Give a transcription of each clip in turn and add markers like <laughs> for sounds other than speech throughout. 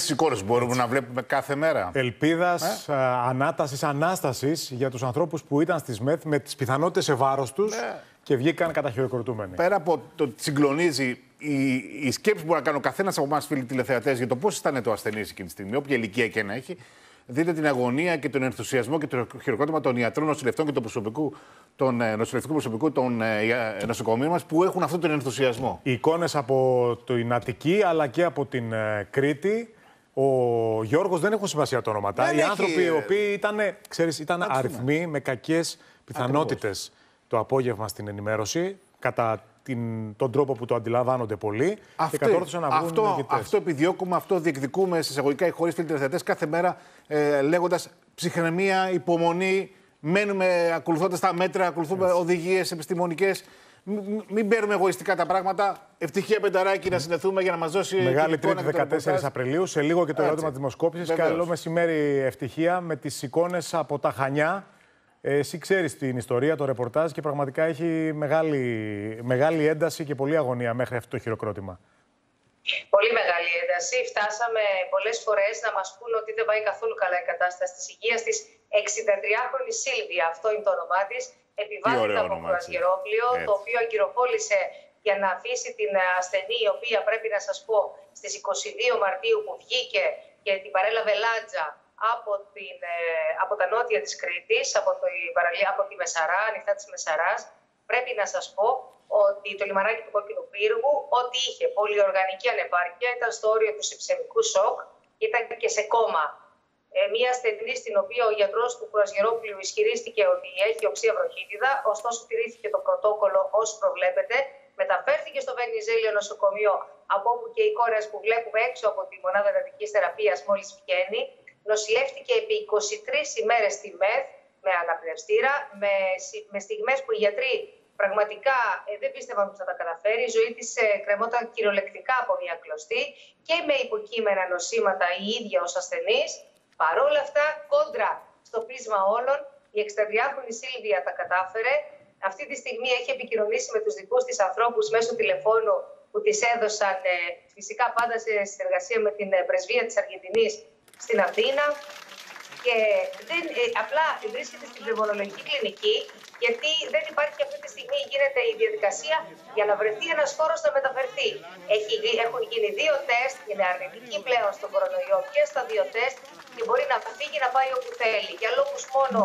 Αυτές τις εικόνες μπορούμε να βλέπουμε κάθε μέρα. Ελπίδας, ε; ανάτασης, ανάστασης για τους ανθρώπους που ήταν στι ΜΕΘ με τις πιθανότητες σε βάρος τους ναι. και βγήκαν καταχειροκροτούμενοι. Πέρα από το ότι συγκλονίζει η, η σκέψη που μπορεί να κάνει ο καθένας από εμάς, φίλοι τηλεθεατές, για το πώς ήταν το ασθενής εκείνη τη στιγμή, όποια ηλικία και να έχει, δείτε την αγωνία και τον ενθουσιασμό και το χειροκρότημα των ιατρών, νοσηλευτών και του προσωπικού, των ε, νοσηλευτικού προσωπικού των ε, ε, νοσοκομείων μας που έχουν αυτόν τον ενθουσιασμό. Οι εικόνες από την Αττική αλλά και από την Κρήτη. Ο Γιώργος δεν έχουν σημασία τα ονόματα. Οι άνθρωποι οι οποίοι ήταν, ξέρεις, ήταν αριθμοί με κακές πιθανότητες το απόγευμα στην ενημέρωση. Κατά την, τον τρόπο που το αντιλαμβάνονται πολλοί αυτό, και κατόρθωσαν να βγουν αυτό, αυτό επιδιώκουμε, αυτό διεκδικούμε σε εισαγωγικά οι χωρίς φιλτρεθετέ κάθε μέρα ε, λέγοντας ψυχραιμία, υπομονή. Μένουμε ακολουθώντας τα μέτρα, ακολουθούμε οδηγίες επιστημονικές. Μην παίρνουμε εγωιστικά τα πράγματα. Ευτυχία πενταράκι να συνεθούμε για να μας δώσει. Μεγάλη Τρίτη 14 Απριλίου. Σε λίγο και το ερώτημα της δημοσκόπησης. Καλό μεσημέρι ευτυχία με τις εικόνες από τα Χανιά. Ε, εσύ ξέρεις την ιστορία, το ρεπορτάζ και πραγματικά έχει μεγάλη, μεγάλη ένταση και πολλή αγωνία μέχρι αυτό το χειροκρότημα. Πολύ μεγάλη ένταση. Φτάσαμε πολλές φορές να μας πούνε ότι δεν πάει καθόλου καλά η κατάσταση της υγείας της. 63χρονη Σίλβια, αυτό είναι το όνομά της, επιβάλλεται από κουρασγερόπλιο, το οποίο αγκυροπόλησε για να αφήσει την ασθενή, η οποία πρέπει να σας πω στις 22 Μαρτίου που βγήκε και την παρέλαβε λάτζα από, την, ε, από τα νότια της Κρήτης, από, το, από τη Μεσαρά, ανοιχτά της Μεσαράς. Πρέπει να σας πω ότι το λιμανάκι του Κόκκινου Πύργου, ό,τι είχε πολυοργανική ανεπάρκεια, ήταν στο όριο του συψεμικού σοκ και ήταν και σε κόμμα. Ε, μία ασθενή στην οποία ο γιατρός του Κουρασγερόπουλου ισχυρίστηκε ότι έχει οξία βροχίτιδα, ωστόσο τηρήθηκε το πρωτόκολλο όσο προβλέπεται. Μεταφέρθηκε στο Βενιζέλιο νοσοκομείο, από όπου και οι κόρες που βλέπουμε έξω από τη μονάδα εντατική θεραπείας μόλις βγαίνει νοσηλεύτηκε επί 23 ημέρες στη ΜΕΘ με αναπνευστήρα, με, με στιγμές που οι γιατροί πραγματικά ε, δεν πίστευαν ότι θα τα καταφέρει. Η ζωή της ε, κρεμόταν κυριολεκτικά από μια κλωστή και με υποκείμενα νοσήματα η ίδια ως ασθενής. Παρόλα αυτά, κόντρα στο πείσμα όλων, η 62χρονη Σίλβια τα κατάφερε. Αυτή τη στιγμή έχει επικοινωνήσει με τους δικούς της ανθρώπους μέσω τηλεφώνου που της έδωσαν ε, φυσικά πάντα σε συνεργασία με την πρεσβεία της Αργεντινής στην Αθήνα και δεν, ε, απλά βρίσκεται στην πνευμονολογική κλινική γιατί δεν υπάρχει αυτή τη στιγμή γίνεται η διαδικασία για να βρεθεί ένας χώρος να μεταφερθεί. Έχει, έχουν γίνει δύο τεστ, είναι αρνητική πλέον στον κορονοϊό και στα δύο τεστ και μπορεί να φύγει να πάει όπου θέλει. Για λόγους μόνο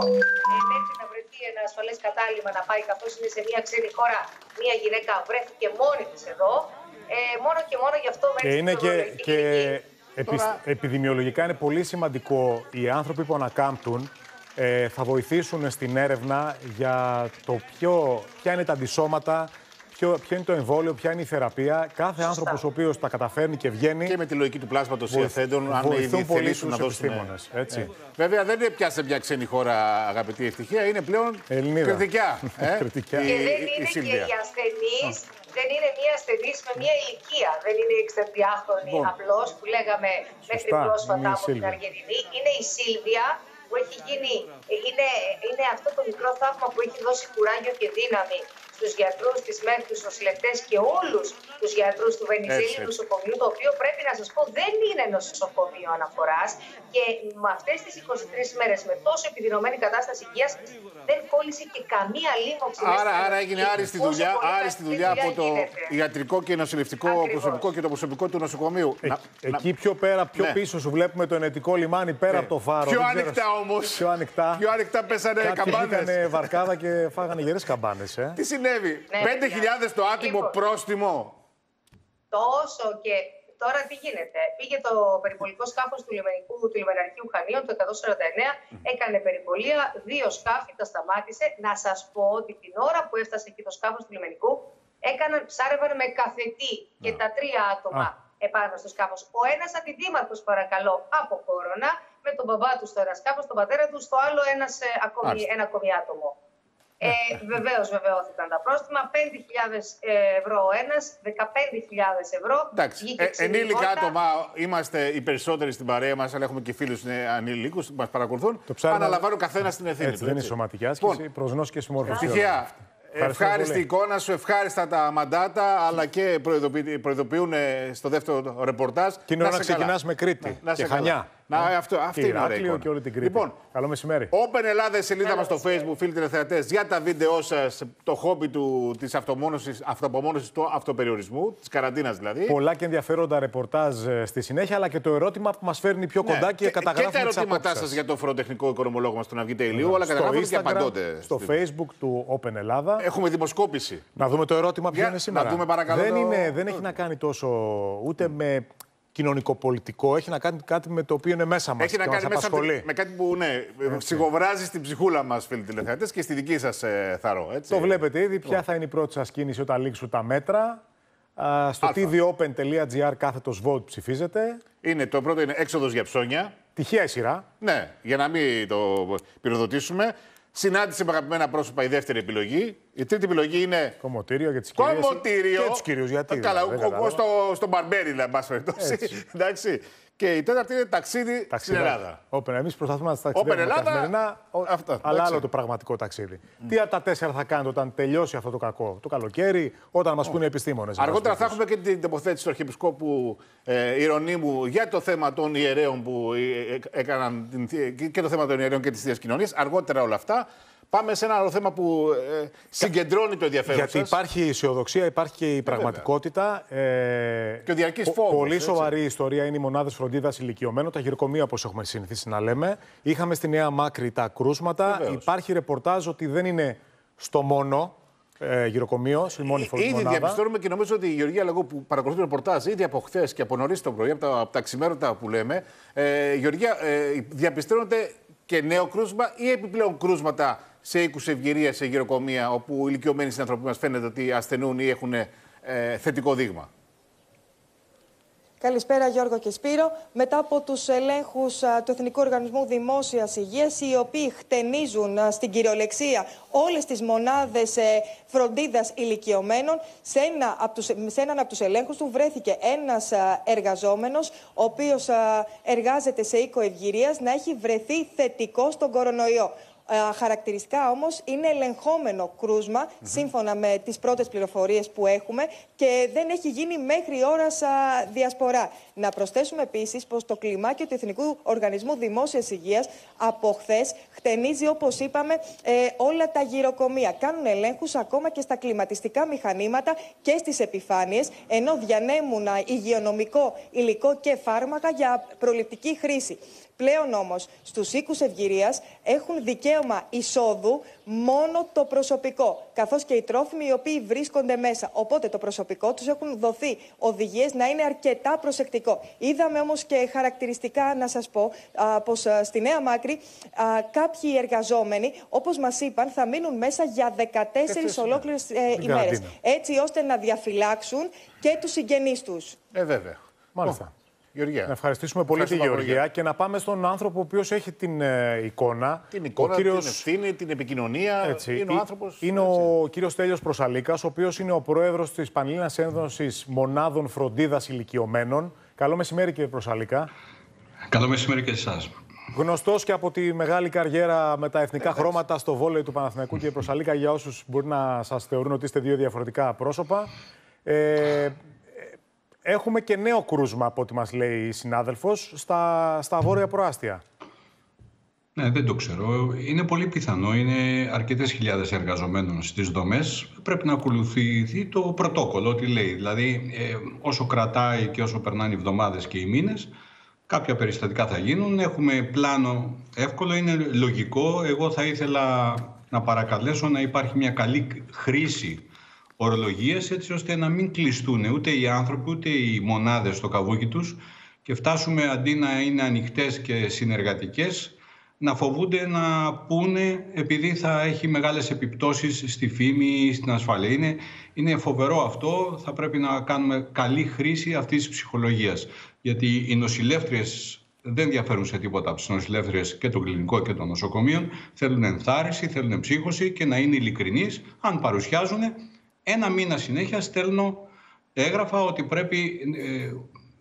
ε, μέχρι να βρεθεί ένα ασφαλές κατάλημα να πάει, καθώς είναι σε μια ξένη χώρα, μια γυναίκα βρέθηκε μόνη της εδώ. Ε, μόνο και μόνο γι' αυτό μέχρι και είναι και, και Επιδημιολογικά είναι πολύ σημαντικό οι άνθρωποι που ανακάμπτουν ε, θα βοηθήσουν στην έρευνα για το ποιο, ποια είναι τα αντισώματα, ποιο, ποιο είναι το εμβόλιο, ποια είναι η θεραπεία. Κάθε άνθρωπος ο οποίος τα καταφέρνει και βγαίνει. Και με τη λογική του πλάσματος οι αθέντων, αν θελήσουν να δώσουν. Έτσι. Ε. Βέβαια δεν είναι πια σε μια ξένη χώρα, αγαπητή ευτυχία, είναι πλέον κριτικά. Ε; <laughs> Και δεν είναι και οι ασθενείς δεν είναι μία ασθενής με μία ηλικία. Δεν είναι η 60χρονη λοιπόν. απλώς που λέγαμε μέχρι πρόσφατα από την Αργεντινή. Είναι η Σίλβια που έχει γίνει. Είναι, είναι αυτό το μικρό θαύμα που έχει δώσει κουράγιο και δύναμη στου γιατρούς, τις ΜΕΘ, τους νοσηλευτές και όλους τους γιατρούς του Βενιζέλη νοσοκομείου, το οποίο πρέπει να σας πω δεν είναι νοσοκομείο αναφοράς. Και με αυτές τις 23 μέρες, με τόσο επιδεινωμένη κατάσταση υγείας, δεν κόλλησε και καμία λίμωξη. Άρα, άρα έγινε άριστη δουλειά, άριστη δουλειά από το ιατρικό και νοσηλευτικό προσωπικό και το προσωπικό του νοσοκομείου. Ε, εκεί πιο πέρα, πιο ναι. πίσω σου βλέπουμε το ενετικό λιμάνι πέρα ναι. από το φάρο. Πιο ανοιχτά όμως. Πιο ανοιχτά. Πιο ανοιχτά πέσανε καμπάνες. βαρκάδα και φάγανε γερές καμπάνες. Ε. Τι συνέβη, 5.000 ναι, το άτιμο λοιπόν, πρόστιμο. Τόσο και τώρα τι γίνεται. Πήγε το περιπολικό σκάφος του, του λιμεναρχείου Χανίων, το 149, έκανε περιπολία, δύο σκάφη τα σταμάτησε. Να σας πω ότι την ώρα που έφτασε εκεί το σκάφος του λιμενικού, έκαναν, ψάρευαν με καφετή και τα τρία άτομα επάνω στο σκάφος. Ο ένας αντιδήματος, παρακαλώ, από κόρονα, με τον μπαμπά του στο ένα σκάφος, τον πατέρα του στο άλλο ένας, ε, ακόμη, ένα ακόμη άτομο. Ε, Βεβαίως βεβαιώθηκαν τα πρόστιμα. 5.000 ευρώ ο ένας, 15.000 ευρώ. Εντάξει. Ε, ενήλικα άτομα είμαστε οι περισσότεροι στην παρέα μας, αλλά έχουμε και φίλους ανήλικους που μας παρακολουθούν. Το ψάρμα... Αναλαμβάνει ο καθένα την ευθύνη έτσι, του. Δεν είναι σωματική άσκηση, λοιπόν, προσνόση και συμμόρφωση. Ευτυχία. ευχάριστη εικόνα σου, ευχάριστα τα μαντάτα, αλλά και προειδοποιούν στο δεύτερο ρεπορτάζ. Και είναι να ξεκινάς με Κρήτη ναι, και Χανιά. Να, αυτό, αυτή είναι ωραία και όλη την Κρήτη. Λοιπόν, Καλό μεσημέρι. Open Ελλάδα, σελίδα μας στο Facebook, φίλοι τηλεθεατές, για τα βίντεό σας, το χόμπι της αυτοπομόνωσης του αυτοπεριορισμού, της καραντίνας δηλαδή. Πολλά και ενδιαφέροντα ρεπορτάζ ε, στη συνέχεια, αλλά και το ερώτημα που μας φέρνει πιο ναι, κοντά και, και καταγράφει. Και τα ερωτήματά σας για το φοροτεχνικό οικονομολόγο μας, τον Αυγή Ηλίου, αλλά καταγράφονται και απαντώνται. Στο Facebook του Open Ελλάδα. Έχουμε δημοσκόπηση. Να δούμε το ερώτημα ποιο είναι σήμερα. Να δούμε παρακαλώ. Δεν, είναι, δεν έχει να κάνει τόσο ούτε με κοινωνικοπολιτικό, έχει να κάνει κάτι με το οποίο είναι μέσα μας. Έχει να κάνει μέσα με κάτι που ναι, ψυχοβράζει στην ψυχούλα μας, φίλοι τηλεθεατές, και στη δική σας ε, θαρό. Έτσι. Το βλέπετε ήδη. Ποια θα είναι η πρώτη σας κίνηση όταν λήξουν τα μέτρα. Α, στο tvopen.gr κάθετος vote ψηφίζετε. Είναι, το πρώτο είναι έξοδος για ψώνια. Τυχαία η σειρά. Ναι, για να μην το πυροδοτήσουμε. Συνάντησε με αγαπημένα πρόσωπα η δεύτερη επιλογή. Η τρίτη επιλογή είναι. Κομμωτήριο για τις κυρίες. Κομμωτήριο. Και του κυρίους. Γιατί. Καλά, εγώ στο, στο μπαρμπέρι, να περιπτώσει. <laughs> Εντάξει. Και η τέταρτη είναι ταξίδι, ταξίδι. στην Ελλάδα. Όπεν, εμείς προσπαθούμε να τα ταξιδεύουμε καθημερινά, αυτά, αλλά άλλο το πραγματικό ταξίδι. Mm. Τι από τα τέσσερα θα κάνετε όταν τελειώσει αυτό το κακό, το καλοκαίρι, όταν μας πούνε οι επιστήμονε. Αργότερα θα έχουμε και την τοποθέτηση του Αρχιεπισκόπου ε, Ιρωνίμου για το θέμα των ιερέων που ε, ε, έκαναν και το θέμα των ιερέων και της θείας κοινωνίας. Αργότερα όλα αυτά. Πάμε σε ένα άλλο θέμα που ε, συγκεντρώνει το ενδιαφέρον Γιατί σας. υπάρχει η αισιοδοξία, υπάρχει και η πραγματικότητα. Ε, και ο διαρκής φόβος. Πολύ σοβαρή ιστορία είναι οι μονάδες φροντίδας ηλικιωμένων, τα γυροκομεία όπως έχουμε συνηθίσει να λέμε. Είχαμε στη Νέα Μάκρη τα κρούσματα. Βεβαίως. Υπάρχει ρεπορτάζ ότι δεν είναι στο μόνο ε, γυροκομείο, στη μόνη φροντίδα. Ήδη διαπιστώνουμε και νομίζω ότι η Γεωργία Λαγό που παρακολουθεί το ρεπορτάζ ήδη από χθες και από νωρίς το πρωί, από τα, από τα ξημέρωτα που λέμε, ε, Γεωργία, ε, διαπιστώνονται και νέο κρούσμα ή επιπλέον κρούσματα σε οίκου ευγυρία, σε γυροκομεία, όπου οι ηλικιωμένοι συνανθρωποί μας φαίνεται ότι ασθενούν ή έχουν ε, θετικό δείγμα. Καλησπέρα Γιώργο και Σπύρο. Μετά από τους ελέγχους του Εθνικού Οργανισμού Δημόσιας Υγείας, οι οποίοι χτενίζουν στην κυριολεξία όλες τις μονάδες ε, φροντίδας ηλικιωμένων, σε, ένα από τους, σε έναν από τους ελέγχους του βρέθηκε ένας εργαζόμενος, ο οποίος εργάζεται σε οίκο ευγυρίας, να έχει βρεθεί θετικό στον κορονοϊό. Ε, χαρακτηριστικά όμως είναι ελεγχόμενο κρούσμα, σύμφωνα με τις πρώτες πληροφορίες που έχουμε και δεν έχει γίνει μέχρι ώρας διασπορά. Να προσθέσουμε επίσης πως το κλιμάκιο του Εθνικού Οργανισμού Δημόσιας Υγείας από χθες χτενίζει όπως είπαμε ε, όλα τα γυροκομεία. Κάνουν ελέγχους ακόμα και στα κλιματιστικά μηχανήματα και στις επιφάνειες ενώ διανέμουν υγειονομικό υλικό και φάρμακα για προληπτική χρήση. Πλέον όμως στους οίκους ευγυρίας έχουν δικαίωμα εισόδου μόνο το προσωπικό, καθώς και οι τρόφιμοι οι οποίοι βρίσκονται μέσα. Οπότε το προσωπικό τους έχουν δοθεί οδηγίες να είναι αρκετά προσεκτικό. Είδαμε όμως και χαρακτηριστικά να σας πω α, πως στη Νέα Μάκρη α, κάποιοι εργαζόμενοι, όπως μας είπαν, θα μείνουν μέσα για 14 ολόκληρες ε, ημέρες. Έτσι ώστε να διαφυλάξουν και τους συγγενείς τους. Ε, βέβαια. Μάλιστα. Γεωργία. Να ευχαριστήσουμε πολύ τη Γεωργία και να πάμε στον άνθρωπο ο οποίος έχει την ε, εικόνα. Την εικόνα, κύριος... την ευθύνη, την επικοινωνία. Έτσι. Είναι ο άνθρωπος. Είναι έτσι. ο κύριος Τέλειο Προσαλίκας, ο οποίος είναι ο πρόεδρος της Πανελλήνας Ένωσης Μονάδων Φροντίδας Ηλικιωμένων. Καλό μεσημέρι, κύριε Προσαλίκα. Καλό μεσημέρι και εσάς. Γνωστός και από τη μεγάλη καριέρα με τα εθνικά χρώματα στο βόλεϊ του Παναθηναϊκού, κύριε Προσαλίκα, για όσους μπορεί να σας θεωρούν ότι είστε δύο διαφορετικά πρόσωπα. Ε, έχουμε και νέο κρούσμα, από ό,τι μας λέει η συνάδελφος, στα, στα βόρεια προάστια. Ναι, δεν το ξέρω. Είναι πολύ πιθανό. Είναι αρκετές χιλιάδες εργαζομένων στις δομές. Πρέπει να ακολουθηθεί το πρωτόκολλο, ό,τι λέει. Δηλαδή, ε, όσο κρατάει και όσο περνάνε οι εβδομάδες και οι μήνες, κάποια περιστατικά θα γίνουν. Έχουμε πλάνο εύκολο, είναι λογικό. Εγώ θα ήθελα να παρακαλέσω να υπάρχει μια καλή χρήση ορολογίες έτσι ώστε να μην κλειστούν ούτε οι άνθρωποι ούτε οι μονάδες στο καβούκι τους και φτάσουμε αντί να είναι ανοιχτές και συνεργατικές να φοβούνται να πούνε επειδή θα έχει μεγάλες επιπτώσεις στη φήμη ή στην ασφάλεια. Είναι, είναι φοβερό αυτό, θα πρέπει να κάνουμε καλή χρήση αυτής της ψυχολογίας. Γιατί οι νοσηλεύτριες δεν διαφέρουν σε τίποτα από τις νοσηλεύτριες και το κλινικό και των νοσοκομείων. Θέλουν ενθάρρυνση, θέλουν ψύχωση και να είναι ειλικρινείς αν παρουσιάζουν ένα μήνα συνέχεια στέλνω έγραφα ότι πρέπει ε,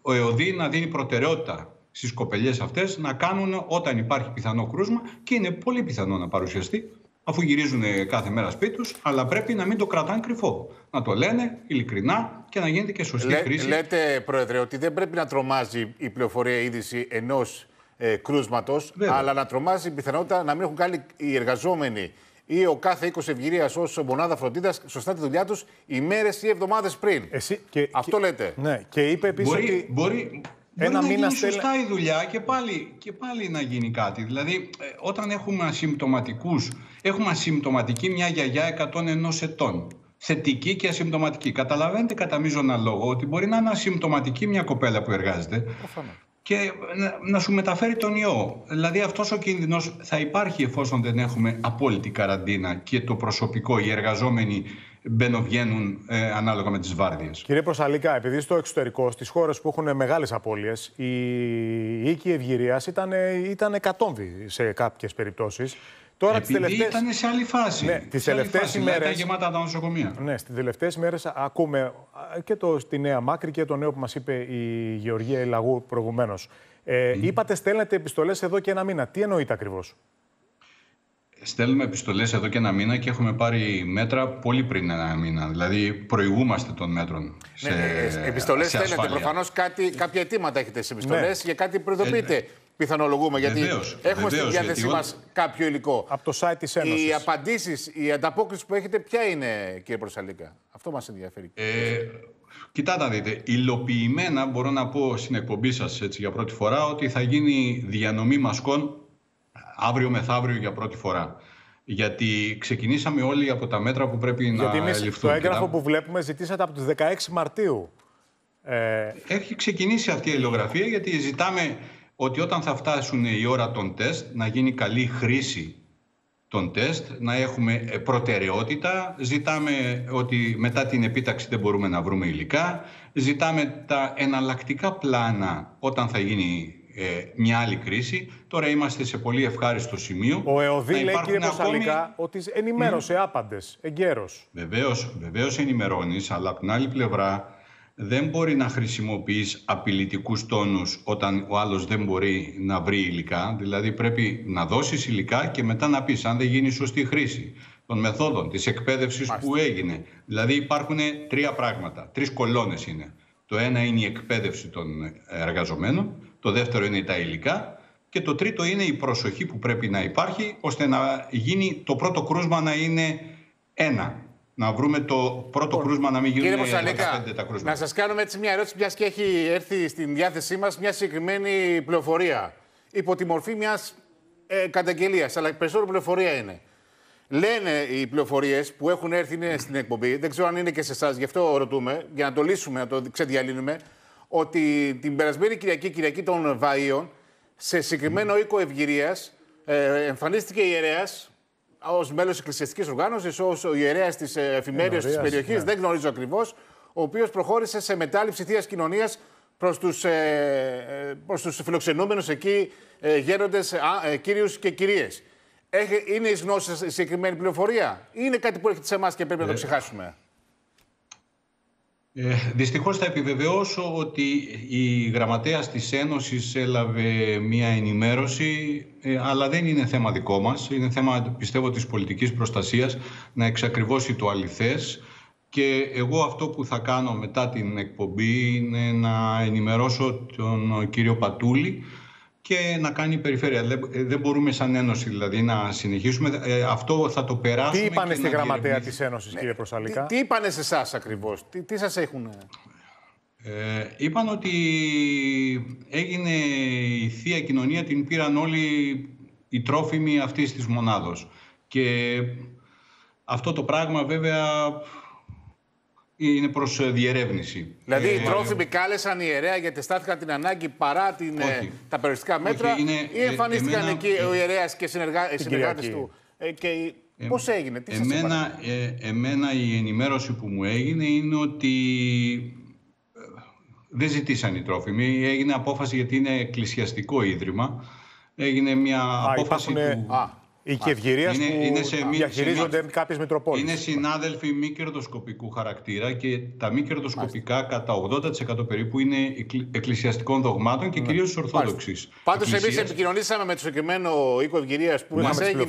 ο ΕΟΔΗ να δίνει προτεραιότητα στις κοπελιές αυτές να κάνουν όταν υπάρχει πιθανό κρούσμα και είναι πολύ πιθανό να παρουσιαστεί αφού γυρίζουν κάθε μέρα σπίτι τους, αλλά πρέπει να μην το κρατάνε κρυφό. Να το λένε ειλικρινά και να γίνεται και σωστή Λέ, χρήση. Λέτε, Πρόεδρε, ότι δεν πρέπει να τρομάζει η πληροφορία είδηση ενός ε, κρούσματος, αλλά να τρομάζει η πιθανότητα να μην έχουν κάνει οι εργαζόμενοι ή ο κάθε οίκο ευγυρίας ως μονάδα φροντίδας σωστά τη δουλειά τους ημέρε ή εβδομάδες πριν. Εσύ, και, Αυτό λέτε. Ναι, και είπε επίσης ότι. Μπορεί, ένα μπορεί να γίνει σωστά η δουλειά και πάλι, και πάλι να γίνει κάτι. Δηλαδή, ε, όταν έχουμε ασυμπτωματικούς, έχουμε ασυμπτωματική μια γιαγιά 101 ετών. Θετική και ασυμπτωματική. Καταλαβαίνετε κατά μείζωνα λόγο ότι μπορεί να είναι ασυμπτωματική μια κοπέλα που εργάζεται και να, σου μεταφέρει τον ιό. Δηλαδή αυτός ο κίνδυνος θα υπάρχει εφόσον δεν έχουμε απόλυτη καραντίνα και το προσωπικό, οι εργαζόμενοι μπαίνουν-βγαίνουν ε, ανάλογα με τις βάρδιες. Κύριε Προσαλικά, επειδή στο εξωτερικό, στις χώρες που έχουν μεγάλες απώλειες, η οίκη ευγυρίας ήταν, ήταν εκατόμβη σε κάποιες περιπτώσεις. Τώρα Επειδή τελευταίες... ήταν σε άλλη φάση. Ναι, τις τελευταίες ημέρες... Ήταν γεμάτα τα νοσοκομεία. Ναι, στις τελευταίες ημέρες ακούμε και το, στη Νέα Μάκρη και το νέο που μας είπε η Γεωργία Ελαγού προηγουμένως. Ε, Είπατε στέλνετε επιστολές εδώ και ένα μήνα. Τι εννοείτε ακριβώς; Στέλνουμε επιστολές εδώ και ένα μήνα και έχουμε πάρει μέτρα πολύ πριν ένα μήνα. Δηλαδή προηγούμαστε των μέτρων. Ναι, σε, ναι, επιστολές στέλνετε. Προφανώς κάτι, κάποια αιτήματα έχετε σε επιστολές ναι. για κάτι προειδοποιείτε. Ε, πιθανολογούμε, γιατί βεβαίως, έχουμε στη διάθεσή μας κάποιο υλικό. Από το site της Ένωσης. Οι απαντήσεις, η ανταπόκριση που έχετε, ποια είναι, κύριε Προσαλίκα; Αυτό μας ενδιαφέρει. Ε, κοιτάτε, δείτε. Υλοποιημένα μπορώ να πω στην εκπομπή σας για πρώτη φορά ότι θα γίνει διανομή μασκών αύριο μεθαύριο για πρώτη φορά. Γιατί ξεκινήσαμε όλοι από τα μέτρα που πρέπει Γιατί να ληφθούν. Το έγγραφο που βλέπουμε ζητήσατε από τις 16 Μαρτίου. Ε... Έχει ξεκινήσει αυτή η ελληνογραφία γιατί ζητάμε ότι όταν θα φτάσουν η ώρα των τεστ να γίνει καλή χρήση των τεστ, να έχουμε προτεραιότητα. Ζητάμε ότι μετά την επίταξη δεν μπορούμε να βρούμε υλικά. Ζητάμε τα εναλλακτικά πλάνα όταν θα γίνει ε, μια άλλη κρίση. Τώρα είμαστε σε πολύ ευχάριστο σημείο. Ο ΕΟΔΗ λέει, κύριε Ποσαλικά, ότι ενημέρωσε mm. άπαντες, εγκαίρως. Βεβαίως, βεβαίως ενημερώνεις, αλλά από την άλλη πλευρά δεν μπορεί να χρησιμοποιείς απειλητικούς τόνους όταν ο άλλος δεν μπορεί να βρει υλικά. Δηλαδή πρέπει να δώσεις υλικά και μετά να πεις αν δεν γίνει σωστή χρήση των μεθόδων, της εκπαίδευσης που έγινε. Δηλαδή υπάρχουν τρία πράγματα, τρεις κολόνες είναι. Το ένα είναι η εκπαίδευση των εργαζομένων, το δεύτερο είναι τα υλικά και το τρίτο είναι η προσοχή που πρέπει να υπάρχει ώστε να γίνει το πρώτο κρούσμα να είναι ένα να βρούμε το πρώτο κρούσμα να μην γίνουν Κύριε Μοσαλίκα, τα κρούσματα. Να σας κάνουμε έτσι μια ερώτηση, μιας και έχει έρθει στην διάθεσή μας μια συγκεκριμένη πληροφορία. Υπό τη μορφή μιας ε, καταγγελίας, αλλά περισσότερο πληροφορία είναι. Λένε οι πληροφορίες που έχουν έρθει είναι στην εκπομπή, δεν ξέρω αν είναι και σε εσάς, γι' αυτό ρωτούμε, για να το λύσουμε, να το ξεδιαλύνουμε, ότι την περασμένη Κυριακή, Κυριακή των Βαΐων, σε συγκεκριμένο οίκο ευγυρίας, ε, εμφανίστηκε ιερέας ως μέλος τη εκκλησιαστικής οργάνωσης, ως ιερέας της ε, εφημερία της περιοχής, ναι. δεν γνωρίζω ακριβώς, ο οποίος προχώρησε σε μετάληψη θείας κοινωνίας προς τους ε, προς τους φιλοξενούμενους εκεί ε, γέροντες, ε, κύριους και κυρίες. Είναι εις γνώσης συγκεκριμένη πληροφορία, ή είναι κάτι που έρχεται σε εμάς και πρέπει να το ε, ξεχάσουμε; Ε, δυστυχώς θα επιβεβαιώσω ότι η γραμματέας της Ένωσης έλαβε μία ενημέρωση, ε, αλλά δεν είναι θέμα δικό μας. Είναι θέμα, πιστεύω, της πολιτικής προστασίας να εξακριβώσει το αληθές. Και εγώ αυτό που θα κάνω μετά την εκπομπή είναι να ενημερώσω τον κύριο Πατούλη, και να κάνει περιφέρεια. Δεν μπορούμε σαν Ένωση δηλαδή να συνεχίσουμε. Ε, αυτό θα το περάσουμε. Τι είπανε στη γραμματέα της Ένωσης, ναι. κύριε Προσαλικά; Τι, τι είπανε σε εσάς ακριβώς, τι, τι σας έχουν. Ε, είπαν ότι έγινε η Θεία Κοινωνία, την πήραν όλοι οι τρόφιμοι αυτής της μονάδος. Και αυτό το πράγμα βέβαια είναι προς ε, διερεύνηση. Δηλαδή οι ε, τρόφιμοι κάλεσαν ιερέα γιατί στάθηκαν την ανάγκη παρά την, ε, τα περιοριστικά μέτρα είναι, ή εμφανίστηκαν εμένα, εκεί ο ιερέας και οι συνεργάτες του. Ε, και ε, πώς έγινε, τι εμένα, ε, εμένα η ενημέρωση που μου έγινε είναι ότι δεν ζητήσαν οι τρόφιμοι. Έγινε απόφαση γιατί είναι εκκλησιαστικό ίδρυμα. Έγινε μια απόφαση υπάρχουν, του... Α, ή και ευγυρίας που είναι σε, διαχειρίζονται κάποιες Μητροπόλει. Είναι συνάδελφοι μη κερδοσκοπικού χαρακτήρα και τα μη κερδοσκοπικά κατά 80% περίπου είναι εκκλησιαστικών δογμάτων και κυρίως της Ορθόδοξης. Πάντως, εμείς επικοινωνήσαμε με το συγκεκριμένο οίκο ευγυρίας που μα έγινε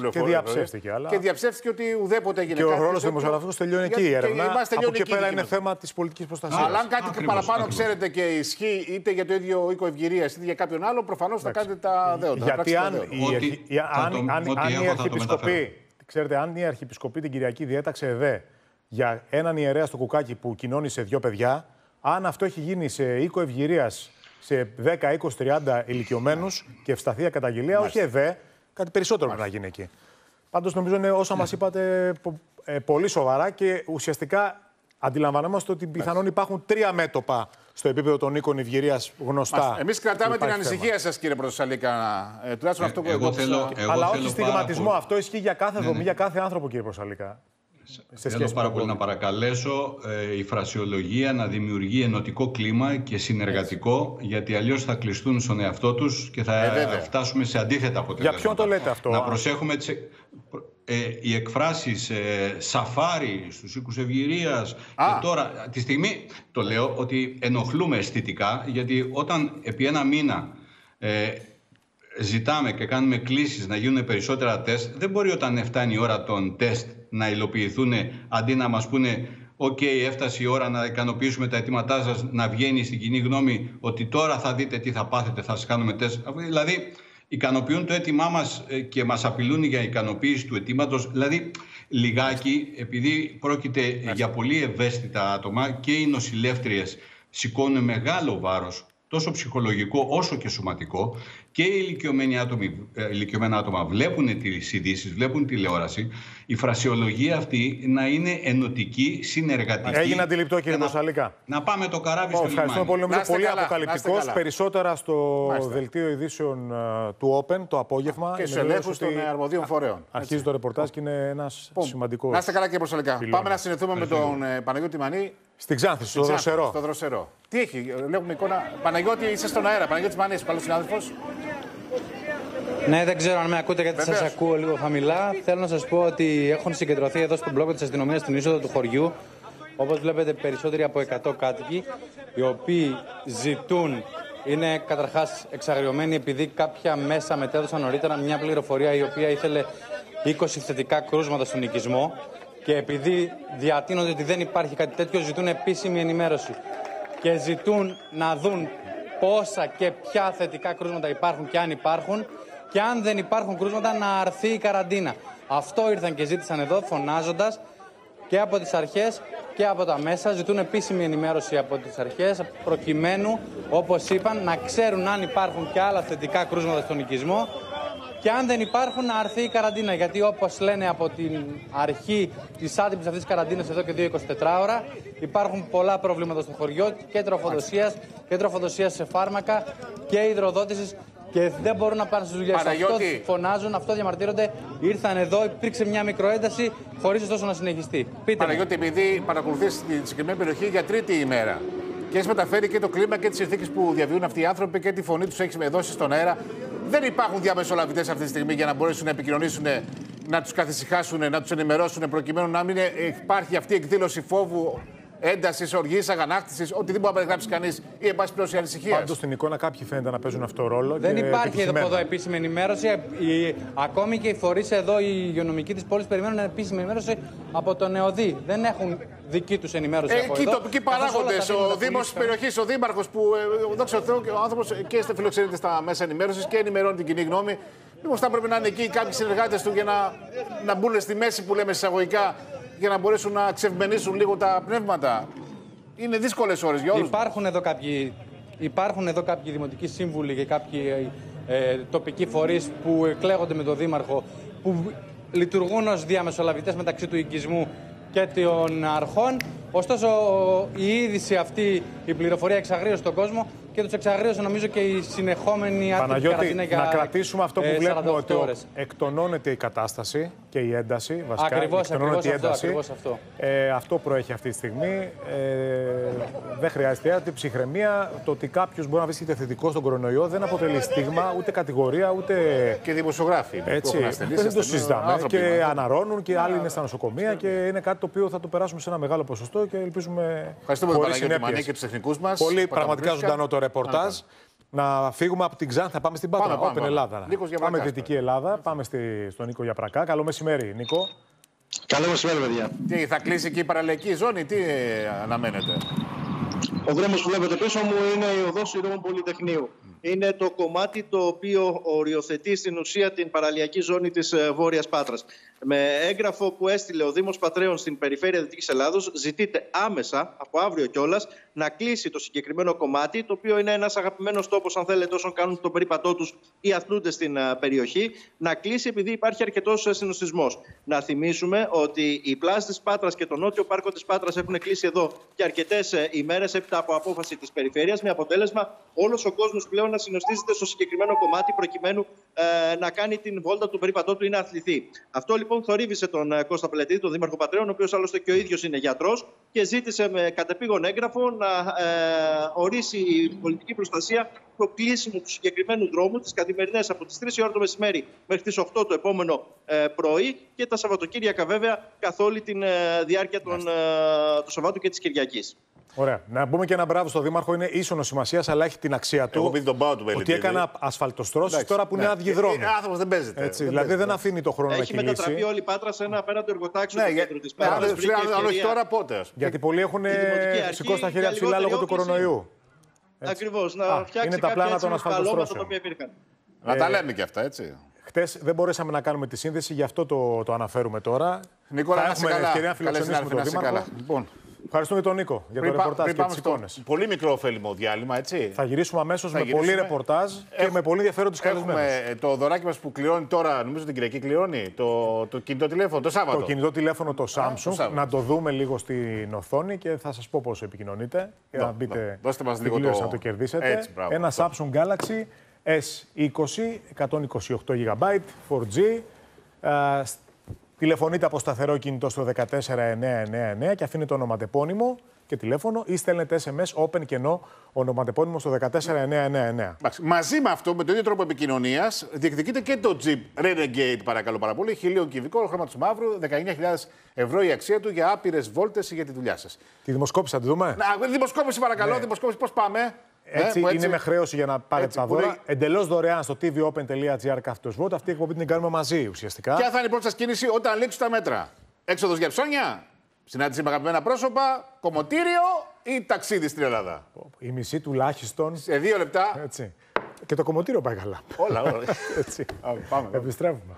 με Και διαψεύστηκε. Αλλά... Και διαψεύστηκε ότι ουδέποτε έγινε κάτι. Και ο ρόλος του δημοσιογραφικού τελειώνει εκεί η έρευνα. Από εκεί πέρα είναι θέμα της πολιτικής προστασίας. Αλλά αν κάτι παραπάνω ξέρετε και ισχύει είτε για το ίδιο οίκο ευγυρίας είτε για κάποιον άλλο, προφανώς θα κάνετε τα δέοντα. Γιατί αν αν, η Αρχιεπισκοπή, ξέρετε, αν η Αρχιεπισκοπή την Κυριακή διέταξε ΕΔΕ για έναν ιερέα στο κουκάκι που κοινώνει σε δύο παιδιά, αν αυτό έχει γίνει σε οίκο ευγυρίας σε 10, 20, 30 ηλικιωμένους και ευσταθία καταγγελία, όχι ΕΔΕ, κάτι περισσότερο πρέπει να γίνει εκεί. Πάντως νομίζω είναι όσα μας είπατε ε, πολύ σοβαρά και ουσιαστικά αντιλαμβανόμαστε ότι πιθανόν υπάρχουν τρία μέτωπα στο επίπεδο των οίκων ευγυρία γνωστά. Εμείς κρατάμε την ανησυχία σας, κύριε Πρωτοσαλίκα. Ε, τουλάχιστον αυτό που εγώ θέλω. Αλλά όχι στιγματισμό. Αυτό ισχύει για κάθε δομή, ναι. για κάθε άνθρωπο, κύριε Πρωτοσαλίκα. Θέλω πάρα πολύ να παρακαλέσω ε, η φρασιολογία να δημιουργεί ενωτικό κλίμα και συνεργατικό, γιατί αλλιώς θα κλειστούν στον εαυτό τους και θα ε, φτάσουμε σε αντίθετα αποτελέσματα. Για ποιον το λέτε αυτό; Να προσέχουμε τις, ε, οι εκφράσεις ε, σαφάρι στους οίκους ευγυρίας και τώρα τη στιγμή το λέω ότι ενοχλούμε αισθητικά γιατί όταν επί ένα μήνα ε, ζητάμε και κάνουμε κλήσεις να γίνουν περισσότερα τεστ δεν μπορεί όταν φτάνει η ώρα των τεστ να υλοποιηθούν αντί να μας πούνε οκ, okay, έφτασε η ώρα να ικανοποιήσουμε τα αιτήματά σας, να βγαίνει στην κοινή γνώμη ότι τώρα θα δείτε τι θα πάθετε, θα σας κάνουμε τεστ. Δηλαδή, ικανοποιούν το αίτημά μας ε, και μας απειλούν για ικανοποίηση του αιτήματος. Δηλαδή, λιγάκι, επειδή πρόκειται για πολύ ευαίσθητα άτομα και οι νοσηλεύτριες σηκώνουν μεγάλο βάρος τόσο ψυχολογικό όσο και σωματικό και οι ηλικιωμένοι άτομοι, ε, ηλικιωμένα άτομα βλέπουν τις ειδήσεις, βλέπουν τηλεόραση, η φρασιολογία αυτή να είναι ενωτική, συνεργατική. Έγινε αντιληπτό κύριε Μοσαλίκα. Να, πάμε το καράβι στο λιμάνι. Ευχαριστούμε πολύ. Νομίζω πολύ αποκαλυπτικός. Περισσότερα στο δελτίο ειδήσεων uh, του Open το απόγευμα. Και στου ελέγχου των αρμοδίων φορέων. Αρχίζει το ρεπορτάζ και είναι ένας σημαντικός. Να είστε καλά κύριε Μοσαλικά. Πάμε να συνεχθούμε με τον ε, Παναγιώτη Μανή. Στην Ξάνθη, στο δροσερό. Στο δροσερό. Τι έχει, λέγουμε εικόνα. Παναγιώτη, είσαι στον αέρα. Παναγιώτη Μανή, καλό συνάδελφος. Ναι, δεν ξέρω αν με ακούτε γιατί σας ακούω λίγο χαμηλά. Θέλω να σας πω ότι έχουν συγκεντρωθεί εδώ στον μπλόκο της αστυνομίας στην είσοδο του χωριού. Όπως βλέπετε, περισσότεροι από 100 κάτοικοι, οι οποίοι ζητούν, είναι καταρχάς εξαγριωμένοι επειδή κάποια μέσα μετέδωσαν νωρίτερα μια πληροφορία η οποία ήθελε 20 θετικά κρούσματα στον οικισμό και επειδή διατείνονται ότι δεν υπάρχει κάτι τέτοιο, ζητούν επίσημη ενημέρωση και ζητούν να δουν πόσα και ποια θετικά κρούσματα υπάρχουν και αν υπάρχουν και αν δεν υπάρχουν κρούσματα να αρθεί η καραντίνα. Αυτό ήρθαν και ζήτησαν εδώ φωνάζοντας και από τις αρχές και από τα μέσα. Ζητούν επίσημη ενημέρωση από τις αρχές προκειμένου, όπως είπαν, να ξέρουν αν υπάρχουν και άλλα θετικά κρούσματα στον οικισμό και αν δεν υπάρχουν να αρθεί η καραντίνα. Γιατί όπως λένε από την αρχή της άτυπης αυτής της καραντίνας εδώ και 2-24 ώρα υπάρχουν πολλά προβλήματα στο χωριό και τροφοδοσίας και τροφοδοσίας σε φάρμακα και υδροδότησης και δεν μπορούν να πάνε στι δουλειέ. Αυτό φωνάζουν, αυτό διαμαρτύρονται. Ήρθαν εδώ, υπήρξε μια μικροένταση, χωρίς ωστόσο να συνεχιστεί. Πείτε Παναγιώτη, επειδή παρακολουθείς τη συγκεκριμένη περιοχή για τρίτη ημέρα και έχεις μεταφέρει και το κλίμα και τις συνθήκες που διαβιούν αυτοί οι άνθρωποι και τη φωνή τους έχεις δώσει στον αέρα. Δεν υπάρχουν διαμεσολαβητές αυτή τη στιγμή για να μπορέσουν να επικοινωνήσουν, να τους καθησυχάσουν, να τους ενημερώσουν προκειμένου να μην υπάρχει αυτή η εκδήλωση φόβου έντασης, οργής, αγανάκτησης, οτιδήποτε μπορεί να περιγράψει κανείς ή εν πάση περιπτώσει ανησυχίας. Πάντως στην εικόνα κάποιοι φαίνεται να παίζουν αυτό το ρόλο. Δεν υπάρχει εδώ, εδώ επίσημη ενημέρωση. Η, ακόμη και οι φορείς εδώ, οι υγειονομικοί της πόλης, περιμένουν επίσημη ενημέρωση από τον ΕΟΔΗ. Δεν έχουν δική τους ενημέρωση. Ε, εκεί οι τοπικοί παράγοντες, ο Δήμος τη περιοχής, ο Δήμαρχος που, ε, δόξα τω ο άνθρωπος και φιλοξενείται στα μέσα ενημέρωσης και ενημερώνει την κοινή γνώμη. Μήπως θα πρέπει να είναι εκεί κάποιοι συνεργάτες του για να, να μπουν στη μέση που λέμε εισαγωγικά για να μπορέσουν να ξευμενήσουν λίγο τα πνεύματα. Είναι δύσκολες ώρες για όλους. Υπάρχουν εδώ κάποιοι, υπάρχουν εδώ κάποιοι δημοτικοί σύμβουλοι και κάποιοι ε, τοπικοί φορείς που εκλέγονται με τον Δήμαρχο, που λειτουργούν ως διαμεσολαβητές μεταξύ του οικισμού και των αρχών Ωστόσο, η είδηση αυτή, η πληροφορία εξαγρίωσε τον κόσμο και τους εξαγρίωσε νομίζω και η συνεχόμενη άτυπη καραντίνα για Να κρατήσουμε αυτό που ε, βλέπουμε ότι εκτονώνεται η κατάσταση και η ένταση. Βασικά, ακριβώς, ακριβώς η ένταση. Αυτό, αυτό. Ε, αυτό προέχει αυτή τη στιγμή. Ε, δεν χρειάζεται άτυπη ψυχραιμία. Το ότι κάποιος μπορεί να βρίσκεται θετικός στον κορονοϊό δεν αποτελεί στίγμα, ούτε κατηγορία, ούτε. Και δημοσιογράφοι. Έτσι. Δεν το συζητάμε. Και αναρώνουν και άλλοι είναι στα νοσοκομεία και είναι κάτι το οποίο θα το περάσουμε σε ένα μεγάλο ποσοστό και ελπίζουμε. Ευχαριστούμε τον Παναγιώτη και τους τεχνικού μας. Πολύ πραγματικά ζωντανό το ρεπορτάζ. Να φύγουμε από την Ξάνθα, πάμε στην Πάτρα, πάμε, πάμε, Ελλάδα. Νίκος πάμε Δυτική Ελλάδα, πάμε στη, στον Νίκο Γιαπρακά. Καλό μεσημέρι, Νίκο. Καλό μεσημέρι, παιδιά. Τι, θα κλείσει εκεί η παραλιακή ζώνη, τι αναμένετε. Ο δρόμος που βλέπετε πίσω μου είναι η οδός Ηρών Πολυτεχνείου είναι το κομμάτι το οποίο οριοθετεί στην ουσία την παραλιακή ζώνη της ε, Βόρειας Πάτρας. Με έγγραφο που έστειλε ο Δήμος Πατρέων στην περιφέρεια Δυτικής Ελλάδος ζητείται άμεσα, από αύριο κιόλας, να κλείσει το συγκεκριμένο κομμάτι, το οποίο είναι ένας αγαπημένος τόπος, αν θέλετε, όσων κάνουν τον περίπατό τους ή αθλούνται στην ε, περιοχή, να κλείσει επειδή υπάρχει αρκετός ε, συνοστισμός. Να θυμίσουμε ότι η πλάση της Πάτρας και το νότιο πάρκο της Πάτρας έχουν κλείσει εδώ και αρκετές ημέρες έπειτα από απόφαση της περιφέρειας, με αποτέλεσμα όλος ο κόσμος πλέον να συνοστίζεται στο συγκεκριμένο κομμάτι προκειμένου ε, να κάνει την βόλτα του περίπατό του ή να αθληθεί. Αυτό λοιπόν θορύβησε τον ε, Κώστα Πελετή, τον Δήμαρχο Πατρέων, ο οποίος άλλωστε και ο ίδιος είναι γιατρός και ζήτησε με κατεπήγον έγγραφο να ε, ορίσει η πολιτική προστασία το κλείσιμο του συγκεκριμένου δρόμου τις καθημερινές από τις 3 η ώρα το μεσημέρι μέχρι τις 8 το επόμενο ε, πρωί και τα Σαββατοκύριακα βέβαια καθ' όλη τη ε, διάρκεια των, ε, του Σαββάτου και της Κυριακής. Ωραία. Να πούμε και ένα μπράβο στο Δήμαρχο. Είναι ίσονο σημασίας, αλλά έχει την αξία του. Εγώ πει τον πάω του Ότι έκανα ασφαλτοστρώσεις τώρα που είναι ναι. άδειοι δρόμοι. Ο άνθρωπος δεν παίζεται. Έτσι, δεν δηλαδή δεν αφήνει το χρόνο έχει να κινήσει. Έχει μετατραπεί όλη η πάτρα σε ένα απέναντι εργοτάξιο ναι, κέντρο της Πάτρας. Αν όχι τώρα, πότε. Γιατί πολλοί έχουν σηκώσει τα χέρια ψηλά λόγω του κορονοϊού. Ακριβώς. Να φτιάξει τα πλάνα των ασφαλτοστρώσεων. Να τα λέμε και αυτά, έτσι. Χθε δεν μπορέσαμε να κάνουμε τη σύνδεση, γι' αυτό το, το αναφέρουμε τώρα. Νικόλα, θα έχουμε ευκαιρία να φιλοξενήσουμε τον Δήμαρχο. Λοιπόν. Ευχαριστούμε τον Νίκο για το ρεπορτάζ και τις εικόνες. Πολύ μικρό ωφέλιμο διάλειμμα, έτσι. Θα γυρίσουμε αμέσως με πολύ ρεπορτάζ και με πολύ ενδιαφέρον τους καλεσμένους. Έχουμε το δωράκι μας που κληρώνει τώρα, νομίζω την Κυριακή κληρώνει, το, το κινητό τηλέφωνο, το Σάββατο. Το κινητό τηλέφωνο το Samsung. να το δούμε λίγο στην οθόνη και θα σας πω πώς επικοινωνείτε. Για να μπείτε Δώστε μας λίγο το... να το κερδίσετε. Έτσι, Ένα Samsung Galaxy S20, 128 GB, 4G. Τηλεφωνείτε από σταθερό κινητό στο 14999 και αφήνετε ονοματεπώνυμο και τηλέφωνο ή στέλνετε SMS open κενό ονοματεπώνυμο στο 14999. Μαζί με αυτό, με τον ίδιο τρόπο επικοινωνίας, διεκδικείτε και το Jeep Renegade, παρακαλώ πάρα πολύ. Χιλίων κυβικό, χρώμα του μαύρου, 19.000 ευρώ η αξία του για άπειρες βόλτες για τη δουλειά σας. Τη δημοσκόπηση θα τη δούμε; Να, δημοσκόπηση, παρακαλώ, ναι. δημοσκόπηση, πώς πάμε; Έτσι, έτσι, είναι με χρέωση για να πάρετε τα δώρα. Μπορεί... Εντελώς δωρεάν στο tvopen.gr κάθετος vote. Αυτή η εκπομπή την κάνουμε μαζί ουσιαστικά. Ποια θα είναι η πρώτη σας κίνηση όταν λήξουν τα μέτρα; Έξοδος για ψώνια, συνάντηση με αγαπημένα πρόσωπα, κομμωτήριο ή ταξίδι στην Ελλάδα; Η μισή τουλάχιστον. Σε δύο λεπτά. Έτσι. Και το κομμωτήριο πάει καλά. Όλα, όλα. Έτσι. Πάμε, Επιστρέφουμε.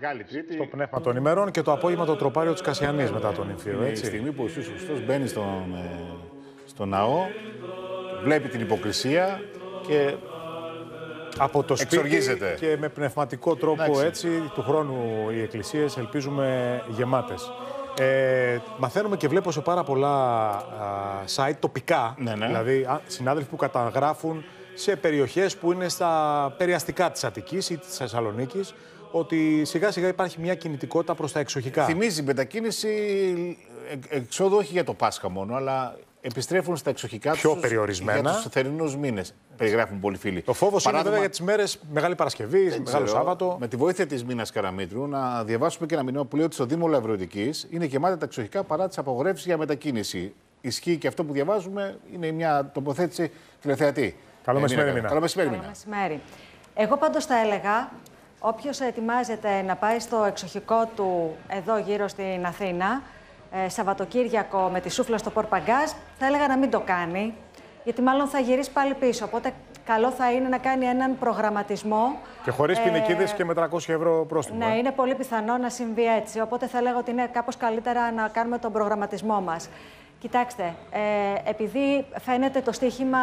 Μεγάλη τρίτη. Στο πνεύμα των ημερών και το απόγευμα το τροπάριο της Κασιανής μετά τον Ιμφύρο. Η στιγμή που ο Ιησούς Χριστός μπαίνει στον, ε, στο ναό, βλέπει την υποκρισία και από το σπίτι και με πνευματικό τρόπο έτσι του χρόνου οι εκκλησίες ελπίζουμε γεμάτες. Ε, μαθαίνουμε και βλέπω σε πάρα πολλά site τοπικά, ναι, ναι. δηλαδή συνάδελφοι που καταγράφουν σε περιοχές που είναι στα περιαστικά της Αττικής ή της Θεσσαλονίκης ότι σιγά σιγά υπάρχει μια κινητικότητα προς τα εξοχικά. Θυμίζει μετακίνηση εξόδου όχι για το Πάσχα μόνο, αλλά επιστρέφουν στα εξοχικά τους. Πιο περιορισμένα. Για τους θερινούς μήνες. Περιγράφουν πολλοί φίλοι. Το φόβος είναι βέβαια για τις μέρες Μεγάλη Παρασκευής, Μεγάλο Σάββατο. Με τη βοήθεια της Μίνας Καραμίτρου, να διαβάσουμε και ένα μηνύμα που λέει ότι στο Δήμο Λαυρωτική είναι γεμάτα τα εξοχικά παρά τις απογορεύσεις για μετακίνηση. Ισχύει και αυτό που διαβάζουμε, είναι μια τοποθέτηση τηλεθεατή. Καλό ε, μεσημέρι, Καλό μεσημέρι. Καλό μεσημέρι. Εγώ πάντως θα έλεγα Όποιος ετοιμάζεται να πάει στο εξοχικό του εδώ γύρω στην Αθήνα, ε, Σαββατοκύριακο με τη σούφλα στο Πορπαγκάζ, θα έλεγα να μην το κάνει, γιατί μάλλον θα γυρίσει πάλι πίσω. Οπότε καλό θα είναι να κάνει έναν προγραμματισμό. Και χωρίς ε, και με 300 ευρώ πρόστιμο. Ναι, ε. είναι πολύ πιθανό να συμβεί έτσι. Οπότε θα έλεγα ότι είναι κάπως καλύτερα να κάνουμε τον προγραμματισμό μας. Κοιτάξτε, ε, επειδή φαίνεται το στίχημα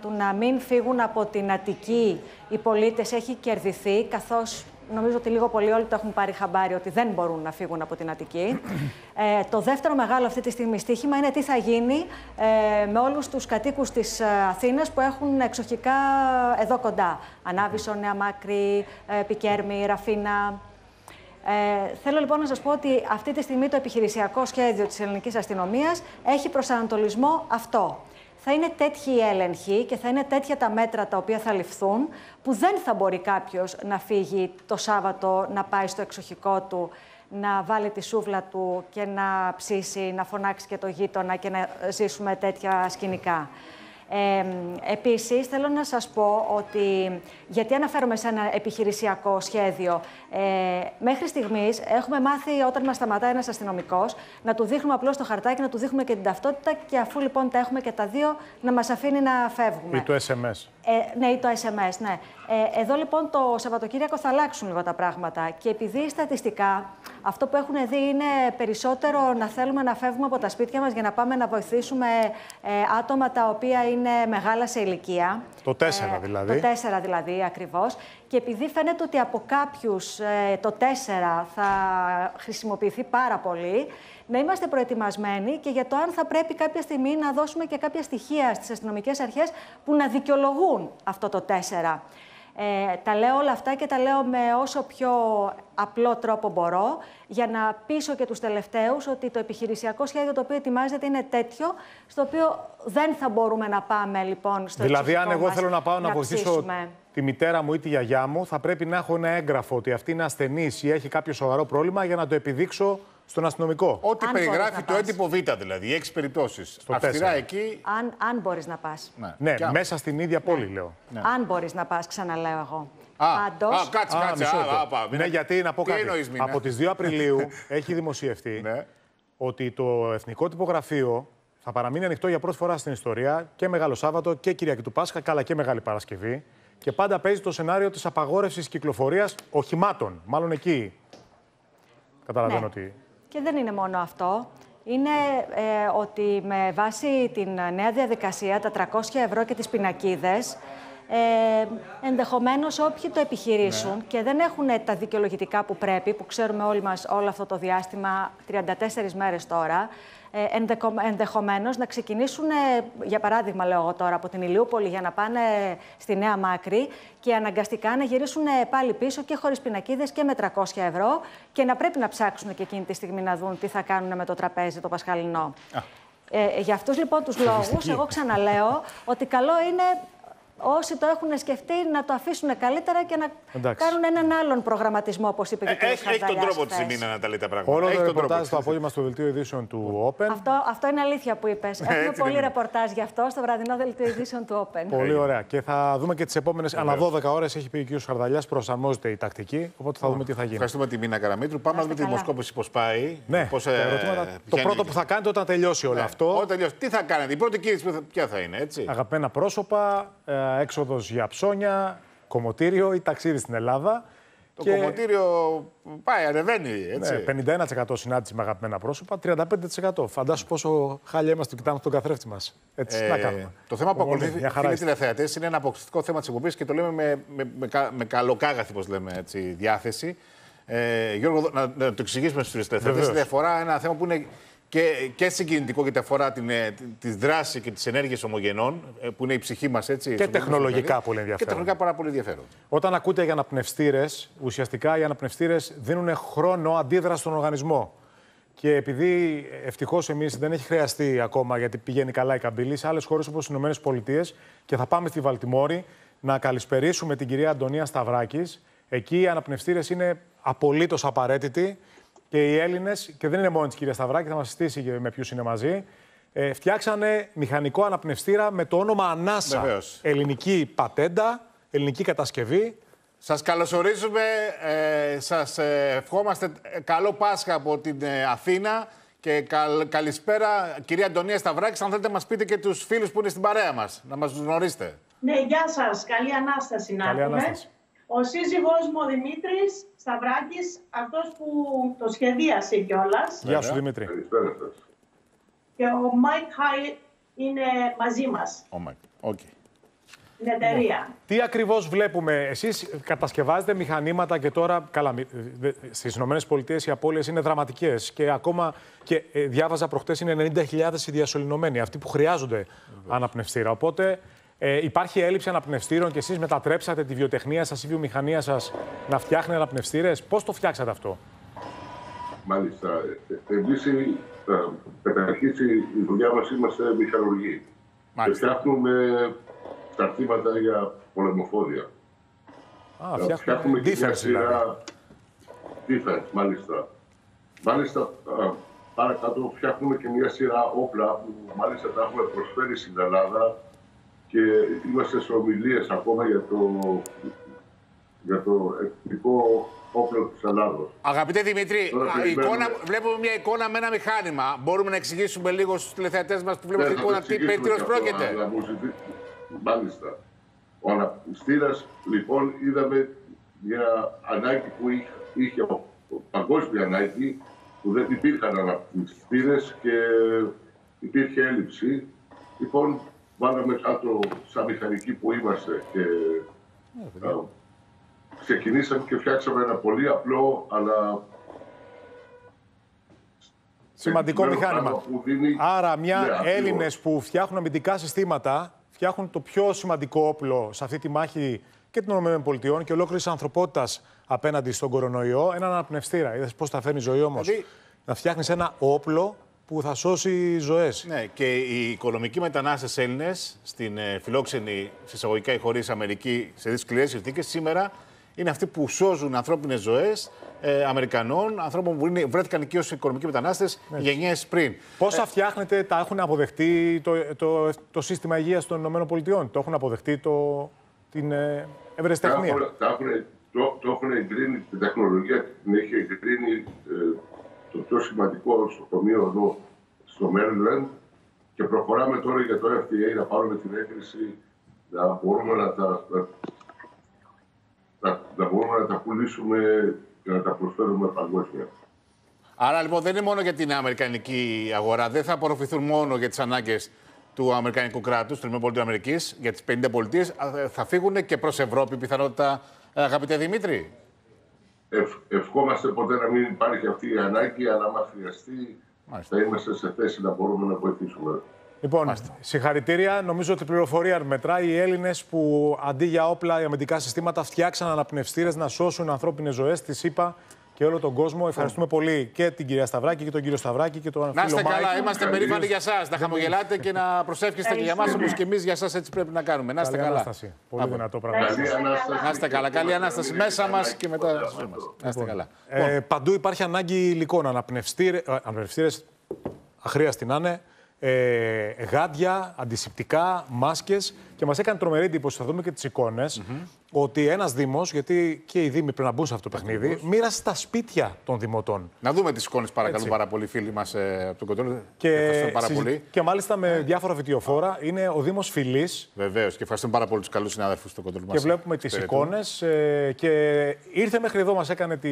του να μην φύγουν από την Αττική οι πολίτες έχει κερδιθεί, καθώς νομίζω ότι λίγο πολύ όλοι το έχουν πάρει χαμπάρι ότι δεν μπορούν να φύγουν από την Αττική. Ε, το δεύτερο μεγάλο αυτή τη στιγμή στίχημα είναι τι θα γίνει ε, με όλους τους κατοίκους της Αθήνας που έχουν εξοχικά εδώ κοντά. Ανάβησο, Νέα Μάκρη, ε, Πικέρμη, Ραφίνα, ε, θέλω λοιπόν να σας πω ότι αυτή τη στιγμή το επιχειρησιακό σχέδιο της ελληνικής αστυνομίας έχει προσανατολισμό αυτό. Θα είναι τέτοιοι οι έλεγχοι και θα είναι τέτοια τα μέτρα τα οποία θα ληφθούν που δεν θα μπορεί κάποιος να φύγει το Σάββατο, να πάει στο εξοχικό του, να βάλει τη σούβλα του και να ψήσει, να φωνάξει και το γείτονα και να ζήσουμε τέτοια σκηνικά. Ε, επίσης, θέλω να σας πω ότι, γιατί αναφέρομαι σε ένα επιχειρησιακό σχέδιο, ε, μέχρι στιγμής έχουμε μάθει όταν μας σταματάει ένας αστυνομικός να του δείχνουμε απλώς το χαρτάκι, να του δείχνουμε και την ταυτότητα και αφού λοιπόν τα έχουμε και τα δύο, να μας αφήνει να φεύγουμε. Ή το SMS. Ε, ναι, ή το SMS, ναι. Ε, εδώ λοιπόν το Σαββατοκύριακο θα αλλάξουν λίγο τα πράγματα και επειδή στατιστικά αυτό που έχουν δει είναι περισσότερο να θέλουμε να φεύγουμε από τα σπίτια μας για να πάμε να βοηθήσουμε ε, άτομα τα οποία είναι μεγάλα σε ηλικία. Το 4 ε, δηλαδή. Το 4 δηλαδή ακριβώς. Και επειδή φαίνεται ότι από κάποιους ε, το 4 θα χρησιμοποιηθεί πάρα πολύ, να είμαστε προετοιμασμένοι και για το αν θα πρέπει κάποια στιγμή να δώσουμε και κάποια στοιχεία στις αστυνομικές αρχές που να δικαιολογούν αυτό το 4. Ε, τα λέω όλα αυτά και τα λέω με όσο πιο απλό τρόπο μπορώ για να πείσω και τους τελευταίους ότι το επιχειρησιακό σχέδιο το οποίο ετοιμάζεται είναι τέτοιο στο οποίο δεν θα μπορούμε να πάμε λοιπόν στο Δηλαδή αν εγώ θέλω να πάω να, να βοηθήσω τη μητέρα μου ή τη γιαγιά μου θα πρέπει να έχω ένα έγγραφο ότι αυτή είναι ασθενής ή έχει κάποιο σοβαρό πρόβλημα για να το επιδείξω στον αστυνομικό. Ό,τι περιγράφει το έντυπο Β, δηλαδή, έξι περιπτώσεις. Αυστηρά εκεί. Αν, αν μπορείς να πας. Ναι, ναι μέσα στην ίδια πόλη, ναι. λέω. Ναι. Αν μπορείς να πας, ξαναλέω εγώ. Α, Πάντως... α, κάτσε, κάτσε. Α, α, α, ναι, γιατί να πω κάτι. Εννοείς, Από τις 2 Απριλίου <laughs> έχει δημοσιευτεί ναι. ότι το Εθνικό Τυπογραφείο θα παραμείνει ανοιχτό για πρώτη φορά στην ιστορία και Μεγάλο Σάββατο και Κυριακή του Πάσχα, καλά και Μεγάλη Παρασκευή. Και πάντα παίζει το σενάριο της απαγόρευσης κυκλοφορίας οχημάτων. Μάλλον εκεί. Καταλαβαίνω ναι. ότι. Και δεν είναι μόνο αυτό. Είναι ε, ότι με βάση την νέα διαδικασία, τα 300 ευρώ και τις πινακίδες, ε, ενδεχομένως όποιοι το επιχειρήσουν ναι. και δεν έχουν τα δικαιολογητικά που πρέπει, που ξέρουμε όλοι μας όλο αυτό το διάστημα, 34 μέρες τώρα, ε, ενδεχομένως να ξεκινήσουν, για παράδειγμα λέω εγώ τώρα, από την Ηλιούπολη για να πάνε στη Νέα Μάκρη και αναγκαστικά να γυρίσουν πάλι πίσω και χωρίς πινακίδες και με 300 ευρώ και να πρέπει να ψάξουν και εκείνη τη στιγμή να δουν τι θα κάνουν με το τραπέζι το Πασχαλινό. Ε, για αυτούς λοιπόν τους λόγους, εγώ ξαναλέω ότι καλό είναι όσοι το έχουν σκεφτεί να το αφήσουν καλύτερα και να Εντάξει. κάνουν έναν άλλον προγραμματισμό, όπως είπε και ο κ. Έχει, έχει τον τρόπο της Μίνα να τα λέει τα πράγματα. Όλο το ρεπορτάζ στο απόγευμα στο δελτίο ειδήσεων του Open. Αυτό, αυτό είναι αλήθεια που είπες. Έχουμε πολύ ρεπορτάζ γι' αυτό στο βραδινό δελτίο ειδήσεων του Open. Πολύ ωραία. Και θα δούμε και τις επόμενες. Ανά 12 ώρες έχει πει ο κ. Χαρδαλιά, προσαρμόζεται η τακτική. Οπότε θα δούμε τι θα γίνει. Ευχαριστούμε τη Μίνα Καραμίτρου. Πάμε να δούμε τη δημοσκόπηση πώς πάει. Ναι, ε, το πρώτο που θα κάνετε όταν τελειώσει όλο ναι. αυτό. Τι θα κάνετε, η πρώτη κίνηση ποια θα είναι, έτσι; Αγαπημένα πρόσωπα, ε, έξοδος για ψώνια, κομμωτήριο ή ταξίδι στην Ελλάδα. Το και... κομμωτήριο πάει, ανεβαίνει. Έτσι. Ναι, 51% συνάντηση με αγαπημένα πρόσωπα, 35%. Φαντάσου πόσο χάλια είμαστε που κοιτάμε τον καθρέφτη μας. Έτσι, ε, να κάνουμε. Το θέμα που ακολουθεί, φίλοι τηλεθεατές, είναι ένα αποκλειστικό θέμα της εκπομπής και το λέμε με, με, με, με καλοκάγαθη, όπως λέμε, έτσι, διάθεση. Ε, Γιώργο, να, να το εξηγήσουμε στους τηλεθεατές. Αφορά ένα θέμα που είναι και, και συγκινητικό γιατί αφορά την, ε, τη δράση και τις ενέργειες ομογενών, ε, που είναι η ψυχή μας έτσι. Και τεχνολογικά πολύ ενδιαφέρον. Και τεχνολογικά πάρα πολύ ενδιαφέρον. Όταν ακούτε για αναπνευστήρες, ουσιαστικά οι αναπνευστήρες δίνουν χρόνο αντίδραση στον οργανισμό. Και επειδή ευτυχώς εμείς δεν έχει χρειαστεί ακόμα, γιατί πηγαίνει καλά η καμπύλη, σε άλλες χώρες όπως οι ΗΠΑ και θα πάμε στη Βαλτιμόρη να καλησπερίσουμε την κυρία Αντωνία Σταυράκης. Εκεί οι αναπνευστήρες είναι απολύτως απαραίτητοι και οι Έλληνες, και δεν είναι μόνο της κυρίας Σταυράκη, θα μας συστήσει με ποιους είναι μαζί, ε, φτιάξανε μηχανικό αναπνευστήρα με το όνομα Ανάσα. Βεβαίως. Ελληνική πατέντα, ελληνική κατασκευή. Σας καλωσορίζουμε, ε, σας ε, ευχόμαστε καλό Πάσχα από την ε, Αθήνα και καλ, καλησπέρα κυρία Αντωνία Σταυράκης. Αν θέλετε μας πείτε και τους φίλους που είναι στην παρέα μας, να μας γνωρίσετε. Ναι, γεια σας. Καλή Ανάσταση να Καλή έχουμε. Ανάσταση. Ο σύζυγός μου ο Δημήτρης Σταυράκης, αυτός που το σχεδίασε κιόλας. Γεια σου Δημήτρη. Καλησπέρα σας. Και ο Μάικ Χάι είναι μαζί μας, Oh my God. Okay. την εταιρεία. Τι ακριβώς βλέπουμε, εσείς; Κατασκευάζετε μηχανήματα και τώρα, καλά, μη- δε- στις ΗΠΑ οι απώλειες είναι δραματικές και ακόμα, και ε, διάβαζα προχτές είναι 90.000 οι διασωληνωμένοι, αυτοί που χρειάζονται αναπνευστήρα. Οπότε ε, υπάρχει έλλειψη αναπνευστήρων και εσείς μετατρέψατε τη βιοτεχνία σας, η βιομηχανία σας να φτιάχνει αναπνευστήρες; Πώς το φτιάξατε αυτό; Μάλιστα. Ε, Εμείς η- ε, καταρχήν η δουλειά μας είμαστε μηχανουργοί. Και Μάλιστα. φτιάχνουμε σταρτήματα για πολεμοφόδια. Α, Ε, φτιάχνουμε Φτιάχνουμε και μια defense δηλαδή. σειρά defense, μάλιστα. Μάλιστα, α, παρακάτω φτιάχνουμε και μια σειρά όπλα που μάλιστα τα έχουμε προσφέρει στην Ελλάδα και είμαστε σε ομιλίες ακόμα για το, για το εθνικό όπλο της Ελλάδος. Αγαπητέ Δημήτρη, Τώρα α, περιμένουμε. εικόνα, βλέπουμε μια εικόνα με ένα μηχάνημα. Μπορούμε να εξηγήσουμε λίγο στους τηλεθεατές μας που βλέπουν Ναι, την θα το εικόνα τι περί εξηγήσουμε τίνος και αυτό, πρόκειται. αλλά μου ζητεί- Μάλιστα. Ο αναπνευστήρας, λοιπόν, είδαμε μια ανάγκη που είχε, είχε ο- ο- παγκόσμια ανάγκη που δεν υπήρχαν αναπνευστήρες και υπήρχε έλλειψη. Λοιπόν, βάλαμε κάτω σαν μηχανικοί που είμαστε και Ναι, α, ξεκινήσαμε και φτιάξαμε ένα πολύ απλό αλλά Σημαντικό εξειδικευμένο μηχάνημα. πράγμα που δίνει- Άρα, μια Ναι, ακριβώς. Έλληνες που φτιάχνουν αμυντικά συστήματα φτιάχνουν το πιο σημαντικό όπλο σε αυτή τη μάχη και των ΗΠΑ και ολόκληρης ανθρωπότητας απέναντι στον κορονοϊό, έναν αναπνευστήρα. Είδες πώς θα φέρνει η ζωή όμως. Δηλαδή- Να φτιάχνεις ένα όπλο που θα σώσει ζωές. Ναι, και οι οικονομικοί μετανάστες Έλληνες στην ε, φιλόξενη, συσσαγωγικά ή χωρίς Αμερική, σε σκληρέ συνθήκες, σήμερα είναι αυτοί που σώζουν ανθρώπινες ζωές ε, Αμερικανών, ανθρώπων που είναι, βρέθηκαν εκεί ως οικονομικοί μετανάστες γενιές πριν. Πόσα φτιάχνετε, τα έχουν αποδεχτεί το, το, το σύστημα υγείας των ΗΠΑ, το έχουν αποδεχτεί το, την ε, Τα ευρεσιτεχνία. έχουν, τα έχουν- το, το έχουν εγκρίνει την τεχνολογία, την έχει εγκρίνει ε, το πιο σημαντικό νοσοκομείο εδώ στο Maryland και προχωράμε τώρα για το FDA να πάρουμε την έγκριση να μπορούμε να τα, να, να, να μπορούμε να τα πουλήσουμε και να τα προσφέρουμε παγκόσμια. Άρα λοιπόν δεν είναι μόνο για την Αμερικανική αγορά, δεν θα απορροφηθούν μόνο για τις ανάγκες του Αμερικανικού κράτους, των ΗΠΑ, για τις 50 πολιτείες, θα φύγουν και προς Ευρώπη πιθανότητα, ε, αγαπητέ Δημήτρη. Ευ, ευχόμαστε ποτέ να μην υπάρχει αυτή η ανάγκη, αλλά άμα χρειαστεί Μάλιστα. θα είμαστε σε θέση να μπορούμε να βοηθήσουμε. Λοιπόν, συγχαρητήρια. Νομίζω ότι η πληροφορία μετράει. Οι Έλληνες που αντί για όπλα ή αμυντικά συστήματα φτιάξαν αναπνευστήρες να σώσουν ανθρώπινες ζωές. Της είπα και όλο τον κόσμο. Ευχαριστούμε πολύ και την κυρία Σταυράκη και τον κύριο Σταυράκη και τον Να είστε φίλο καλά, Μάικ. είμαστε περήφανοι για εσά. Να χαμογελάτε και να προσεύχεστε και για εμάς, όπως και εμείς για εσά έτσι πρέπει να κάνουμε. Να είστε Καλή καλά. Ανάσταση. Πολύ Μπράβο. δυνατό πράγμα. Καλή Ανάσταση. Να είστε καλά. Καλή ανάσταση μέσα μας και μετά στη ζωή μας. Να είστε καλά. Ε, παντού υπάρχει ανάγκη υλικών. Αναπνευστήρες, αχρίαστη να είναι. Ε, γάντια, αντισηπτικά, μάσκες και μας έκανε τρομερή εντύπωση, θα δούμε και τις εικονες ότι ένας Δήμος, γιατί και οι Δήμοι πρέπει να μπουν σε αυτό το παιχνίδι, μοίρασε στα σπίτια των δημοτών. Να δούμε τις εικόνες, παρακαλούν Έτσι. πάρα πολύ φίλοι μας ε, από τον κοντρόλ. Και, Ευχαριστούμε πάρα συζη- πολύ. και μάλιστα με διάφορα βιτιοφόρα. Είναι ο Δήμος Φιλής Βεβαίως και ευχαριστούμε πάρα πολύ τους καλούς συνάδελφους στον κοντρόλ μας. και βλέπουμε τις εικόνες ε, και ήρθε μέχρι εδώ, μας έκανε τη,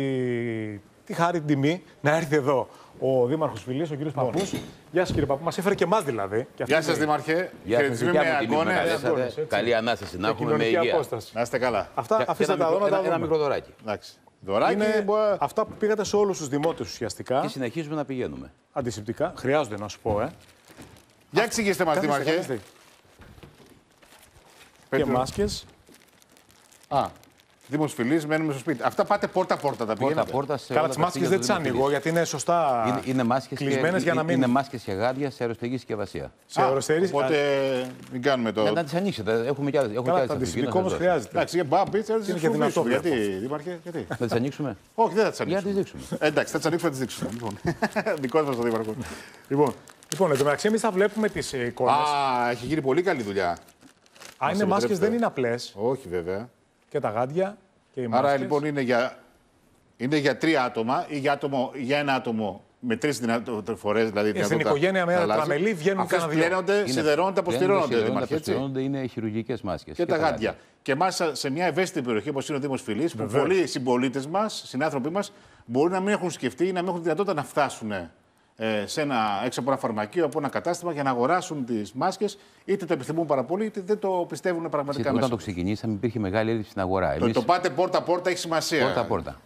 τη χάρη, την τιμή να έρθει εδώ ο Δήμαρχος Φιλής, ο κύριος Παππούς. Γεια σας κύριε Παππού, μας έφερε και εμάς δηλαδή. Και Γεια αυτή σας, είναι Δημαρχέ. Γεια σας, Χαιρετισμοί δικιά με μου τιμή που με αγώνε. καλέσατε. έτσι. Καλή Ανάσταση να και έχουμε με κοινωνική υγεία. απόσταση. Να είστε καλά. Αυτά Και αφήστε ένα τα εδώ να μικρό- τα ένα, ένα δούμε. μικρό δωράκι. Εντάξει. Δωράκι. Είναι μπορεί- αυτά που πήγατε σε όλους τους δημότες ουσιαστικά. Και συνεχίζουμε να πηγαίνουμε. Αντισηπτικά. Χρειάζονται να σου πω, ε. Για εξηγήστε μας, Καθίστε, Δημαρχέ. καθίστε. Και Πέτρο. μάσκες. Α, Δήμο Φιλή, μένουμε στο σπίτι. Αυτά πάτε πόρτα-πόρτα τα πηγαίνετε. Πόρτα-πόρτα σε Καλά, όλα τις τα μάσκες κτίρια δεν του τις Δήμου ανοίγω Φιλής. γιατί είναι σωστά Είναι, είναι μάσκες κλεισμένες και, για να μην. είναι μάσκες και γάντια σε αεροστερική συσκευασία. Σε αεροστερή. Οπότε μην κάνουμε το. Ναι, να τις ανοίξετε. Έχουμε κι άλλες. Έχουμε κι Καλά, άλλες τα αυτοκίνητα, αντισηπτικό όμως σας δώσω. χρειάζεται. Εντάξει, για μπάμπι, έτσι Είναι και δυνατό, Γιατί, βλέπω. Δήμαρχε, γιατί; Θα τις ανοίξουμε; Όχι, δεν θα τις Για να ανοίξουμε. τις δείξουμε. Εντάξει, θα τις ανοίξουμε, θα τις δείξουμε. Λοιπόν, <laughs> δικό μα ο Δήμαρχο. Λοιπόν, Λοιπόν, εν τω μεταξύ, εμείς θα βλέπουμε τις εικόνες. α, έχει γίνει πολύ καλή δουλειά. Αν είναι επιτρέψετε. μάσκες, δεν είναι απλές. Όχι, βέβαια. Και τα γάντια και οι Άρα μάσκες. λοιπόν είναι για, είναι για τρία άτομα ή για, άτομο, για ένα άτομο με τρεις φορέ. Δηλαδή, στην δυνατότητα οικογένεια με να ένα αλλάζει. τραμελί βγαίνουν Αυτές κανένα δύο. πλένονται, Είναι- σιδερώνονται, αποστηρώνονται. Πλένονται, Δήμαρχε, έτσι. αποστηρώνονται, είναι χειρουργικές μάσκες. Και τα γάντια. Και μάλιστα σε μια ευαίσθητη περιοχή όπως είναι ο Δήμος Φιλής, που πολλοί συμπολίτες μας, συνάνθρωποι μας, μπορεί να μην έχουν σκεφτεί ή να μην έχουν δυνατότητα να φτάσουν ε, σε ένα, έξω από ένα φαρμακείο, από ένα κατάστημα για να αγοράσουν τις μάσκες είτε το επιθυμούν πάρα πολύ, είτε δεν το πιστεύουν πραγματικά Όταν μέσα. το ξεκινήσαμε υπήρχε μεγάλη έλλειψη στην αγορά. Το, Εμείς το πάτε πόρτα-πόρτα έχει σημασία. πόρτα-πόρτα.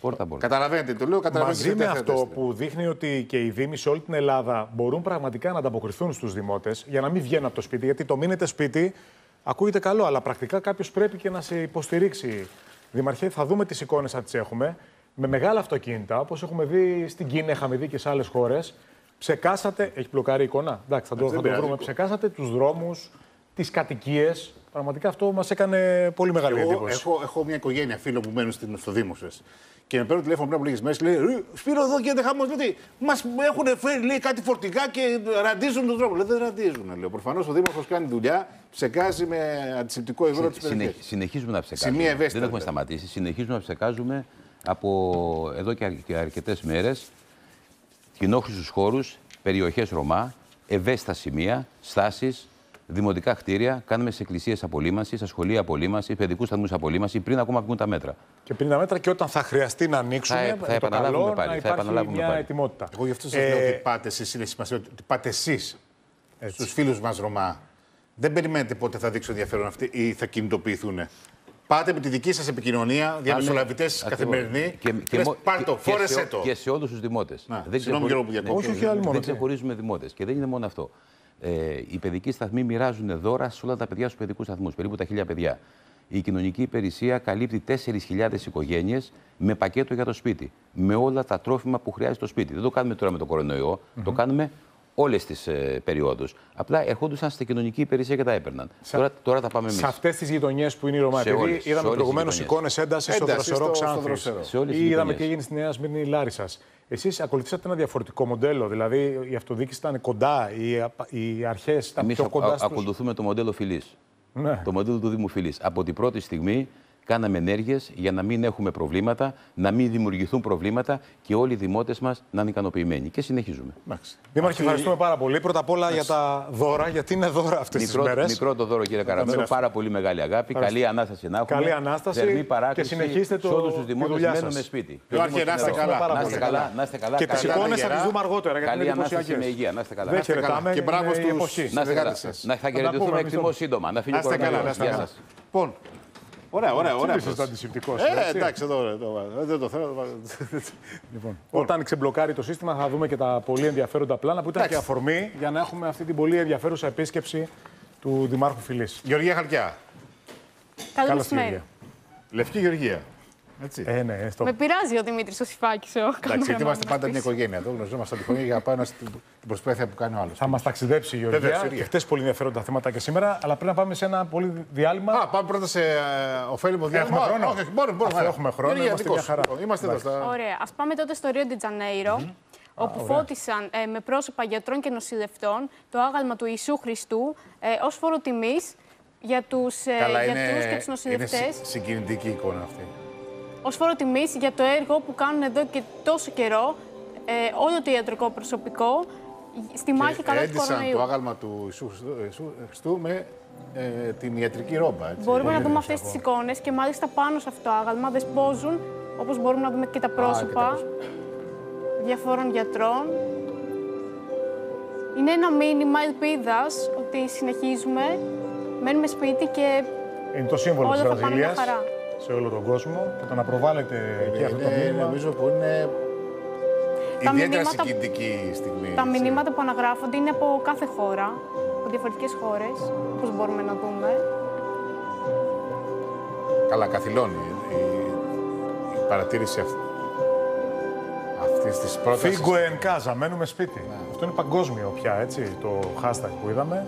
Πόρτα-πόρτα. Καταλαβαίνετε, το λέω, καταλαβαίνετε. Μαζί τι με θέλετε. αυτό που δείχνει ότι και οι Δήμοι σε όλη την Ελλάδα μπορούν πραγματικά να ανταποκριθούν στους δημότες για να μην βγαίνουν από το σπίτι. Γιατί το μείνετε σπίτι ακούγεται καλό, αλλά πρακτικά κάποιος πρέπει και να σε υποστηρίξει. Δημαρχέ, θα δούμε τις εικόνες θα τις έχουμε. Με μεγάλα αυτοκίνητα, όπως έχουμε δει στην Κίνα, είχαμε δει και σε άλλες χώρες. Ψεκάσατε. Έχει μπλοκάρει η εικόνα; Εντάξει, θα το, δεν θα το πειράζει. βρούμε. Ψεκάσατε τους δρόμους, τις κατοικίες. Πραγματικά αυτό μας έκανε πολύ μεγάλη Εγώ εντύπωση. έχω, έχω μια οικογένεια φίλων που μένουν στην, στο Δήμο σας. Και με παίρνουν τηλέφωνο πριν από λίγες μέρες. Λέει: «Ρε, Σπύρο, εδώ γίνεται χαμός. Δηλαδή, μας έχουν φέρει λέει, κάτι φορτικά και ραντίζουν τον δρόμο. Λέει: Δεν ραντίζουν. Λέω. Προφανώς ο Δήμαρχος κάνει δουλειά, ψεκάζει με αντισηπτικό υγρό της Συνε- περιοχή. συνεχίζουμε να ψεκάζουμε. Σημεία ευαίσθητα, Δεν έχουμε δηλαδή. σταματήσει. Συνεχίζουμε να ψεκάζουμε από εδώ και, αρ- και αρκετές μέρες κοινόχρηστου χώρους, περιοχές Ρωμά, ευαίσθητα σημεία, στάσεις, δημοτικά κτίρια. Κάνουμε σε εκκλησίες απολύμανση, σε σχολεία απολύμανση, παιδικούς σταθμούς απολύμανση, πριν ακόμα βγουν τα μέτρα. Και πριν τα μέτρα και όταν θα χρειαστεί να ανοίξουμε, Θα- θα με το επαναλάβουμε καλό, πάλι, να θα υπάρχει επαναλάβουμε μια πάλι. ετοιμότητα. Εγώ γι' αυτό σας Ε, λέω ότι πάτε εσείς, είναι σημασία ότι πάτε εσείς στους φίλους μας Ρωμά. Δεν περιμένετε πότε θα δείξουν ενδιαφέρον αυτοί ή θα κινητοποιηθούν. Πάτε με τη δική σας επικοινωνία, διαμεσολαβητές Ακριβώς. καθημερινοί. Και, και, λες, μο- πάρ' το, και- και φόρεσέ σε, το. Και σε όλους τους δημότες. Να, συγγνώμη, Γιώργο, που διακόπτω. Όχι, όχι, άλλο μόνο, Δεν τι. ξεχωρίζουμε δημότες. Και δεν είναι μόνο αυτό. Ε, οι παιδικοί σταθμοί μοιράζουν δώρα σε όλα τα παιδιά στους παιδικούς σταθμούς, περίπου τα χίλια παιδιά. Η κοινωνική υπηρεσία καλύπτει 4.000 οικογένειες με πακέτο για το σπίτι. Με όλα τα τρόφιμα που χρειάζεται το σπίτι. Δεν το κάνουμε τώρα με τον κορονοϊό, το κάνουμε όλες τις ε, περιόδους. Απλά ερχόντουσαν στην κοινωνική υπηρεσία και τα έπαιρναν. Τώρα, τώρα τα πάμε εμείς. Σε αυτές τις γειτονιές που είναι η Ρωμά, Σε επειδή όλες, σε είδαμε όλες τις προηγουμένως γειτονιές. εικόνες έντασης στο Έντασης δροσερό στο- στο Ξάνθης. δροσερό. Σε όλες τις Ή είδαμε γειτονιές. τι έγινε στη Νέα Σμύρνη Λάρισα. Εσείς ακολουθήσατε ένα διαφορετικό μοντέλο. Δηλαδή η αυτοδιοίκηση ήταν κοντά, οι, απα- οι αρχές ήταν Εμείς πιο κοντά στους... ακολουθούμε το μοντέλο φυλή. Ναι. Το μοντέλο του Δήμου Φυλή. Από την πρώτη στιγμή κάναμε ενέργειες για να μην έχουμε προβλήματα, να μην δημιουργηθούν προβλήματα και όλοι οι δημότες μας να είναι ικανοποιημένοι. Και συνεχίζουμε. Εντάξει. Δήμαρχε, ευχαριστούμε πάρα πολύ. Πρώτα απ' όλα για τα δώρα, γιατί είναι δώρα αυτές τις Μικρό, μέρες. μικρό το δώρο, κύριε Καραμένο. μοιραστούμε. Πάρα πολύ μεγάλη αγάπη. Καλή ανάσταση να έχουμε. Καλή Ανάσταση Θερμή και παράκληση συνεχίστε το- σε όλου του τη δημότες δουλειά μένουμε σας. σπίτι. Ιωάρχε, να είστε καλά. πάρα Να πολύ. είστε καλά. Να είστε καλά. Και τι Καλή εικόνε ανάσταση. θα τι δούμε αργότερα, γιατί Καλή είναι ανάσταση με εντυπωσιακέ. υγεία. Να είστε καλά. Δεν Να είστε καλά. χαιρετάμε. Και μπράβο είναι η στους- εποχή. Να είστε καλά. συνεργάτες σας. Να θα τα πούμε χαιρετηθούμε εμείς εκτιμώ τώρα. σύντομα. Να φύγει Να ο είστε καλά, να κορονοϊός. είστε Γεια καλά. σας. Λοιπόν, ωραία, ωραία, ωραία. Τσίπησε το αντισηπτικός σου, Ε, έτσι. εντάξει, εδώ, εδώ, δεν το θέλω. <laughs> Λοιπόν, όταν ξεμπλοκάρει το σύστημα, θα δούμε και τα πολύ ενδιαφέροντα πλάνα που ήταν Εντάξει. και αφορμή για να έχουμε αυτή την πολύ ενδιαφέρουσα επίσκεψη του Δημάρχου Φιλής. Γεωργία Χαλκιά. Καλό Καλώ μεσημέρι. Λευκή Γεωργία. Έτσι. Ε, ναι, στο... Με πειράζει ο Δημήτρης ο Σιφάκης. Εντάξει, γιατί είμαστε πάντα μια οικογένεια. Εδώ γνωριζόμαστε από τη χρονιά για πάνω στην την προσπάθεια που κάνει ο άλλος. Θα μας ταξιδέψει η Γεωργία. Βεβαίως, Και Γεωργία. χτες πολύ ενδιαφέροντα θέματα και σήμερα. Αλλά πρέπει να πάμε σε ένα πολύ διάλειμμα. Α, πάμε πρώτα σε ε, ωφέλιμο διάλειμμα. Έχουμε χρόνο; Όχι, όχι, μπορούμε, μπορούμε. Αφού έχουμε χρόνο, Γεωργία, είμαστε δικός μια σου. χαρά. Λοιπόν, Είμαστε εδώ στα. Ωραία. Α πάμε τότε στο Ρίο Ντιτζανέιρο, όπου φώτισαν ε, με πρόσωπα γιατρών και νοσηλευτών το άγαλμα του Ιησού Χριστού ε, ως φόρο τιμής για τους ε, Καλά, γιατρούς και είναι, τους είναι νοσηλευτές. συ- συγκινητική εικόνα αυτή. Ω φόρο τιμής για το έργο που κάνουν εδώ και τόσο καιρό ε, όλο το ιατρικό προσωπικό στη μάχη Και κατά του έντυσαν κορονοϊού. το άγαλμα του Ιησού Χριστού- Ιησού Χριστού με ε, την ιατρική ρόμπα. Έτσι. Μπορούμε να Πολύ δούμε εντυπωσιακό. αυτές τις εικόνες και μάλιστα πάνω σε αυτό το άγαλμα δεσπόζουν, όπως μπορούμε να δούμε και τα πρόσωπα πρόσωπα. διαφόρων γιατρών. Είναι ένα μήνυμα ελπίδας ότι συνεχίζουμε, μένουμε σπίτι και Είναι το σύμβολο όλα της θα πάνε μια Βραζιλία χαρά. σε όλο τον κόσμο. Και το να προβάλλεται εκεί αυτό το Είναι, μήνυμα. νομίζω που είναι Τα ιδιαίτερα μηνύματα- συγκινητική στιγμή. Τα έτσι. μηνύματα που αναγράφονται είναι από κάθε χώρα, από διαφορετικές χώρες, όπως μπορούμε να δούμε. Καλά, καθυλώνει. Η παρατήρηση αυτή. Αυτής της πρότασης. Φίγκο εν κάζα, μένουμε σπίτι. Ναι. Αυτό είναι παγκόσμιο πια, έτσι, το hashtag που είδαμε.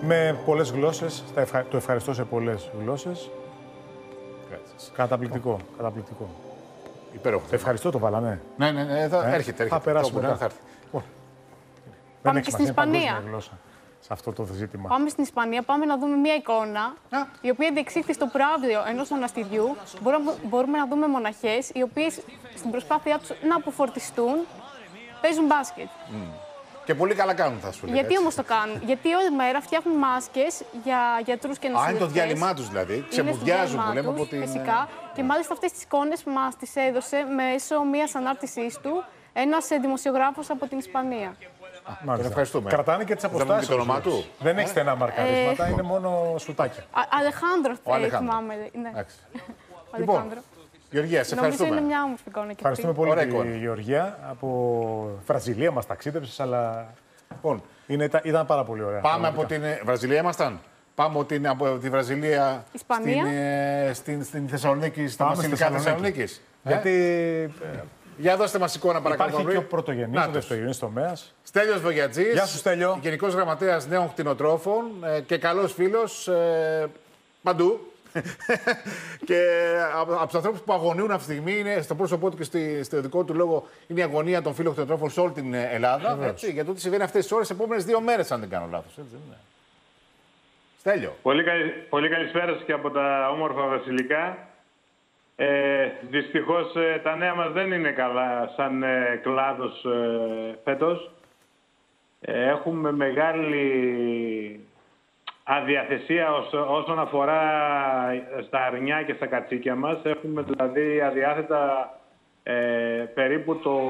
Με πολλές γλώσσες. Το ευχαριστώ σε πολλές γλώσσες. Καταπληκτικό. Καταπληκτικό. Υπέροχο. Ευχαριστώ το βάλαμε. Ναι, ναι, ναι, εδώ ε, έρχεται, Θα περάσουμε. Θα έρθει. Πάμε και στην Ισπανία. Γλώσσα σε αυτό το ζήτημα. Πάμε στην Ισπανία, πάμε να δούμε μια εικόνα η οποία διεξήχθη στο πράβδιο ενός μοναστηριού. Μπορούμε να δούμε μοναχές οι οποίες στην προσπάθειά τους να αποφορτιστούν παίζουν μπάσκετ. Και πολύ καλά κάνουν, θα σου λέω. Γιατί όμως το κάνουν, Γιατί όλη μέρα φτιάχνουν μάσκες για γιατρούς και νοσηλευτές. Α, είναι το διάλειμμά τους δηλαδή. Ξεμουδιάζουν, λέμε από την. Φυσικά. Και μάλιστα αυτές τις εικόνες μας τις έδωσε μέσω μιας ανάρτησής του ένας δημοσιογράφος από την Ισπανία. Τον ευχαριστούμε. Κρατάνε και τις αποστάσεις. το όνομά τους. Δεν έχεις στενά μαρκαρίσματα, είναι μόνο σουτάκια. Αλεχάνδρο, θυμάμαι. Ναι. <laughs> Λοιπόν, Γεωργία, σε ευχαριστούμε. Νομίζω είναι μια όμορφη εικόνα και Ευχαριστούμε πολύ τη Γεωργία. Από Βραζιλία μας ταξίδεψες, αλλά λοιπόν, είναι, ήταν πάρα πολύ ωραία. Πάμε από την Βραζιλία ήμασταν; Πάμε από την, από τη Βραζιλία Ισπανία. Στην, ε, στην, στην Θεσσαλονίκη, στα βασιλικά Θεσσαλονίκη. Γιατί για δώστε μας εικόνα παρακαλώ. Υπάρχει και ο πρωτογενής, ο δευτερογενή τομέας. Στέλιος Βογιατζής. Γεια σου, Στέλιο. Γενικός Γραμματέας Νέων Κτηνοτρόφων ε, και καλός φίλος ε, παντού. <laughs> και από, από τους ανθρώπους που αγωνίουν αυτή τη στιγμή είναι στο πρόσωπό του και στη, στο δικό του λόγο είναι η αγωνία των φίλων κτηνοτρόφων σε όλη την Ελλάδα. Έτσι, για το τι συμβαίνει αυτές τις ώρες, επόμενες δύο μέρες, αν δεν κάνω λάθος. Στέλιο. Πολύ, πολύ καλησπέρα και από τα όμορφα βασιλικά. Ε, δυστυχώς ε, τα νέα μας δεν είναι καλά σαν ε, κλάδος ε, φέτος. Ε, έχουμε μεγάλη αδιαθεσία όσον αφορά στα αρνιά και στα κατσίκια μας. Έχουμε δηλαδή αδιάθετα περίπου το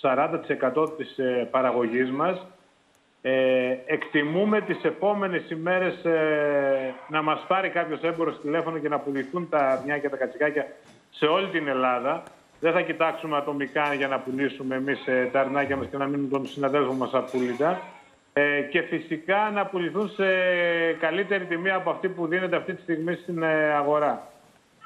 40% της παραγωγής μας ε, εκτιμούμε τις επόμενες ημέρες ε, να μας πάρει κάποιος έμπορος τηλέφωνο και να πουληθούν τα αρνιά και τα κατσικάκια σε όλη την Ελλάδα. Δεν θα κοιτάξουμε ατομικά για να πουλήσουμε εμείς ε, τα αρνάκια μας και να μείνουν των συναδέλφων μας απόλυτα. Ε, και φυσικά να πουληθούν σε καλύτερη τιμή από αυτή που δίνεται αυτή τη στιγμή στην ε, αγορά.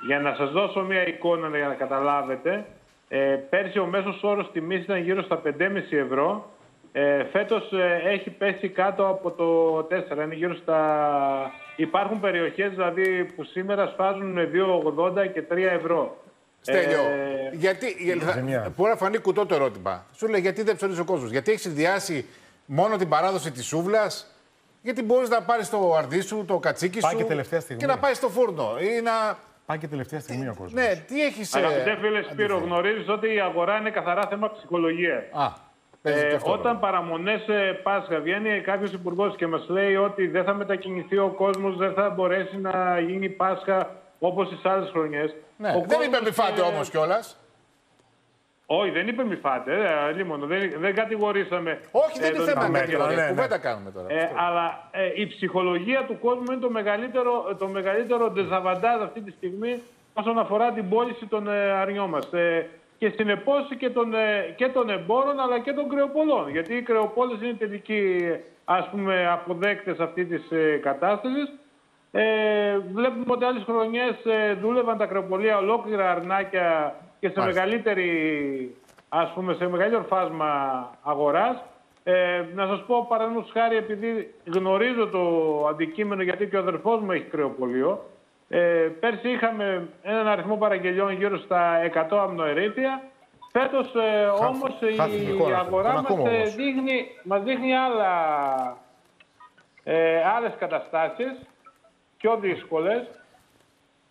Για να σας δώσω μια εικόνα για να καταλάβετε, ε, πέρσι ο μέσος όρος τιμής ήταν γύρω στα 5,5 ευρώ ε, φέτος ε, έχει πέσει κάτω από το 4, είναι γύρω στα... Υπάρχουν περιοχές δηλαδή που σήμερα σφάζουν με 2,80 και 3 ευρώ. Στέλιο, ε, γιατί, μπορεί να φανεί κουτό το ερώτημα. Σου λέει γιατί δεν ψωνίζει ο κόσμος, γιατί έχεις συνδυάσει μόνο την παράδοση της σούβλας, γιατί μπορείς να πάρεις το αρδί σου, το κατσίκι σου και, τελευταία στιγμή. και να πάει στο φούρνο ή να... Πάει και τελευταία στιγμή ο κόσμος. Ναι, τι έχεις... Αγαπητέ φίλε Σπύρο, γνωρίζεις ότι η αγορά είναι καθαρά θέμα ψυχολογίας. Α. Ε, όταν παραμονές Πάσχα βγαίνει κάποιος υπουργός και μας λέει ότι δεν θα μετακινηθεί ο κόσμος, δεν θα μπορέσει να γίνει Πάσχα όπως τις άλλες χρονιές. Ναι. Δεν είπε μη φάτε όμως κιόλας. Όχι, δεν είπε μη φάτε. Ε, λίμωνο, δεν, δεν κατηγορήσαμε. Όχι, δεν είναι θέμα κατηγορία. Κουβέντα κάνουμε τώρα. Ε, αλλά ε, η ψυχολογία του κόσμου είναι το μεγαλύτερο, το μεγαλύτερο αυτή τη στιγμή όσον αφορά την πώληση των ε, αρνιών μας. Ε, και συνεπώς και, των, ε, και των εμπόρων αλλά και των κρεοπολών. Γιατί οι κρεοπόλες είναι τελικοί ας πούμε, αποδέκτες αυτής της ε, κατάστασης. Ε, βλέπουμε ότι άλλες χρονιές ε, δούλευαν τα κρεοπολία ολόκληρα αρνάκια και σε, μεγαλύτερη, ας πούμε, σε μεγαλύτερο φάσμα αγοράς. Ε, να σας πω παραδείγματος χάρη επειδή γνωρίζω το αντικείμενο γιατί και ο αδερφός μου έχει κρεοπολείο ε, πέρσι είχαμε έναν αριθμό παραγγελιών γύρω στα 100 αμνοερήθεια. Φέτος ε, όμως η, αγορά μας, ε, δείχνει, μας δείχνει άλλα, ε, άλλες καταστάσεις, πιο δύσκολες.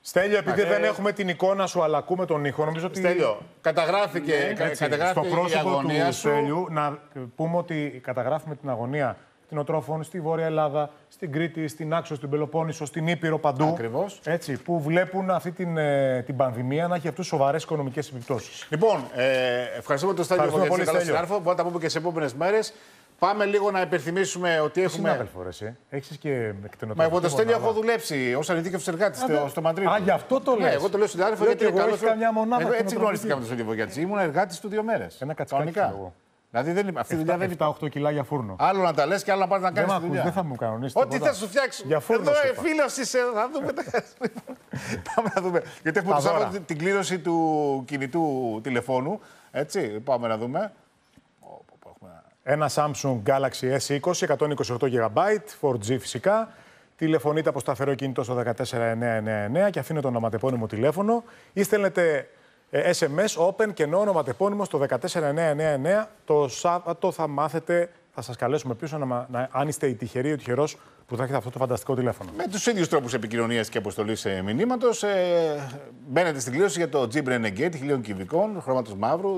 Στέλιο, επειδή ε, δεν έχουμε την εικόνα σου, αλλά ακούμε τον ήχο, νομίζω ότι. Στέλιο, καταγράφηκε, ναι, καταγράφηκε στο πρόσωπο η αγωνία του Στέλιου να πούμε ότι καταγράφουμε την αγωνία κτηνοτρόφων στη Βόρεια Ελλάδα, στην Κρήτη, στην Άξο, στην Πελοπόννησο, στην Ήπειρο, παντού. Ακριβώς. Έτσι, που βλέπουν αυτή την, ε, την πανδημία να έχει αυτούς σοβαρές οικονομικές επιπτώσεις. Λοιπόν, ε, ευχαριστούμε τον Στέλιο για την συνάδελφο. Μπορούμε να τα πούμε και σε επόμενες μέρες. Πάμε λίγο να υπενθυμίσουμε ότι έχουμε. Συνάδελφο, εσύ. Έχεις και κτηνοτρόφο. Μα εγώ το Στέλιο έχω δουλέψει ως αληθίκευτο εργάτη στο, στο Μαντρίδι. Α, γι' αυτό το λέω. Ναι, εγώ το λέω συνάδελφο γιατί είναι καλός. Καμιά μονάδα εγώ έτσι γνωρίστηκα με τον Στέλιο Βογιατζή. Ήμουν εργάτης του δύο μέρες. Ένα κατσικάκι. Δηλαδή δεν, αυτή η δουλειά δεν υπάρχει. 7-8 κιλά για φούρνο. Άλλο να τα λες και άλλο να πας να κάνεις δουλειά. Δεν θα μου κανονίσεις. Ό,τι θες σου φτιάξει. Για φούρνο. Εδώ ε, φίλος είσαι, θα δούμε. <laughs> Πάμε να δούμε. Γιατί έχουμε το την κλήρωση του κινητού τηλεφώνου. Έτσι, πάμε να δούμε. Ένα Samsung Galaxy S20, 128 GB, 4G φυσικά. Τηλεφωνείτε από σταθερό κινητό στο 14999 και αφήνετε το ονοματεπώνυμο τηλέφωνο ή στέλνετε SMS open και ονοματεπώνυμο στο 14999. Το Σάββατο θα μάθετε, θα σας καλέσουμε πίσω να, να, αν είστε οι τυχεροί ή ο τυχερός που θα έχετε αυτό το φανταστικό τηλέφωνο. Με τους ίδιους τρόπους επικοινωνίας και αποστολής ε, μηνύματος, ε, μπαίνετε στην κλήρωση για το Jeep Renegade χιλίων κυβικών, χρώματος μαύρου,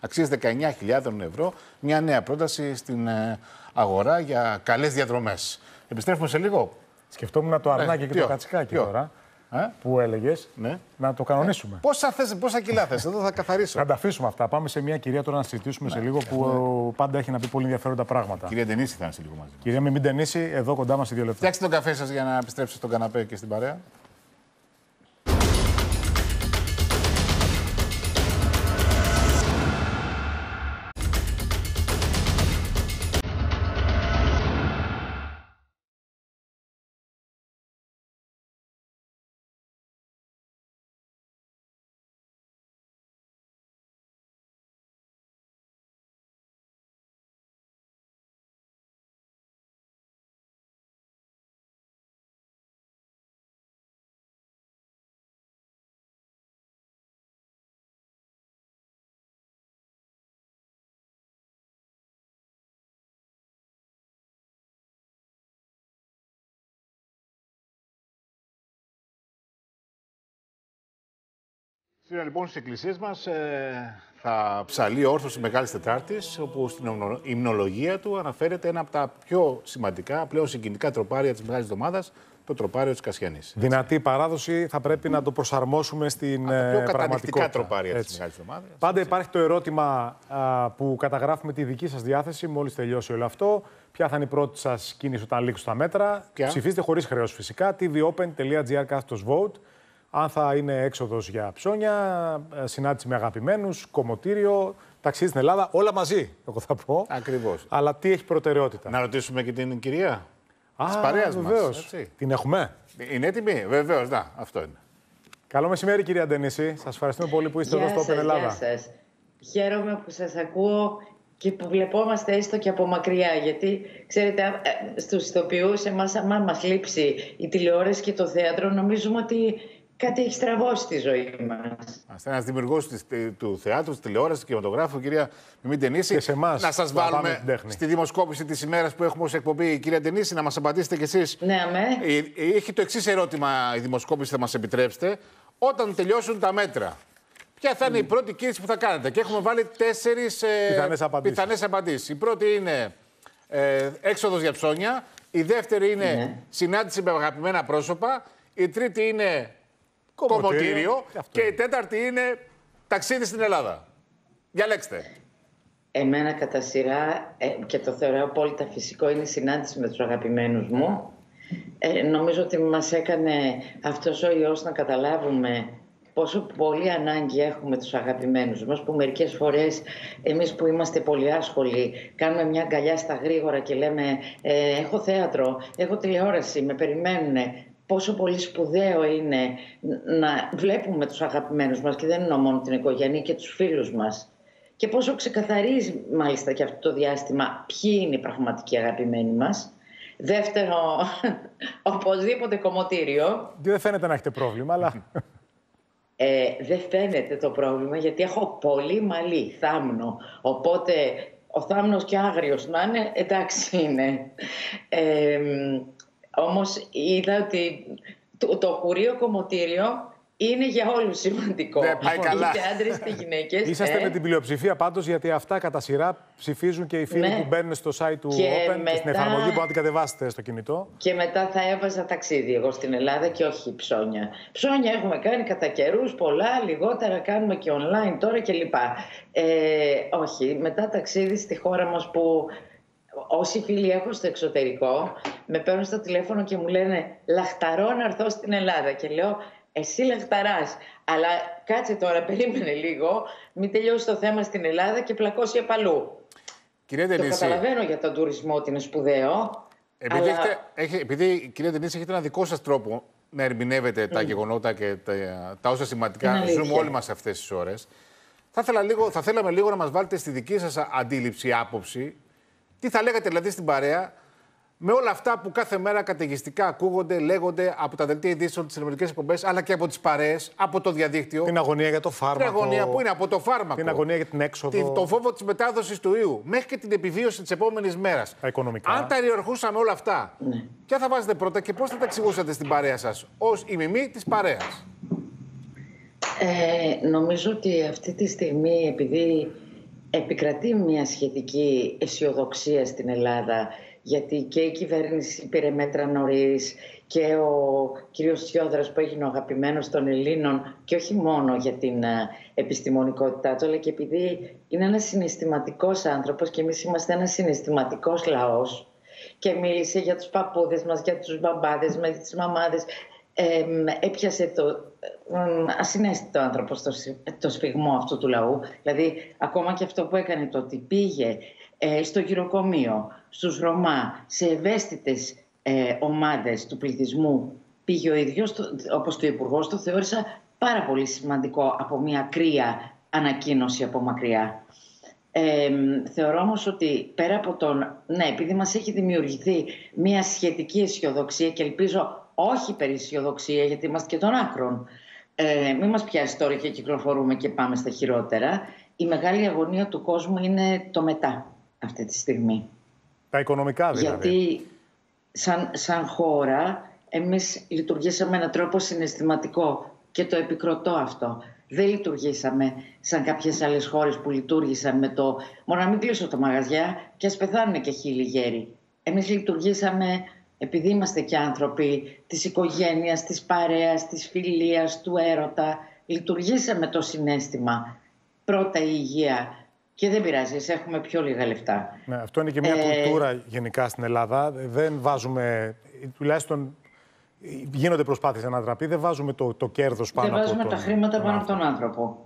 αξία 19.000 ευρώ. Μια νέα πρόταση στην ε, αγορά για καλές διαδρομές. Επιστρέφουμε σε λίγο. Σκεφτόμουν το αρνάκι ναι, και το κατσικάκι τώρα. Ε; Που έλεγες ναι. να το κανονίσουμε. Ε, πόσα, θες, πόσα κιλά θες, εδώ θα καθαρίσω. Θα τα αφήσουμε αυτά. Πάμε σε μια κυρία τώρα να συζητήσουμε σε ναι. λίγο που ναι. πάντα έχει να πει πολύ ενδιαφέροντα πράγματα. Κυρία Ντενίση θα είναι σε λίγο μαζί. Κυρία μην Ντενίση, εδώ κοντά μας σε δύο λεπτά. Φτιάξτε τον καφέ σας για να επιστρέψετε στον καναπέ και στην παρέα. Σήμερα λοιπόν στις εκκλησίες μας ε, θα ψαλεί ο όρθος της Μεγάλης Τετάρτης, όπου στην υμνολογία του αναφέρεται ένα από τα πιο σημαντικά, πλέον συγκινητικά τροπάρια της Μεγάλης Εβδομάδας, το τροπάριο της Κασιανής. Δυνατή παράδοση, θα πρέπει να το προσαρμόσουμε στην από τα πιο πραγματικότητα. τροπάρια της Μεγάλης Εβδομάδας. Πάντα υπάρχει το ερώτημα α, που καταγράφουμε τη δική σας διάθεση, μόλις τελειώσει όλο αυτό. Ποια θα είναι η πρώτη σας κίνηση όταν λήξουν τα μέτρα. Ποια; Ψηφίστε χωρίς χρέος φυσικά. tvopen.gr κάθετος vote αν θα είναι έξοδος για ψώνια, ε, συνάντηση με αγαπημένους, κομμωτήριο, ταξίδι στην Ελλάδα, όλα μαζί, εγώ θα πω. Ακριβώς. Αλλά τι έχει προτεραιότητα; Να ρωτήσουμε και την κυρία. Α, της παρέας μας. Την έχουμε; Είναι έτοιμη, βεβαίως, να, αυτό είναι. Καλό μεσημέρι, κυρία Ντενίση. Σας ευχαριστούμε πολύ που είστε γεια εδώ στο Open Ελλάδα. Γεια σας. Χαίρομαι που σας ακούω και που βλεπόμαστε έστω και από μακριά. Γιατί, ξέρετε, ε, στους ηθοποιούς, εμάς, αν μας λείψει η τηλεόραση και το θέατρο, νομίζουμε ότι κάτι έχει στραβώσει τη ζωή μας. Είστε ένας δημιουργός του θεάτρου, της τηλεόρασης, του κινηματογράφου, κυρία Μιμή Τενίση. Και σε εμάς, να σας βάλουμε στη δημοσκόπηση της ημέρας που έχουμε ως εκπομπή, κυρία Τενίση, να μας απαντήσετε κι εσείς. Ναι, αμέ. Ε, έχει το εξής ερώτημα η δημοσκόπηση, θα μας επιτρέψετε. Όταν τελειώσουν τα μέτρα, ποια θα είναι η πρώτη κίνηση που θα κάνετε; Και έχουμε βάλει τέσσερις ε, πιθανές απαντήσεις. Η πρώτη είναι ε, έξοδος για ψώνια. Η δεύτερη είναι ναι. συνάντηση με αγαπημένα πρόσωπα. Η τρίτη είναι κομμωτήριο. Και η τέταρτη είναι ταξίδι στην Ελλάδα. Διαλέξτε. Εμένα κατά σειρά ε, και το θεωρώ απόλυτα φυσικό είναι η συνάντηση με τους αγαπημένους μου. Ε, νομίζω ότι μας έκανε αυτός ο ιός να καταλάβουμε πόσο πολύ ανάγκη έχουμε τους αγαπημένους μας που μερικές φορές εμείς που είμαστε πολύ άσχολοι κάνουμε μια αγκαλιά στα γρήγορα και λέμε ε, έχω θέατρο, έχω τηλεόραση, με περιμένουν πόσο πολύ σπουδαίο είναι να βλέπουμε τους αγαπημένους μας και δεν εννοώ μόνο την οικογένεια και τους φίλους μας και πόσο ξεκαθαρίζει μάλιστα και αυτό το διάστημα ποιοι είναι οι πραγματικοί αγαπημένοι μας. Δεύτερο, <laughs> οπωσδήποτε κομμωτήριο. Δεν φαίνεται να έχετε πρόβλημα, αλλά... <laughs> Ε, δεν φαίνεται το πρόβλημα γιατί έχω πολύ μαλλί, θάμνο. Οπότε ο θάμνος και άγριος να είναι, εντάξει είναι. Ε, όμως είδα ότι το, το κουρίο κομμωτήριο είναι για όλους σημαντικό. Ναι, πάει καλά. Είτε άντρες είτε γυναίκες. Είσαστε ε. με την πλειοψηφία πάντως, γιατί αυτά κατά σειρά ψηφίζουν και οι φίλοι ναι. που μπαίνουν στο site του και Open μετά... και στην εφαρμογή που να την κατεβάσετε στο κινητό. Και μετά θα έβαζα ταξίδι εγώ στην Ελλάδα και όχι ψώνια. Ψώνια έχουμε κάνει κατά καιρούς, πολλά, λιγότερα κάνουμε και online τώρα κλπ. Ε, όχι, μετά ταξίδι στη χώρα μας που όσοι φίλοι έχω στο εξωτερικό με παίρνουν στο τηλέφωνο και μου λένε λαχταρώ να έρθω στην Ελλάδα και λέω εσύ λαχταράς αλλά κάτσε τώρα <laughs> περίμενε λίγο μην τελειώσει το θέμα στην Ελλάδα και πλακώσει απαλού Κυρία το καταλαβαίνω για τον τουρισμό ότι είναι σπουδαίο. Επειδή, αλλά... έχετε, έχει, επειδή κυρία Ντενίση, έχετε ένα δικό σας τρόπο να ερμηνεύετε τα γεγονότα και τα, τα όσα σημαντικά ζούμε όλοι μας αυτές τις ώρες. Θα, θα θέλαμε λίγο να μας βάλετε στη δική σας αντίληψη, άποψη. Τι θα λέγατε δηλαδή στην παρέα με όλα αυτά που κάθε μέρα καταιγιστικά ακούγονται, λέγονται από τα δελτία ειδήσεων, τι ελληνικές εκπομπές, αλλά και από τις παρέες, από το διαδίκτυο. Την αγωνία για το φάρμακο. Την αγωνία που είναι από το φάρμακο. Την αγωνία για την έξοδο. Το φόβο της μετάδοσης του ιού. Μέχρι και την επιβίωση της επόμενης μέρας. Τα οικονομικά. Αν τα ιεραρχούσαμε όλα αυτά, ναι. ποια θα βάζετε πρώτα και πώς θα τα εξηγούσατε στην παρέα σας, ως η μιμή της παρέας; Ε, νομίζω ότι αυτή τη στιγμή, επειδή επικρατεί μια σχετική αισιοδοξία στην Ελλάδα γιατί και η κυβέρνηση πήρε μέτρα νωρίς και ο κύριος Σιόδρας που έγινε ο αγαπημένος των Ελλήνων και όχι μόνο για την ε, επιστημονικότητά του αλλά και επειδή είναι ένας συναισθηματικός άνθρωπος και εμείς είμαστε ένας συναισθηματικός λαός και μίλησε για τους παππούδες μας, για τους μπαμπάδες μας, για τις μαμάδες ε, έπιασε το ε, ασυναίσθητο άνθρωπο το, το σφιγμό αυτού του λαού. Δηλαδή, ακόμα και αυτό που έκανε το ότι πήγε ε, στο γυροκομείο, στους Ρωμά, σε ευαίσθητες ε, ομάδες του πληθυσμού πήγε ο ίδιος, όπως το υπουργός το θεώρησα πάρα πολύ σημαντικό από μια κρύα ανακοίνωση από μακριά. Ε, θεωρώ όμως ότι πέρα από τον... Ναι, επειδή μας έχει δημιουργηθεί μια σχετική αισιοδοξία και ελπίζω όχι περί αισιοδοξία γιατί είμαστε και των άκρων. Ε, μην μας πιάσει τώρα και κυκλοφορούμε και πάμε στα χειρότερα. Η μεγάλη αγωνία του κόσμου είναι το μετά αυτή τη στιγμή. Τα οικονομικά δηλαδή. Γιατί σαν, σαν χώρα εμείς λειτουργήσαμε με έναν τρόπο συναισθηματικό και το επικροτώ αυτό. Δεν λειτουργήσαμε σαν κάποιες άλλες χώρες που λειτουργήσαν με το «Μόνο να μην κλείσω το μαγαζιά και ας πεθάνουν και χίλιοι γέροι». Εμείς λειτουργήσαμε επειδή είμαστε και άνθρωποι της οικογένειας, της παρέας, της φιλίας, του έρωτα. Λειτουργήσαμε το συνέστημα. Πρώτα η υγεία, και δεν πειράζει, έχουμε πιο λίγα λεφτά. Ναι, αυτό είναι και μια ε... κουλτούρα γενικά στην Ελλάδα. Δεν βάζουμε, τουλάχιστον γίνονται προσπάθειες να ανατραπεί, δεν βάζουμε το, το κέρδος πάνω δεν από Δεν βάζουμε τα χρήματα πάνω από τον άνθρωπο.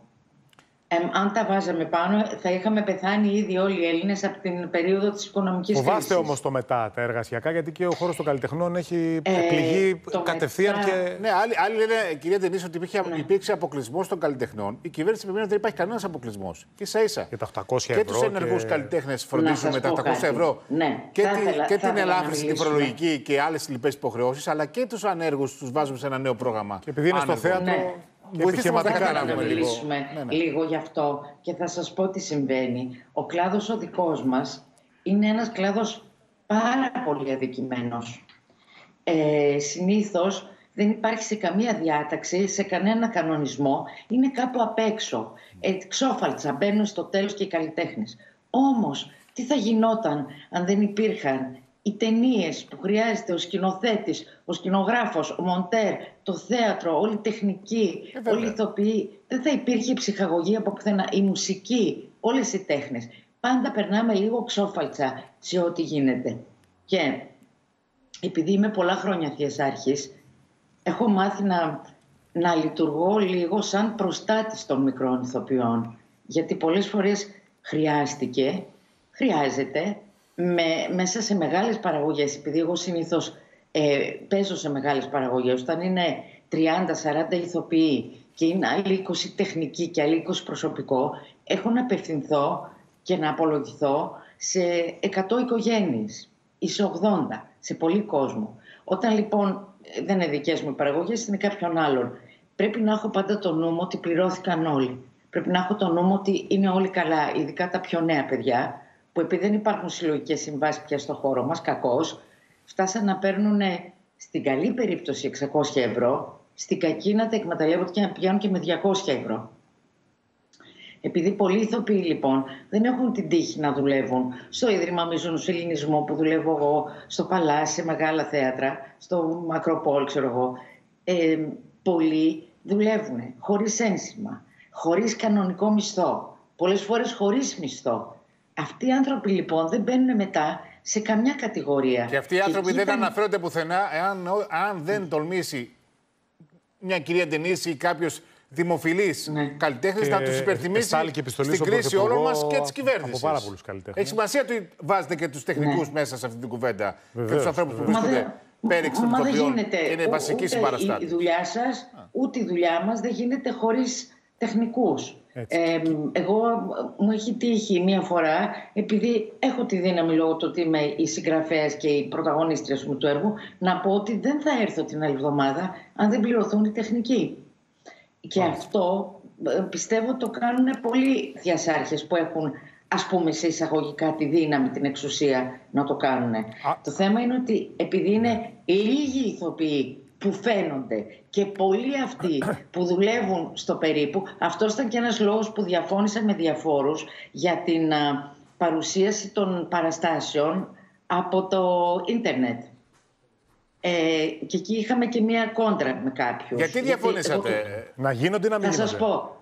Ε, αν τα βάζαμε πάνω, θα είχαμε πεθάνει ήδη όλοι οι Έλληνες από την περίοδο της οικονομικής κρίσης. Φοβάστε όμως το μετά τα εργασιακά, γιατί και ο χώρος των καλλιτεχνών έχει ε, πληγεί κατευθείαν μετά... και. Ναι, άλλοι, άλλοι λένε, κυρία Ντενίση, ότι υπήρχε, ναι. υπήρξε αποκλεισμός των καλλιτεχνών. Η κυβέρνηση επιμένει ότι δεν υπάρχει κανένας αποκλεισμός. Και ίσα ίσα. Και τα 800 ευρώ. Και τους ενεργού και... καλλιτέχνες φροντίζουν με τα 800 ευρώ. Ναι, και, τη, και την ελάφρυνση, την φορολογική και άλλες λοιπές υποχρεώσεις, αλλά και τους ανέργους τους βάζουμε σε ένα νέο πρόγραμμα. Και επειδή είναι στο θέατρο. Ναι. Βοηθήστε μας να μιλήσουμε ναι, ναι. λίγο γι' αυτό και θα σας πω τι συμβαίνει. Ο κλάδος ο δικός μας είναι ένας κλάδος πάρα πολύ αδικημένος. Ε, συνήθως δεν υπάρχει σε καμία διάταξη, σε κανένα κανονισμό, είναι κάπου απ' έξω. Ε, ξόφαλτσα, μπαίνουν στο τέλος και οι καλλιτέχνες. Όμως, τι θα γινόταν αν δεν υπήρχαν οι ταινίες που χρειάζεται ο σκηνοθέτης, ο σκηνογράφος, ο μοντέρ, το θέατρο, όλη η τεχνική, ε, όλοι οι ηθοποιοί. Δεν θα υπήρχε ψυχαγωγία από πουθενά. Η μουσική, όλες οι τέχνες. Πάντα περνάμε λίγο ξόφαλτσα σε ό,τι γίνεται. Και επειδή είμαι πολλά χρόνια Άρχης, έχω μάθει να, να λειτουργώ λίγο σαν προστάτης των μικρών ηθοποιών. Γιατί πολλές φορές χρειάστηκε, χρειάζεται με, μέσα σε μεγάλες παραγωγές, επειδή εγώ συνήθως ε, παίζω σε μεγάλες παραγωγές, όταν είναι 30-40 ηθοποιοί και είναι άλλοι 20 τεχνικοί και άλλοι 20 προσωπικό, έχω να απευθυνθώ και να απολογηθώ σε 100 οικογένειες ή σε 80, σε πολύ κόσμο. Όταν λοιπόν δεν είναι δικές μου παραγωγές, είναι κάποιον άλλον. Πρέπει να έχω πάντα το νου μου ότι πληρώθηκαν όλοι. Πρέπει να έχω το νου μου ότι είναι όλοι καλά, ειδικά τα πιο νέα παιδιά, που επειδή δεν υπάρχουν συλλογικές συμβάσεις πια στο χώρο μας, κακώς, φτάσαν να παίρνουν στην καλή περίπτωση 600 ευρώ, στην κακή να τα εκμεταλλεύονται και να πηγαίνουν και με 200 ευρώ. Επειδή πολλοί ηθοποιοί λοιπόν δεν έχουν την τύχη να δουλεύουν στο Ίδρυμα Μίζωνος Ελληνισμού που δουλεύω εγώ, στο Παλάσι, σε μεγάλα θέατρα, στο Μακροπόλ, ξέρω εγώ. Ε, πολλοί δουλεύουν χωρίς ένσημα, χωρίς κανονικό μισθό, πολλές φορές χωρίς μισθό. Αυτοί οι άνθρωποι λοιπόν δεν μπαίνουν μετά σε καμιά κατηγορία. Και αυτοί οι άνθρωποι δεν αναφέρονται πουθενά εάν, αν δεν τολμήσει μια κυρία Ντενίση ή κάποιος δημοφιλεί ναι. καλλιτέχνε να τους υπερθυμίσει στην κρίση όλων μας και της κυβέρνησης. Έχει σημασία ότι βάζετε και τους τεχνικούς ναι. μέσα σε αυτή την κουβέντα Βεβαίως. και τους ανθρώπους που βρίσκονται πέριξ των τοπιών. Είναι βασική συμπαραστάτη. Η δουλειά σας, ούτε η δουλειά μας δεν γίνεται χωρίς τεχνικούς. Ε, εγώ μου έχει τύχει μία φορά, επειδή έχω τη δύναμη λόγω του ότι είμαι η συγγραφέα και η πρωταγωνίστρια μου του έργου, να πω ότι δεν θα έρθω την άλλη εβδομάδα αν δεν πληρωθούν οι τεχνικοί. Και αυτό ε, πιστεύω το κάνουν πολλοί διασάρχες που έχουν ας πούμε σε εισαγωγικά τη δύναμη, την εξουσία να το κάνουν. Το θέμα είναι ότι επειδή είναι λίγοι ηθοποιοί που φαίνονται και πολλοί αυτοί που δουλεύουν στο περίπου, αυτός ήταν και ένας λόγος που διαφώνησα με διαφόρους για την παρουσίαση των παραστάσεων από το ίντερνετ. Ε, και εκεί είχαμε και μία κόντρα με κάποιους. Γιατί διαφώνησατε, να γίνονται ή να μην θα γίνονται; Σας πω.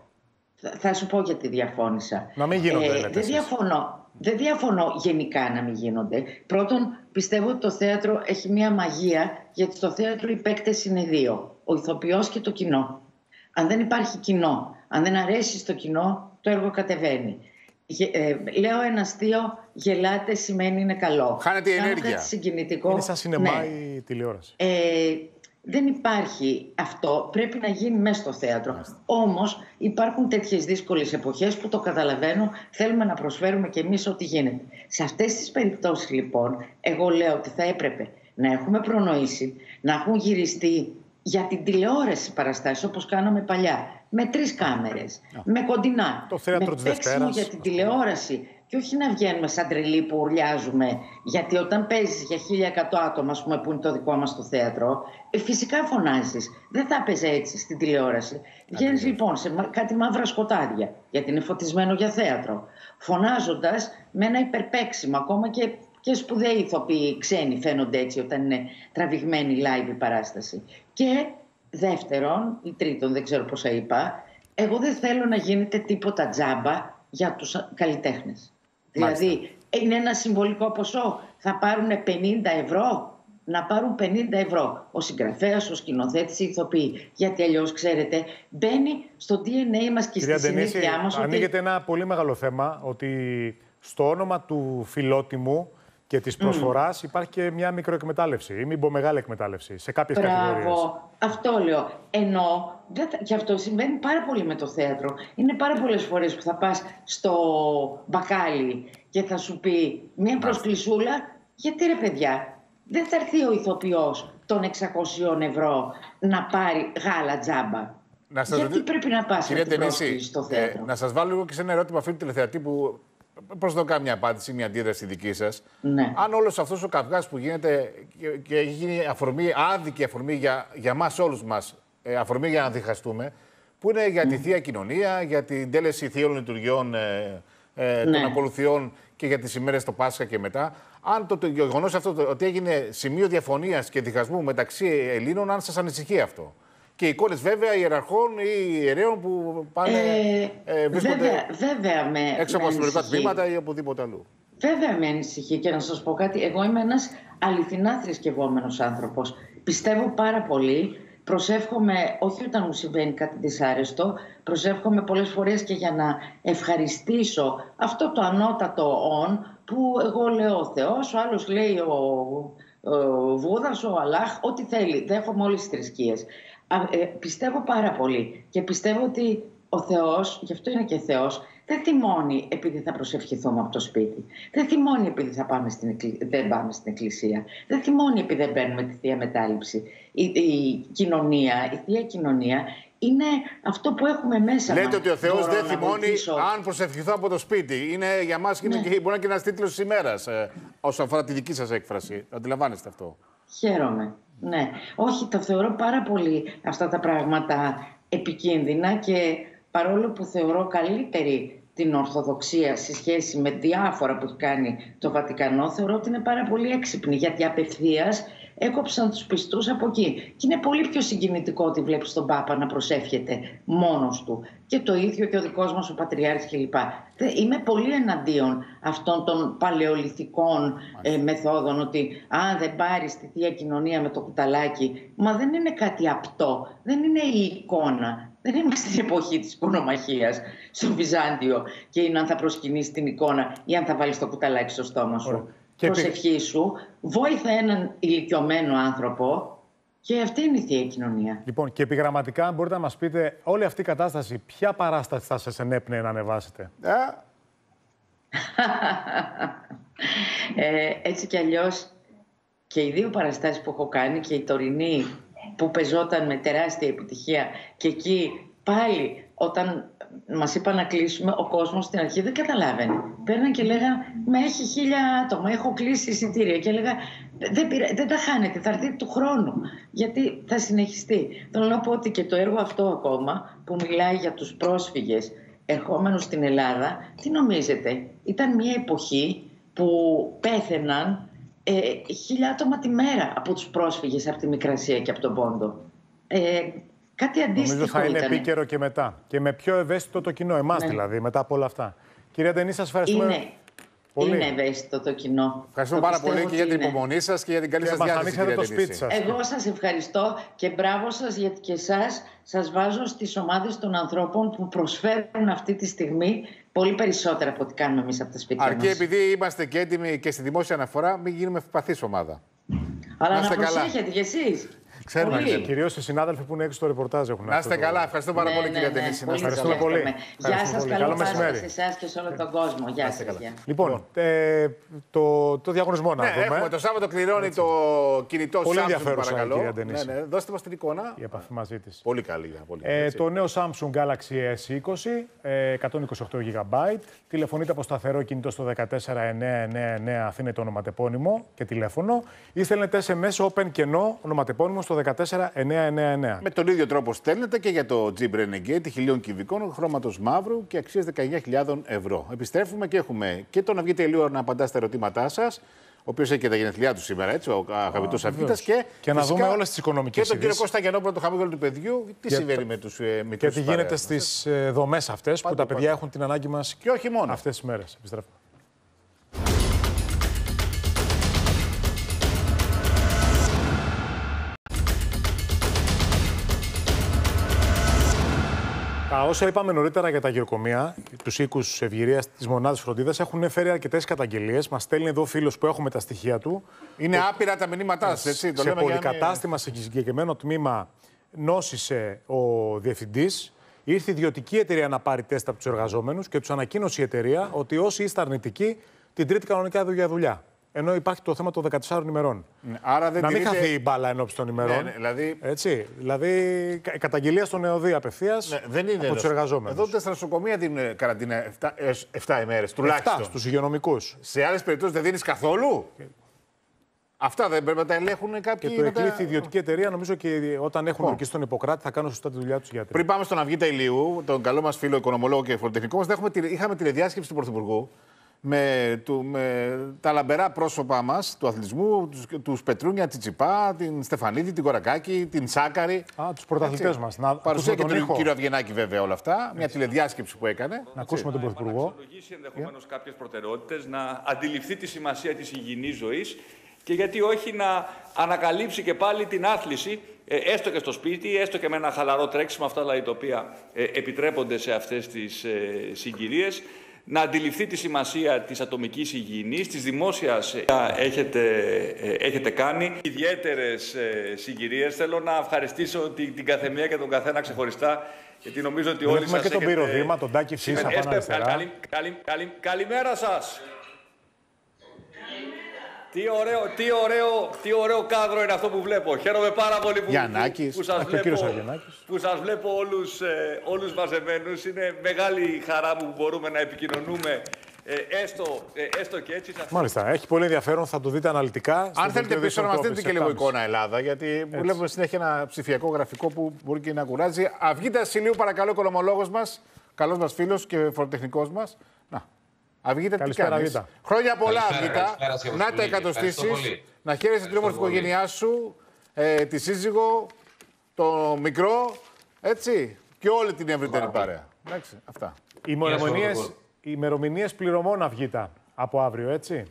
Θα, σου πω γιατί διαφώνησα. Να μην γίνονται, ε, δεν διαφωνώ. Δεν διαφωνώ γενικά να μην γίνονται. Πρώτον, πιστεύω ότι το θέατρο έχει μία μαγεία, γιατί στο θέατρο οι παίκτες είναι δύο. Ο ηθοποιός και το κοινό. Αν δεν υπάρχει κοινό, αν δεν αρέσει στο κοινό, το έργο κατεβαίνει. Ε, λέω ένα αστείο, γελάτε σημαίνει είναι καλό. Χάνεται η ενέργεια. συγκινητικό. Είναι σαν σινεμά ναι. η τηλεόραση. Ε, δεν υπάρχει αυτό. Πρέπει να γίνει μέσα στο θέατρο. Όμως υπάρχουν τέτοιες δύσκολες εποχές που το καταλαβαίνω. Θέλουμε να προσφέρουμε κι εμείς ό,τι γίνεται. Σε αυτές τις περιπτώσεις, λοιπόν, εγώ λέω ότι θα έπρεπε να έχουμε προνοήσει, να έχουν γυριστεί για την τηλεόραση παραστάσεις όπως κάναμε παλιά. Με τρεις κάμερες, με κοντινά. Το θέατρο με της για την τηλεόραση και όχι να βγαίνουμε σαν τρελοί που ουρλιάζουμε. Γιατί όταν παίζεις για 1100 άτομα, ας πούμε, που είναι το δικό μας το θέατρο, ε, φυσικά φωνάζεις. Δεν θα έπαιζε έτσι στην τηλεόραση. Βγαίνεις λοιπόν σε κάτι μαύρα σκοτάδια, γιατί είναι φωτισμένο για θέατρο. Φωνάζοντας με ένα υπερπέξιμο, ακόμα και, και σπουδαίοι ηθοποιοί ξένοι φαίνονται έτσι όταν είναι τραβηγμένη live η παράσταση. Και δεύτερον, ή τρίτον, δεν ξέρω πώ είπα, εγώ δεν θέλω να γίνεται τίποτα τζάμπα για τους καλλιτέχνες. Δηλαδή, είναι ένα συμβολικό ποσό. Θα πάρουν 50 ευρώ. Να πάρουν 50 ευρώ. Ο συγγραφέας, ο σκηνοθέτης, οι ηθοποιοί. Γιατί αλλιώς, ξέρετε, μπαίνει στο DNA μας και στη συνήθεια μας. Ανοίγεται ένα πολύ μεγάλο θέμα ότι στο όνομα του φιλότιμου και της προσφοράς mm. υπάρχει και μια μικροεκμετάλλευση ή μην πω μεγάλη εκμετάλλευση σε κάποιες κατηγορίες. Μπράβο. Αυτό λέω. Ενώ και αυτό συμβαίνει πάρα πολύ με το θέατρο. Είναι πάρα πολλές φορές που θα πας στο μπακάλι και θα σου πει μια προσκλησούλα. Γιατί ρε παιδιά, δεν θα έρθει ο ηθοποιός των 600 ευρώ να πάρει γάλα τζάμπα. Να σας Γιατί πρέπει να πας Κυρία Τενίση, στο ε, θέατρο; Ε, να σας βάλω λίγο και σε ένα ερώτημα φίλου τηλεθεατή που προσδοκά μια απάντηση, μια αντίδραση δική σας; Ναι. Αν όλος αυτός ο καυγάς που γίνεται και έχει γίνει αφορμή, άδικη αφορμή για, για εμά όλους μας, ε, αφορμή για να διχαστούμε, που είναι για τη θεία κοινωνία, για την τέλεση θείων λειτουργιών ε, ε, των ναι. ακολουθιών και για τις ημέρες το Πάσχα και μετά. Αν το, το γεγονός αυτό το, ότι έγινε σημείο διαφωνίας και διχασμού μεταξύ Ελλήνων, αν σας ανησυχεί αυτό; Και εικόνες βέβαια ιεραρχών ή ιερέων που πάνε. Ε, ε, βέβαια, βέβαια με. Έξω από αστυνομικά τμήματα ή οπουδήποτε αλλού. Βέβαια με ανησυχεί και να σας πω κάτι. Εγώ είμαι ένας αληθινά θρησκευόμενο άνθρωπος. Πιστεύω πάρα πολύ. Προσεύχομαι, όχι όταν μου συμβαίνει κάτι δυσάρεστο, προσεύχομαι πολλές φορές και για να ευχαριστήσω αυτό το ανώτατο «ον» που εγώ λέω ο Θεός, ο άλλος λέει ο, ο Βούδας, ο Αλάχ, ό,τι θέλει. Δέχομαι όλες τις θρησκείες. Ε, πιστεύω πάρα πολύ και πιστεύω ότι ο Θεός, γι' αυτό είναι και Θεός, δεν θυμώνει επειδή θα προσευχηθούμε από το σπίτι. Δεν θυμώνει επειδή θα πάμε στην δεν πάμε στην εκκλησία. Δεν θυμώνει επειδή δεν μπαίνουμε τη Θεία Μετάληψη. Η, η κοινωνία, η Θεία Κοινωνία είναι αυτό που έχουμε μέσα Λέτε ότι ο Θεός δεν θυμώνει αν προσευχηθώ από το σπίτι. Είναι για μας ναι. και, μπορεί να είναι και ένας τίτλος της ημέρας ε, όσον αφορά τη δική σας έκφραση. Αντιλαμβάνεστε αυτό. Χαίρομαι. Ναι, όχι, το θεωρώ πάρα πολύ αυτά τα πράγματα επικίνδυνα και παρόλο που θεωρώ καλύτερη την Ορθοδοξία σε σχέση με διάφορα που έχει κάνει το Βατικανό, θεωρώ ότι είναι πάρα πολύ έξυπνη γιατί απευθείας έκοψαν τους πιστούς από εκεί. Και είναι πολύ πιο συγκινητικό ότι βλέπεις τον Πάπα να προσεύχεται μόνος του. Και το ίδιο και ο δικός μας ο Πατριάρχης κλπ. Είμαι πολύ εναντίον αυτών των παλαιολιθικών ε, μεθόδων ότι αν δεν πάρεις τη Θεία Κοινωνία με το κουταλάκι, μα δεν είναι κάτι απτό, δεν είναι η εικόνα. Δεν είμαστε στην εποχή της πονομαχίας στο Βυζάντιο και είναι αν θα προσκυνείς την εικόνα ή αν θα βάλεις το κουταλάκι στο στόμα σου. Και Προσευχή σου, βόηθα έναν ηλικιωμένο άνθρωπο και αυτή είναι η θεία κοινωνία. Λοιπόν, και επιγραμματικά μπορείτε να μας πείτε όλη αυτή η κατάσταση, ποια παράσταση θα σας ενέπνεε να ανεβάσετε; <laughs> ε, έτσι κι αλλιώς και οι δύο παραστάσεις που έχω κάνει και η τωρινή που πεζόταν με τεράστια επιτυχία και εκεί πάλι όταν μας είπαν να κλείσουμε, ο κόσμος στην αρχή δεν καταλάβαινε. Παίρναν και λέγαν Με έχει χίλια άτομα, έχω κλείσει εισιτήρια. Και έλεγα δεν, δεν τα χάνετε, θα έρθει του χρόνου. Γιατί θα συνεχιστεί. Θέλω να πω ότι και το έργο αυτό ακόμα που μιλάει για τους πρόσφυγες ερχόμενους στην Ελλάδα, τι νομίζετε, ήταν μια εποχή που πέθαιναν ε, χίλια άτομα τη μέρα από τους πρόσφυγες από τη Μικρασία και από τον Πόντο. Ε, κάτι αντίστοιχο Νομίζω θα είναι επίκαιρο και μετά. Και με πιο ευαίσθητο το κοινό, εμάς ναι. δηλαδή, μετά από όλα αυτά. Κυρία Ντενή, σας ευχαριστούμε. Είναι. Πολύ. Είναι ευαίσθητο το κοινό. Ευχαριστούμε πάρα πολύ και για την υπομονή σας και για την καλή σας διάθεση. το σπίτι σας. Εγώ σας ευχαριστώ και μπράβο σας γιατί και εσά σας βάζω στις ομάδες των ανθρώπων που προσφέρουν αυτή τη στιγμή πολύ περισσότερα από ό,τι κάνουμε εμείς από τα σπίτια μας. Αρκεί επειδή είμαστε και έτοιμοι και στη δημόσια αναφορά, μην γίνουμε ευπαθής ομάδα. Αλλά να, να προσέχετε κι εσείς. Ξέρουμε. Κυρίως οι συνάδελφοι που είναι έξω στο ρεπορτάζ έχουν Να είστε καλά. Ευχαριστώ πάρα ναι, πολύ, ναι, κύριε ναι, Ευχαριστούμε πολύ. Γεια σας, καλό μεσημέρι. σε εσάς και σε όλο τον κόσμο. Γεια σας. Λοιπόν, ε, το, το διαγωνισμό να δούμε. Έχουμε το Σάββατο κληρώνει το κινητό Πολύ ενδιαφέρουσα, κυρία Ντενίση. Ναι, ναι. Δώστε μας την εικόνα. Η επαφή μαζί της. Πολύ καλή. Ε, το νέο Samsung Galaxy S20, 128 GB. Τηλεφωνείτε από σταθερό κινητό στο 14999, αφήνετε το ονοματεπώνυμο και τηλέφωνο. Ή στέλνετε SMS open κενό ονοματεπώνυμο στο 14999. Με τον ίδιο τρόπο στέλνετε και για το Jeep Renegade χιλίων κυβικών χρώματος μαύρου και αξία 19.000 ευρώ. Επιστρέφουμε και έχουμε και τον Αυγή Τελείο να απαντά στα ερωτήματά σας. Ο οποίος έχει και τα γενεθλιά του σήμερα, έτσι, ο αγαπητός Αυγήτα. Και, και να δούμε όλες τις οικονομικές Και τον κύριο Κώστα Γενόπουλο, το χαμόγελο του παιδιού. Τι συμβαίνει με τους ε, μικρού Και τι γίνεται στις ε, δομές αυτές που τα παιδιά έχουν την ανάγκη μας. Και όχι μόνο. Αυτές τις μέρες. Επιστρέφουμε. Τα όσα είπαμε νωρίτερα για τα γυροκομεία, τους οίκους ευγυρίας τη μονάδα φροντίδας, έχουν φέρει αρκετές καταγγελίες. Μας στέλνει εδώ φίλος που έχουμε τα στοιχεία του. Είναι το... άπειρα τα μηνύματά σας, έτσι. Το σε πολυκατάστημα, σε συγκεκριμένο τμήμα, νόσησε ο διευθυντής. Ήρθε η ιδιωτική εταιρεία να πάρει τεστ από τους εργαζόμενους και τους ανακοίνωσε η εταιρεία ότι όσοι είστε αρνητικοί, την τρίτη κανονικά για δουλειά ενώ υπάρχει το θέμα των 14 ημερών. Ναι, άρα δεν να μην χαθεί η μπάλα ενώπιση των ημερών. Ναι, ναι, δηλαδή... Έτσι, δηλαδή καταγγελία στον ΕΟΔΗ απευθείας ναι, δεν είναι από τους εργαζόμενους. Εδώ τα νοσοκομεία δίνουν καραντίνα 7, 7 ημέρες τουλάχιστον. 7 στους υγειονομικούς. Σε άλλες περιπτώσεις δεν δίνεις καθόλου; Αυτά δεν πρέπει να τα ελέγχουν κάποιοι. Και το εκλήθη η ιδιωτική εταιρεία, νομίζω και όταν έχουν λοιπόν. στον Ιπποκράτη θα κάνουν σωστά τη δουλειά τους γιατροί. Πριν πάμε στον Αυγήτα Ηλίου, τον καλό μας φίλο οικονομολόγο και φορτεχνικό μας, είχαμε τηλεδιάσκεψη του Πρωθυπουργού με, του, με τα λαμπερά πρόσωπά μας του αθλητισμού, τους τους Πετρούνια Τσιτσιπά, την Στεφανίδη, την Κορακάκη, την Σάκαρη. Α, τους πρωταθλητές μας. Να Παρουσία και τον κύριο Αυγενάκη, βέβαια, όλα αυτά. Έτσι. Μια τηλεδιάσκεψη που έκανε. Να ακούσουμε τον Πρωθυπουργό. Να αξιολογήσει ενδεχομένως yeah. κάποιες προτεραιότητες, να αντιληφθεί τη σημασία της υγιεινής ζωής και γιατί όχι να ανακαλύψει και πάλι την άθληση, ε, έστω και στο σπίτι, έστω και με ένα χαλαρό τρέξιμο, αυτά δηλαδή τα οποία ε, επιτρέπονται σε αυτές τις ε, συγκυρίες, να αντιληφθεί τη σημασία της ατομικής υγιεινής, της δημόσιας ε, έχετε, ε, έχετε κάνει. Ιδιαίτερες ε, συγκυρίες. Θέλω να ευχαριστήσω την, την καθεμία και τον καθένα ξεχωριστά, γιατί νομίζω ότι όλοι σας και τον πυροδήμα, τον Τάκη Φίσα, πάνω Καλημέρα σας. Τι ωραίο, τι, ωραίο, τι ωραίο κάδρο είναι αυτό που βλέπω. Χαίρομαι πάρα πολύ που, Γιαννάκης. που, σας βλέπω, που σας βλέπω όλους, ε, όλους μαζεμένους. Είναι μεγάλη χαρά μου που μπορούμε να επικοινωνούμε ε, έστω, ε, έστω και έτσι. Μάλιστα. Έχει πολύ ενδιαφέρον. Θα το δείτε αναλυτικά. Αν θέλετε πίσω να μας δείτε και λίγο εικόνα Ελλάδα, γιατί βλέπουμε συνέχεια ένα ψηφιακό γραφικό που μπορεί και να κουράζει. Αυγήτα Σιλίου, παρακαλώ, οικονομολόγος μας, καλός μας φίλος και φοροτεχνικό μας. Να, Αυγήτα, τι κάνεις; Χρόνια πολλά, Αυγήτα. Να τα εκατοστήσεις. Να χαίρεσαι την όμορφη οικογένειά σου, ε, τη σύζυγο, το μικρό, έτσι. Και όλη την ευρύτερη παρέα. Εντάξει, αυτά. Οι ημερομηνίε πληρωμών Αυγήτα από αύριο, έτσι;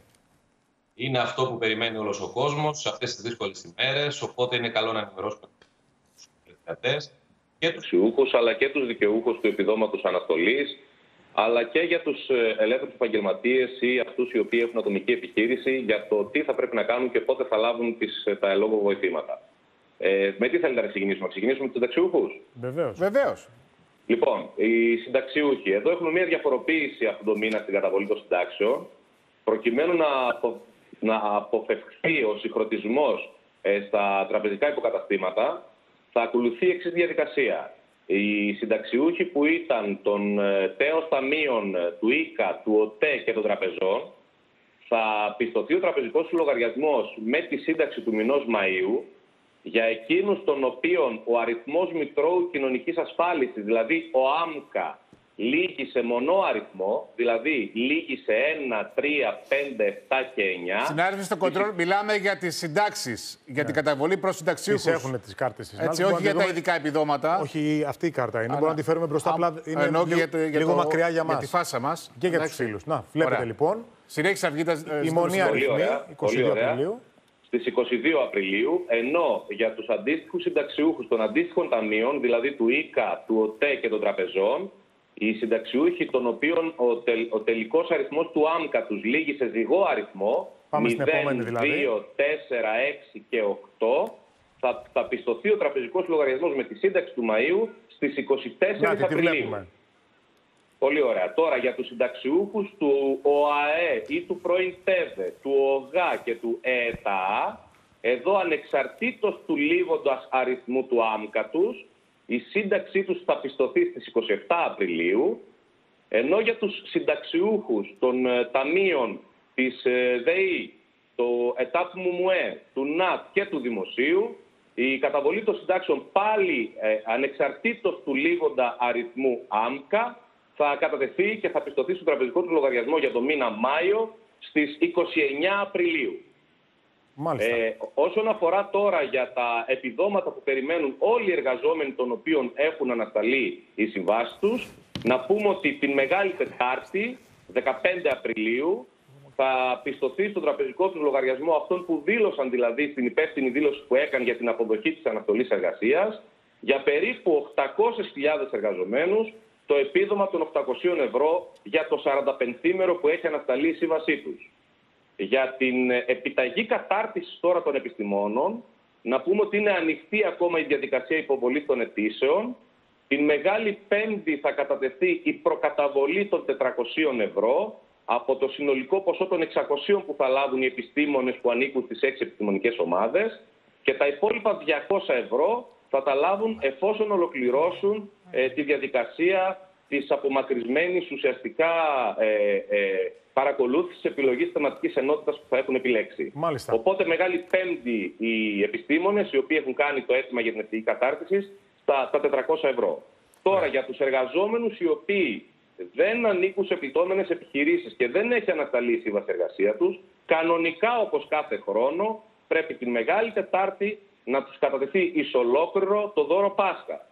Είναι αυτό που περιμένει όλος ο κόσμος σε αυτές τις δύσκολες ημέρες. Οπότε είναι καλό να ενημερώσουμε τους και τους συνταξιούχους αλλά και τους δικαιούχους του επιδόματος αναστολής αλλά και για τους ε, ελεύθερους επαγγελματίες ή αυτούς οι οποίοι έχουν ατομική επιχείρηση για το τι θα πρέπει να κάνουν και πότε θα λάβουν τις, ε, τα ελόγω βοηθήματα. Ε, με τι θέλετε να ξεκινήσουμε, να ξεκινήσουμε με τους συνταξιούχους; Βεβαίως. Βεβαίως. Λοιπόν, οι συνταξιούχοι. Εδώ έχουμε μια διαφοροποίηση αυτόν τον μήνα στην καταβολή των συντάξεων, προκειμένου να, απο, να αποφευχθεί ο συγχρονισμός ε, στα τραπεζικά υποκαταστήματα, θα ακολουθεί η εξής διαδικασία. Οι συνταξιούχοι που ήταν των ε, τέος ταμείων ε, του ΙΚΑ, του ΟΤΕ και των τραπεζών, θα πιστωθεί ο τραπεζικός του λογαριασμός με τη σύνταξη του μηνός Μαΐου για εκείνους των οποίων ο αριθμός Μητρώου Κοινωνικής Ασφάλισης, δηλαδή ο ΆΜΚΑ, λύγει σε μονό αριθμό, δηλαδή λύγει σε 1, 3, 5, 7 και 9. Συνάδελφοι στο κοντρόλ, μιλάμε για τις συντάξεις, για την καταβολή προς συνταξίουχου. Τι έχουν τις κάρτες της. Έτσι, όχι για τα ειδικά επιδόματα. Όχι, αυτή η κάρτα είναι. Μπορούμε να τη φέρουμε μπροστά. Απλά είναι ενώ λίγο, για το, για λίγο το, μακριά για μας. Για τη φάσα μας. Και για τους φίλους. Να, βλέπετε Ωραία. λοιπόν. Συνέχισε να βγει Η μονή αριθμή, 22 Απριλίου. Στις 22 Απριλίου, ενώ για τους αντίστοιχους συνταξιούχους των αντίστοιχων ταμείων, δηλαδή του ΙΚΑ, του ΟΤΕ και των τραπεζών, οι συνταξιούχοι των οποίων ο, τελ, ο τελικός αριθμός του ΆΜΚΑ τους λύγει σε ζυγό αριθμό, Πάμε 0, στην επόμενη δηλαδή. 2, 4, 6 και 8, θα, θα πιστωθεί ο τραπεζικός λογαριασμός με τη σύνταξη του Μαΐου στις 24 Να, τι τη Απριλίου. βλέπουμε. Πολύ ωραία. Τώρα για τους συνταξιούχους του ΟΑΕ ή του πρώην ΤΕΒΕ, του ΟΓΑ και του ΕΤΑ, εδώ ανεξαρτήτως του λίγοντας αριθμού του ΆΜΚΑ τους, η σύνταξή τους θα πιστωθεί στις 27 Απριλίου, ενώ για τους συνταξιούχους των ε, ταμείων της ε, ΔΕΗ, το ΕΤΑΠ ΜΟΜΟΕ, του ΝΑΤ και του Δημοσίου, η καταβολή των συντάξεων πάλι ε, ανεξαρτήτως του λίγοντα αριθμού ΆΜΚΑ θα κατατεθεί και θα πιστωθεί στο τραπεζικό του λογαριασμό για το μήνα Μάιο στις 29 Απριλίου. Μάλιστα. Ε, όσον αφορά τώρα για τα επιδόματα που περιμένουν όλοι οι εργαζόμενοι των οποίων έχουν ανασταλεί οι συμβάσεις τους, να πούμε ότι την Μεγάλη Τετάρτη, 15 Απριλίου, θα πιστωθεί στον τραπεζικό τους λογαριασμό αυτών που δήλωσαν δηλαδή στην υπεύθυνη δήλωση που έκανε για την αποδοχή της αναστολής εργασίας, για περίπου 800.000 εργαζομένους, το επίδομα των 800 ευρώ για το 45μέρο που έχει ανασταλεί η σύμβασή τους. Για την ε, επιταγή κατάρτισης τώρα των επιστημόνων, να πούμε ότι είναι ανοιχτή ακόμα η διαδικασία υποβολής των αιτήσεων. Την Μεγάλη Πέμπτη θα κατατεθεί η προκαταβολή των 400 ευρώ από το συνολικό ποσό των 600 που θα λάβουν οι επιστήμονες που ανήκουν στις 6 επιστημονικές ομάδες και τα υπόλοιπα 200 ευρώ θα τα λάβουν εφόσον ολοκληρώσουν ε, τη διαδικασία της απομακρυσμένης ουσιαστικά ε, ε, παρακολούθησης επιλογής θεματικής ενότητας που θα έχουν επιλέξει. Μάλιστα. Οπότε Μεγάλη Πέμπτη οι επιστήμονες οι οποίοι έχουν κάνει το αίτημα για την ευτυχή κατάρτιση στα, στα 400 ευρώ. Τώρα για τους εργαζόμενους οι οποίοι δεν ανήκουν σε πιτώμενες επιχειρήσεις και δεν έχει ανασταλεί η σύμβαση εργασία τους, κανονικά όπως κάθε χρόνο πρέπει την Μεγάλη Τετάρτη να τους κατατεθεί εις ολόκληρο το δώρο Πάσχα.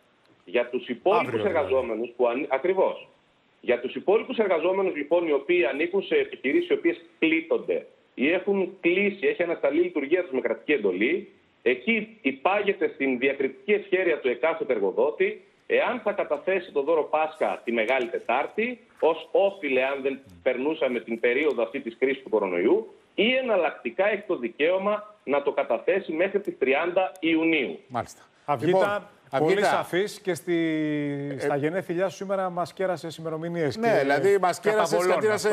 Για τους υπόλοιπους Αύριο, δηλαδή. εργαζόμενους που ανή... ακριβώς. Για τους υπόλοιπους εργαζόμενους λοιπόν οι οποίοι ανήκουν σε επιχειρήσεις οι οποίες πλήττονται ή έχουν κλείσει, έχει ανασταλεί η λειτουργία τους με κρατική εντολή, εκεί υπάγεται στην διακριτική ευχέρεια του εκάστοτε εργοδότη εάν θα καταθέσει το δώρο Πάσχα τη Μεγάλη Τετάρτη ως όφιλε αν δεν περνούσαμε την περίοδο αυτή της κρίσης του κορονοϊού ή εναλλακτικά έχει το δικαίωμα να το καταθέσει μέχρι τις 30 Ιουνίου. Μάλιστα. Αυγήτα, Λοιπόν, πολύ Αυγήτα. σαφής και στη... στα γενέθλιά σου σήμερα μας κέρασες ημερομηνίες. Ναι, δηλαδή μας κέρασες αντί, να σε-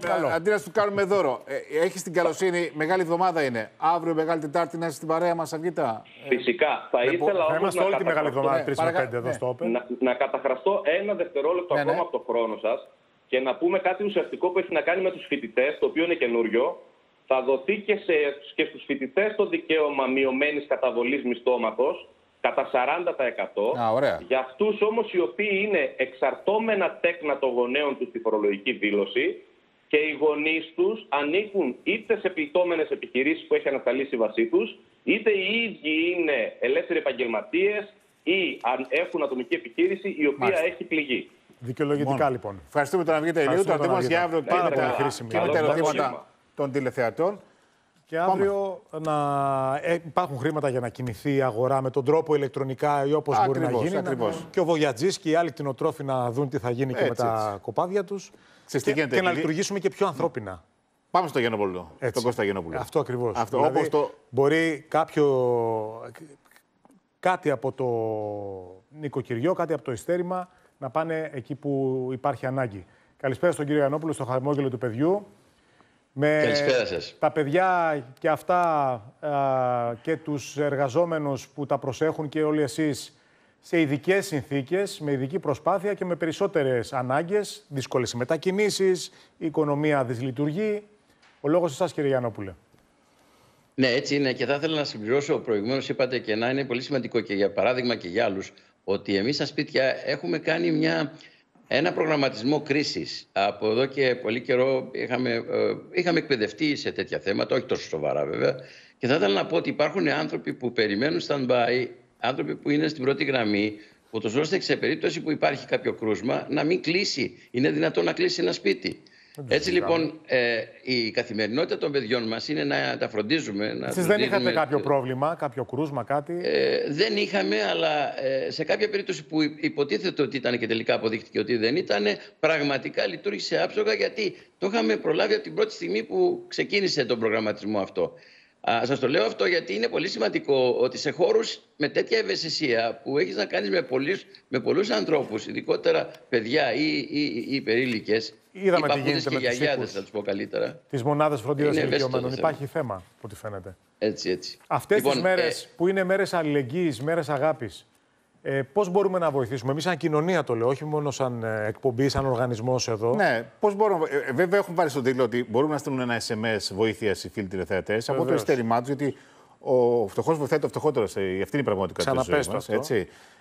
καλό. αντί να σου κάνουμε δώρο. Ε, Έχεις την καλοσύνη, μεγάλη εβδομάδα είναι. Αύριο, Μεγάλη Τετάρτη, να είσαι στην παρέα μας, Αυγήτα. Φυσικά. Θα Λοιπόν, ήθελα Θα όμως είμαστε να όλη τη μεγάλη καταγραφώ- εβδομάδα 3 με παρακα- 5 εδώ ναι. στο Open. να, να καταχραστώ ένα δευτερόλεπτο Ναι, ακόμα ναι. από το χρόνο σας και να πούμε κάτι ουσιαστικό που έχει να κάνει με τους φοιτητές, το οποίο είναι καινούριο. Θα δοθεί και, σε, και στους φοιτητές το δικαίωμα μειωμένης καταβολής μισθώματος κατά 40%. Α, ωραία. Για αυτούς όμως οι οποίοι είναι εξαρτώμενα τέκνα των γονέων τους στη φορολογική δήλωση και οι γονείς τους ανήκουν είτε σε πιτώμενε επιχειρήσεις που έχει ανασταλεί η σύμβασή τους, είτε οι ίδιοι είναι ελεύθεροι επαγγελματίες ή αν έχουν ατομική επιχείρηση η οποία Μάλιστα. έχει πληγεί. Δικαιολογητικά λοιπόν. Ευχαριστούμε τον Αυγήτα Ηλίου. Το Ευχαριστούμε τον αντί μα για Αυγήτα. αύριο Πάρα και με πολύ τα- χρήσιμη. και με τα Καλό ερωτήματα απόγευμα. των τηλεθεατών. Και αύριο να ε, υπάρχουν χρήματα για να κινηθεί η αγορά με τον τρόπο ηλεκτρονικά ή όπως μπορεί να γίνει. Ακριβώς. Και ο Βογιατζής και οι άλλοι κτηνοτρόφοι να δουν τι θα γίνει και με τα κοπάδια τους. Και, και, να λειτουργήσουμε και πιο ανθρώπινα. Πάμε στο Γενόπουλο. Τον Κώστα Γενόπουλο. Αυτό ακριβώς. Αυτό, δηλαδή, όπως το... Μπορεί κάποιο. κάτι από το νοικοκυριό, κάτι από το ειστέρημα να πάνε εκεί που υπάρχει ανάγκη. Καλησπέρα στον κύριο Γιαννόπουλο, στο χαμόγελο του παιδιού. Με Καλησπέρα σας. τα παιδιά και αυτά α, και τους εργαζόμενους που τα προσέχουν και όλοι εσείς σε ειδικές συνθήκες, με ειδική προσπάθεια και με περισσότερες ανάγκες, δύσκολες μετακινήσεις, η οικονομία δυσλειτουργεί. Ο λόγος εσάς κύριε Γιαννόπουλε. Ναι, έτσι είναι. Και θα ήθελα να συμπληρώσω. Προηγουμένως είπατε και να είναι πολύ σημαντικό και για παράδειγμα και για άλλους ότι εμείς στα σπίτια έχουμε κάνει μια ένα προγραμματισμό κρίσης. Από εδώ και πολύ καιρό είχαμε, ε, είχαμε εκπαιδευτεί σε τέτοια θέματα, όχι τόσο σοβαρά βέβαια. Και θα ήθελα να πω ότι υπάρχουν άνθρωποι που περιμένουν stand-by, άνθρωποι που είναι στην πρώτη γραμμή, ούτως ώστε σε περίπτωση που υπάρχει κάποιο κρούσμα να μην κλείσει. Είναι δυνατόν να κλείσει ένα σπίτι. Έτσι λοιπόν ε, η καθημερινότητα των παιδιών μας είναι να τα φροντίζουμε. Να Εσείς δεν είχατε κάποιο πρόβλημα, κάποιο κρούσμα, κάτι; Ε, δεν είχαμε, αλλά ε, σε κάποια περίπτωση που υποτίθεται ότι ήταν και τελικά αποδείχτηκε ότι δεν ήταν, πραγματικά λειτουργήσε άψογα γιατί το είχαμε προλάβει από την πρώτη στιγμή που ξεκίνησε τον προγραμματισμό αυτό. Σας το λέω αυτό γιατί είναι πολύ σημαντικό ότι σε χώρους με τέτοια ευαισθησία που έχεις να κάνεις με, με πολλούς ανθρώπους, ειδικότερα παιδιά ή, ή, ή υπερήλικε, Είδαμε τι γίνεται και με γιαγιάδες, θα τους πω καλύτερα. Τις μονάδες φροντίδας ηλικιωμένων. Υπάρχει θέμα, από ό,τι φαίνεται. Έτσι, έτσι. Αυτές λοιπόν, τι μέρες ε... που είναι μέρες αλληλεγγύης, μέρες αγάπης, ε, Πώς μπορούμε να βοηθήσουμε, εμείς σαν κοινωνία το λέω, όχι μόνο σαν ε, εκπομπή, σαν οργανισμός εδώ. Ναι, πώς μπορούμε. Ε, ε, βέβαια, έχουν βάλει στον τίτλο ότι μπορούμε να στείλουν ένα SMS βοήθειας οι φίλοι τηλεθεατές από το ειστέρημά τους, γιατί ο φτωχός βοηθάει το φτωχότερο. Αυτή είναι η πραγματικότητα της ζωής μας.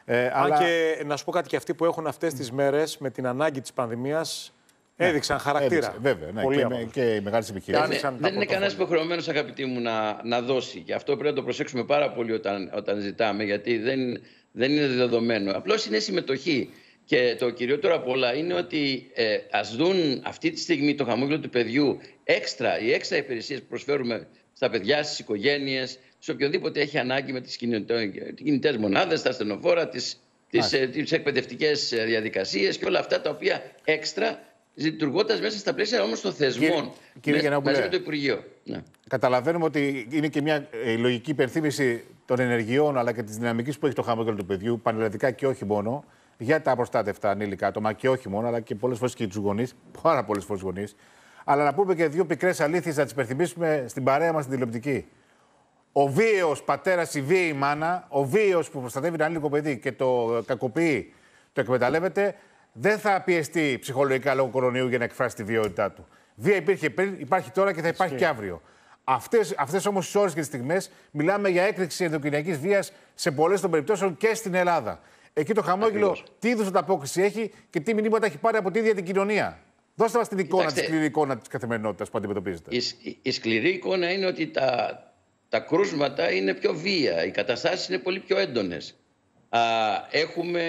Ε, Αν αλλά... και να σου πω κάτι και αυτοί που έχουν αυτές τις μέρες με την ανάγκη της πανδημίας ναι. Έδειξαν χαρακτήρα. Έδειξε, βέβαια. Ναι, και, με, και οι μεγάλες επιχειρήσεις. Δεν, δεν είναι κανένας υποχρεωμένος, αγαπητοί μου, να, να δώσει. Και αυτό πρέπει να το προσέξουμε πάρα πολύ όταν, όταν ζητάμε, γιατί δεν, δεν είναι δεδομένο. Απλώς είναι συμμετοχή. Και το κυριότερο απ' όλα είναι ότι ε, ας δουν αυτή τη στιγμή το χαμόγελο του παιδιού έξτρα, οι έξτρα υπηρεσίες που προσφέρουμε στα παιδιά, στις οικογένειες, σε οποιονδήποτε έχει ανάγκη με τις κινητές μονάδες, τα στενοφόρα, τις τις, ε, τις εκπαιδευτικές ε, διαδικασίες και όλα αυτά τα οποία έξτρα λειτουργώντας μέσα στα πλαίσια όμως των θεσμών. Κύριε, κύριε μαζί με το Υπουργείο. Ναι. Καταλαβαίνουμε ότι είναι και μια ε, λογική υπερθύμηση των ενεργειών αλλά και της δυναμικής που έχει το χαμόγελο του παιδιού, πανελλαδικά και όχι μόνο, για τα προστάτευτα ανήλικα άτομα και όχι μόνο, αλλά και πολλές φορές και τους γονείς, πάρα πολλές φορές γονείς. Αλλά να πούμε και δύο πικρές αλήθειες να τις υπερθυμίσουμε στην παρέα μας στην τηλεοπτική. Ο βίαιος πατέρας, η βίαιη μάνα, ο βίαιος που προστατεύει ένα ανήλικο παιδί και το κακοποιεί, το εκμεταλλεύεται, δεν θα πιεστεί ψυχολογικά λόγω κορονοϊού για να εκφράσει τη βιότητά του. Βία υπήρχε πριν, υπάρχει τώρα και θα υπάρχει και αύριο. Αυτές, αυτές όμως τις ώρες και τις στιγμές μιλάμε για έκρηξη ενδοκινιακής βίας σε πολλές των περιπτώσεων και στην Ελλάδα. Εκεί το χαμόγελο τι είδους ανταπόκριση έχει και τι μηνύματα έχει πάρει από την ίδια την κοινωνία. Δώστε μας την εικόνα, τη σκληρή εικόνα της καθημερινότητας που αντιμετωπίζετε. Η, η, η σκληρή εικόνα είναι ότι τα, τα κρούσματα είναι πιο βία, οι καταστάσεις είναι πολύ πιο έντονες έχουμε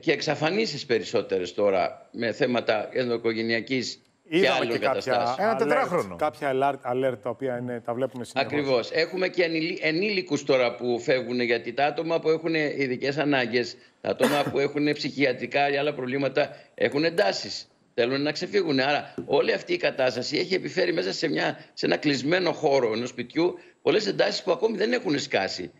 και εξαφανίσεις περισσότερες τώρα με θέματα ενδοκογενειακής και άλλων καταστάσεων. Ένα τετράχρονο. Κάποια alert, alert τα οποία είναι, τα βλέπουμε συνεχώς. Ακριβώς. Έχουμε και ενήλικους τώρα που φεύγουν γιατί τα άτομα που έχουν ειδικές ανάγκες, τα άτομα που έχουν ψυχιατρικά ή άλλα προβλήματα έχουν εντάσεις. Θέλουν να ξεφύγουν. Άρα, όλη αυτή η κατάσταση έχει επιφέρει μέσα σε, μια, σε ένα κλεισμένο χώρο ενός σπιτιού πολλές εντάσεις που ακόμη δεν έχουν σκάσει.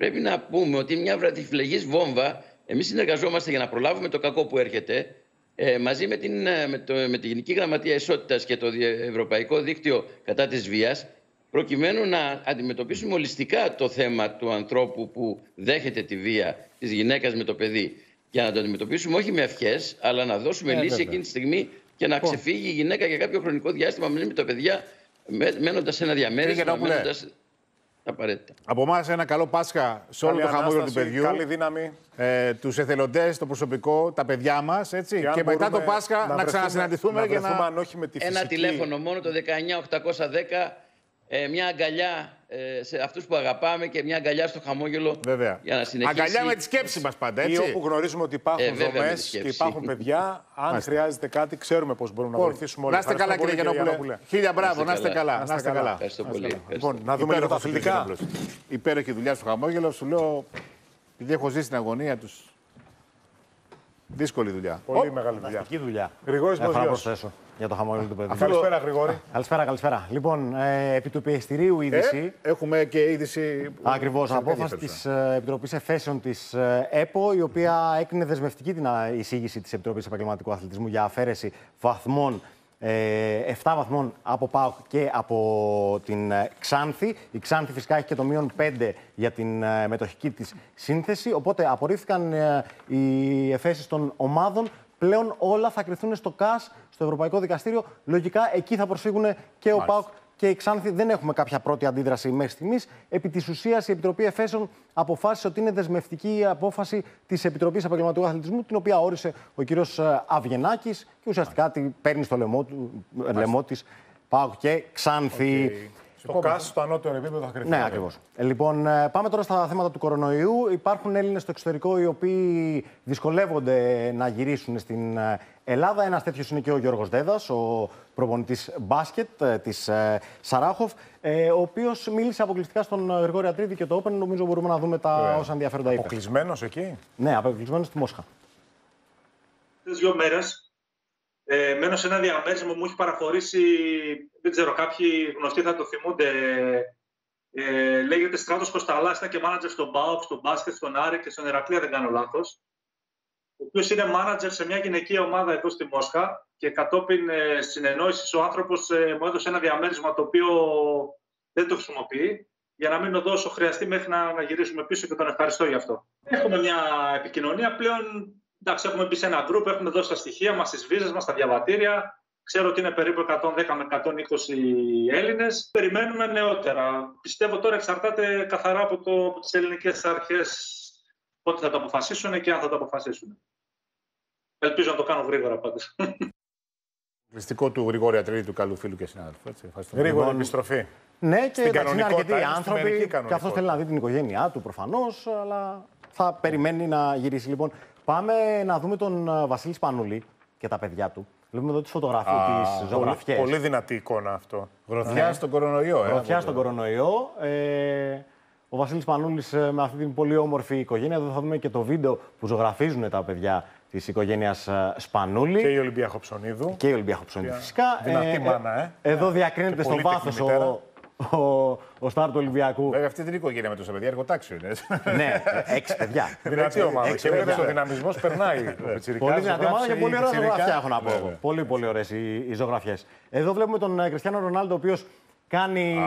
Πρέπει να πούμε ότι μια βραδιφλεγή βόμβα, εμείς συνεργαζόμαστε για να προλάβουμε το κακό που έρχεται, ε, μαζί με την, ε, με, το, με τη Γενική Γραμματεία Ισότητας και το Ευρωπαϊκό Δίκτυο κατά της βίας, προκειμένου να αντιμετωπίσουμε ολιστικά το θέμα του ανθρώπου που δέχεται τη βία της γυναίκας με το παιδί. Για να το αντιμετωπίσουμε όχι με ευχές, αλλά να δώσουμε ε, λύση εκείνη τη στιγμή και να ξεφύγει η γυναίκα για κάποιο χρονικό διάστημα μαζί με τα παιδιά, μένοντας σε ένα διαμέρισμα, απαραίτητα. Από εμάς ένα καλό Πάσχα σε όλο το χαμόγελο του παιδιού. Καλή δύναμη. Ε, τους εθελοντές, το προσωπικό, τα παιδιά μας. Και, μετά το Πάσχα να, να ξανασυναντηθούμε. Να για να... αν όχι με τη Ένα τηλέφωνο μόνο το 19810 ε, μια αγκαλιά ε, σε αυτούς που αγαπάμε και μια αγκαλιά στο χαμόγελο Βέβαια. για να συνεχίσει. Αγκαλιά με τη σκέψη μας πάντα, έτσι. Ή όπου γνωρίζουμε ότι υπάρχουν Ε, βέβαια, με δομές τη σκέψη. και υπάρχουν παιδιά, αν Μάλιστα. χρειάζεται κάτι, ξέρουμε πώς μπορούμε να Λοιπόν, βοηθήσουμε όλοι. Να είστε καλά, Ευχαριστώ κύριε πολύ, Γιαννόπουλε. Χίλια μπράβο, να είστε καλά. Να είστε καλά. Ευχαριστώ πολύ. Ευχαριστώ. Λοιπόν, να δούμε λίγο τα αθλητικά. Υπέροχη δουλειά στο χαμόγελο. Σου λέω, επειδή έχω ζήσει την αγωνία τους. Δύσκολη δουλειά. Πολύ μεγάλη δουλειά. Φανταστική δουλειά. Γρηγόρης Έχω να Μποζιός. προσθέσω για το χαμόγελο του παιδιού. Καλησπέρα, Γρηγόρη. Καλησπέρα, καλησπέρα. Λοιπόν, ε, επί του πιεστηρίου είδηση. Ε, έχουμε και είδηση. Ακριβώς. σε Απόφαση της ενδιαφέρουσα. Επιτροπής Εφέσεων της ΕΠΟ, η οποία έκρινε δεσμευτική την α, εισήγηση της Επιτροπής Επαγγελματικού Αθλητισμού για αφαίρεση βαθμών. Ε, 7 βαθμών από ΠΑΟΚ και από την ε, Ξάνθη. Η Ξάνθη φυσικά έχει και το μείον 5 για την ε, μετοχική της σύνθεση. Οπότε απορρίφθηκαν ε, οι εφέσεις των ομάδων. Πλέον όλα θα κρυθούν στο ΚΑΣ, στο Ευρωπαϊκό Δικαστήριο. Λογικά εκεί θα προσφύγουν και ο Μάλιστα. ΠΑΟΚ και η Ξάνθη δεν έχουμε κάποια πρώτη αντίδραση μέχρι στιγμής. Επί της ουσίας, η Επιτροπή Εφέσεων αποφάσισε ότι είναι δεσμευτική η απόφαση της Επιτροπής Επαγγελματικού Αθλητισμού, την οποία όρισε ο κύριος Αυγενάκης και ουσιαστικά την παίρνει στο λαιμό, του, λαιμό της Πάω και Ξάνθη. Στο ΚΑΣ, στο ανώτερο επίπεδο θα κρυφτεί. Ναι, ακριβώς. Λοιπόν, ε, πάμε τώρα στα θέματα του κορονοϊού. Υπάρχουν Έλληνες στο εξωτερικό οι οποίοι δυσκολεύονται να γυρίσουν στην ε, Ελλάδα. Ένας τέτοιος είναι και ο Γιώργος Δέδας, ο προπονητής μπάσκετ της Σαράχοφ, ε, ο οποίος μίλησε αποκλειστικά στον Γρηγόρη Ατρίδη και το Open. Νομίζω μπορούμε να δούμε τα Βέβαια. όσα ενδιαφέροντα είπε. Αποκλεισμένος εκεί; Ναι, αποκλεισμένος στη Μόσχα. Τις δύο μέρες ε, μένω σε ένα διαμέρισμα μου έχει παραχωρήσει, δεν ξέρω, κάποιοι γνωστοί θα το θυμούνται. Ε, λέγεται Στράτος Κοσταλάς, ήταν και μάνατζερ στον ΠΑΟΚ, στον μπάσκετ, στον Άρη και στον Ερακλία, δεν κάνω λάθος. Ο οποίος είναι μάνατζερ σε μια γυναικεία ομάδα εδώ στη Μόσχα και κατόπιν ε, συνεννόησης ο άνθρωπος ε, μου έδωσε ένα διαμέρισμα το οποίο δεν το χρησιμοποιεί για να μείνω εδώ όσο χρειαστεί μέχρι να, να γυρίσουμε πίσω και τον ευχαριστώ γι' αυτό. Έχουμε μια επικοινωνία πλέον. Εντάξει, έχουμε μπει σε ένα group, έχουμε δώσει τα στοιχεία μας, τις βίζες μας, τα διαβατήρια. Ξέρω ότι είναι περίπου 110 με 120 Έλληνες. Περιμένουμε νεότερα. Πιστεύω τώρα εξαρτάται καθαρά από, το, από τις ελληνικές αρχές πότε θα το αποφασίσουν και αν θα το αποφασίσουν. Ελπίζω να το κάνω γρήγορα πάντως. Αποκλειστικό του Γρηγόρη Ατρίδη, του καλού φίλου και συνάδελφου. Έτσι, ευχαριστούμε. Γρήγορη Λοιπόν, επιστροφή. Ναι, και Στην εντάξει, είναι αρκετοί κανονικότητα, είναι στη μερική άνθρωποι. Και κανονικότητα. αυτό θέλει να δει την οικογένειά του προφανώς, αλλά θα περιμένει να γυρίσει. Λοιπόν, πάμε να δούμε τον ε, Βασίλη Σπανούλη και τα παιδιά του. Βλέπουμε εδώ τις φωτογραφίες, τις Πολύ, ζωγραφιές. πολύ δυνατή εικόνα αυτό. Γροθιά Ναι. στον κορονοϊό, ε. Γροθιά από στον το- κορονοϊό. Ε, ο Βασίλης Πανούλης ε, με αυτή την πολύ όμορφη οικογένεια. Εδώ θα δούμε και το βίντεο που ζωγραφίζουν τα παιδιά της οικογένειας ε, Σπανούλη. Και η Ολυμπία Ψωνίδου. Και η Ολυμπία Ψωνίδου φυσικά. Δυνατή μάνα, ε. Εδώ διακρίνεται Και στο πολύτεκνη βάθος μητέρα. ο, ο, ο Στάρ του Ολυμπιακού. Βέβαια, αυτή την οικογένεια με τόσα παιδιά, εργοτάξιο είναι. έτσι. ναι, ε, έξι παιδιά. <laughs> Δυνατή ομάδα. Έξι Και βλέπεις παιδιά. ο δυναμισμός περνάει. Ο <laughs> Πιτσιρικάς Πολύ δυνατή ομάδα ζωγράφησε και πολύ η ωραία Πιτσιρικά. ζωγραφιά έχω να πω. Βέβαια. Πολύ, πολύ ωραίες οι, οι ζωγραφιές. Εδώ βλέπουμε τον ε, Κριστιανό Ρονάλντο, ο οποίος κάνει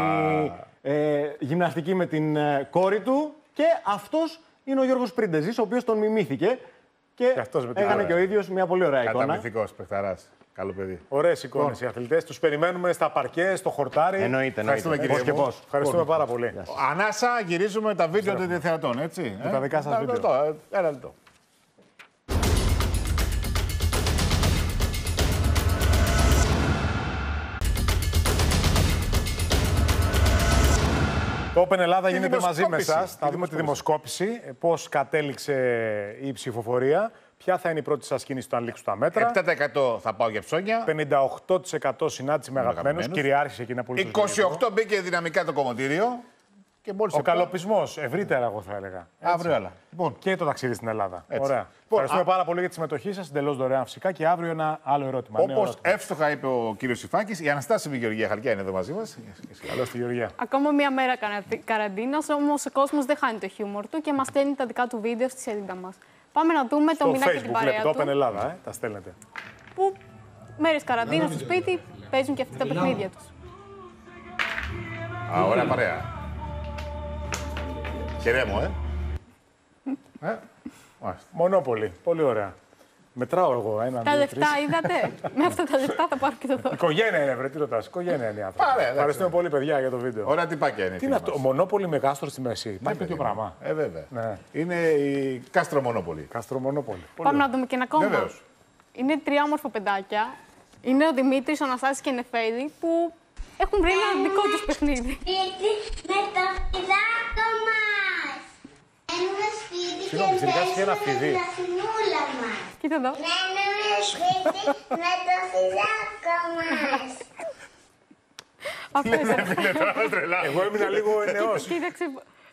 ε, γυμναστική με την ε, κόρη του. Και αυτός είναι ο Γιώργος Πρίντεζης, ο οποίος τον μιμήθηκε. Και, αυτός με την έκανε κόρη. και ο ίδιος μια πολύ ωραία εικόνα. Καταπληκτικός παιχταράς. Καλό παιδί. Ωραίες εικόνες οι αθλητές. Τους περιμένουμε στα παρκέ, στο χορτάρι. Εννοείται, Ευχαριστούμε, εννοείται. κύριε Πώς και μου. πώς. Ευχαριστούμε πάρα πολύ. Ανάσα, γυρίζουμε τα βίντεο των τηλεθεατών, έτσι. Με τα δικά σας Ένα βίντεο. λεπτό, ε, Ένα λεπτό. Το Open Ελλάδα Τη γίνεται μαζί με δημοσκόπηση. εσά. Τη Θα δούμε τη δημοσκόπηση, πώς κατέληξε η ψηφοφορία, ποια θα είναι η πρώτη σας κίνηση όταν λήξουν τα μέτρα; 7% θα πάω για ψώνια. 58% συνάντηση με αγαπημένους. αγαπημένους. Κυριάρχησε εκεί ένα πολύ 28 μπήκε δυναμικά το κομμωτήριο. Και μόλις Ο επτά- καλοπισμός, ευρύτερα εγώ θα έλεγα. Έτσι. Αύριο άλλα. Λοιπόν, Και το ταξίδι στην Ελλάδα. Έτσι. Ωραία. Λοιπόν, Ευχαριστούμε α- πάρα πολύ για τη συμμετοχή σας. Εντελώς δωρεάν φυσικά. Και αύριο ένα άλλο ερώτημα. νέο Όπως ερώτημα. εύστοχα είπε ο κύριος Σιφάκης, η Αναστάσιμη Γεωργία Χαλκιά είναι εδώ μαζί μας. Καλώ τη Γεωργία. Ακόμα μία μέρα καραντίνας, όμως ο κόσμος δεν χάνει το χιούμορ του και μας στέλνει τα δικά του βίντεο στη σελίδα μας. Πάμε να δούμε το Στο Μινά και την Facebook παρέα βλέπετε Open του, Ελλάδα, ε, τα στέλνετε. που μέρες καραντίνας στο σπίτι παίζουν και αυτοί τα παιχνίδια τους. Α, ωραία παρέα. Χαιρέμω, ε. ε. μάλιστα. Μονόπολη. Πολύ ωραία. Μετράω εγώ ένα, Τα δύο, λεφτά τρεις. είδατε. <laughs> Με αυτά τα λεφτά θα πάρω και το δώρο. Οικογένεια είναι, βρε, τι ρωτάς. Οικογένεια είναι οι άνθρωποι. Άρα, εντάξει. Ευχαριστούμε πολύ, παιδιά, για το βίντεο. Ωραία τυπάκια είναι. Τι είναι αυτό, μονόπολη με γάστρο στη μέση. Υπάρχει παιδί τέτοιο μου. πράγμα. Ε, βέβαια. Ναι. Είναι η Κάστρο Μονόπολη. Κάστρο μονόπολη. Πάμε να δούμε και ένα ακόμα. Βεβαίως. Είναι τρία όμορφα παιδάκια. Είναι ο Δημήτρης, ο Αναστάσης και η Νεφέδη που έχουν βρει ένα δικό τους παιχνίδι. Σπίτι με το φιδάκο μας. Μένουμε σπίτι και Συγγνώμη, φυσικά είχε ένα παίζουμε φιδί. με την αφινούλα μας. Κοίτα εδώ. Μένουμε σπίτι με το φιδάκο μας. Αυτό είναι. Φίλε, τώρα μας τρελάω. Εγώ έμεινα λίγο ενεός. Κοίταξε.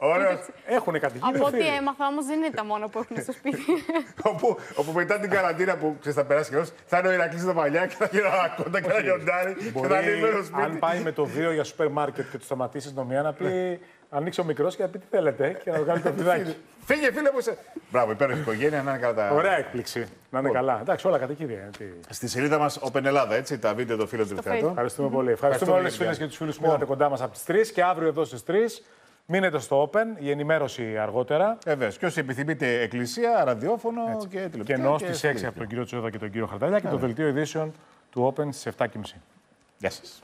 Ωραίο. Έχουν κατοικίδιο. Από ό,τι φίλοι. έμαθα όμως δεν είναι τα μόνα που έχουν στο σπίτι. <laughs> όπου, όπου μετά την καραντίνα που ξέρεις θα περάσει καιρός, θα είναι ο Ηρακλής στα παλιά και θα γίνει ένα κόντα και ένα λιοντάρι και θα ανοίγει το Μπορεί, σπίτι. αν πάει με το βίο για σούπερ μάρκετ και του σταματήσεις νομία, να πει ανοίξει ο μικρός και να πει τι θέλετε και να βγάλει το πηδάκι. Φύγε, φίλε μου. είσαι. Μπράβο, υπέροχη οικογένεια, να είναι καλά τα. Ωραία έκπληξη. Να είναι καλά. Εντάξει, όλα κατοικίδια. είναι, τι- Στη σελίδα μας Open Ελλάδα, έτσι, τα βίντεο των φίλων του Θεατρών. Ευχαριστούμε πολύ. Ευχαριστούμε όλε τι φίλες και τους φίλους που ήρθατε κοντά μας από τις 3 και αύριο εδώ στις 3. Μείνετε στο Open, η ενημέρωση αργότερα. Βεβαίω. Και όσοι επιθυμείτε εκκλησία, ραδιόφωνο και τηλεοπτικά. Και ενώ και στι 6 από τον κύριο Τσούδα και τον κύριο Χαρταλιά και το δελτίο ειδήσεων του Open στις 7.30. Γεια σας.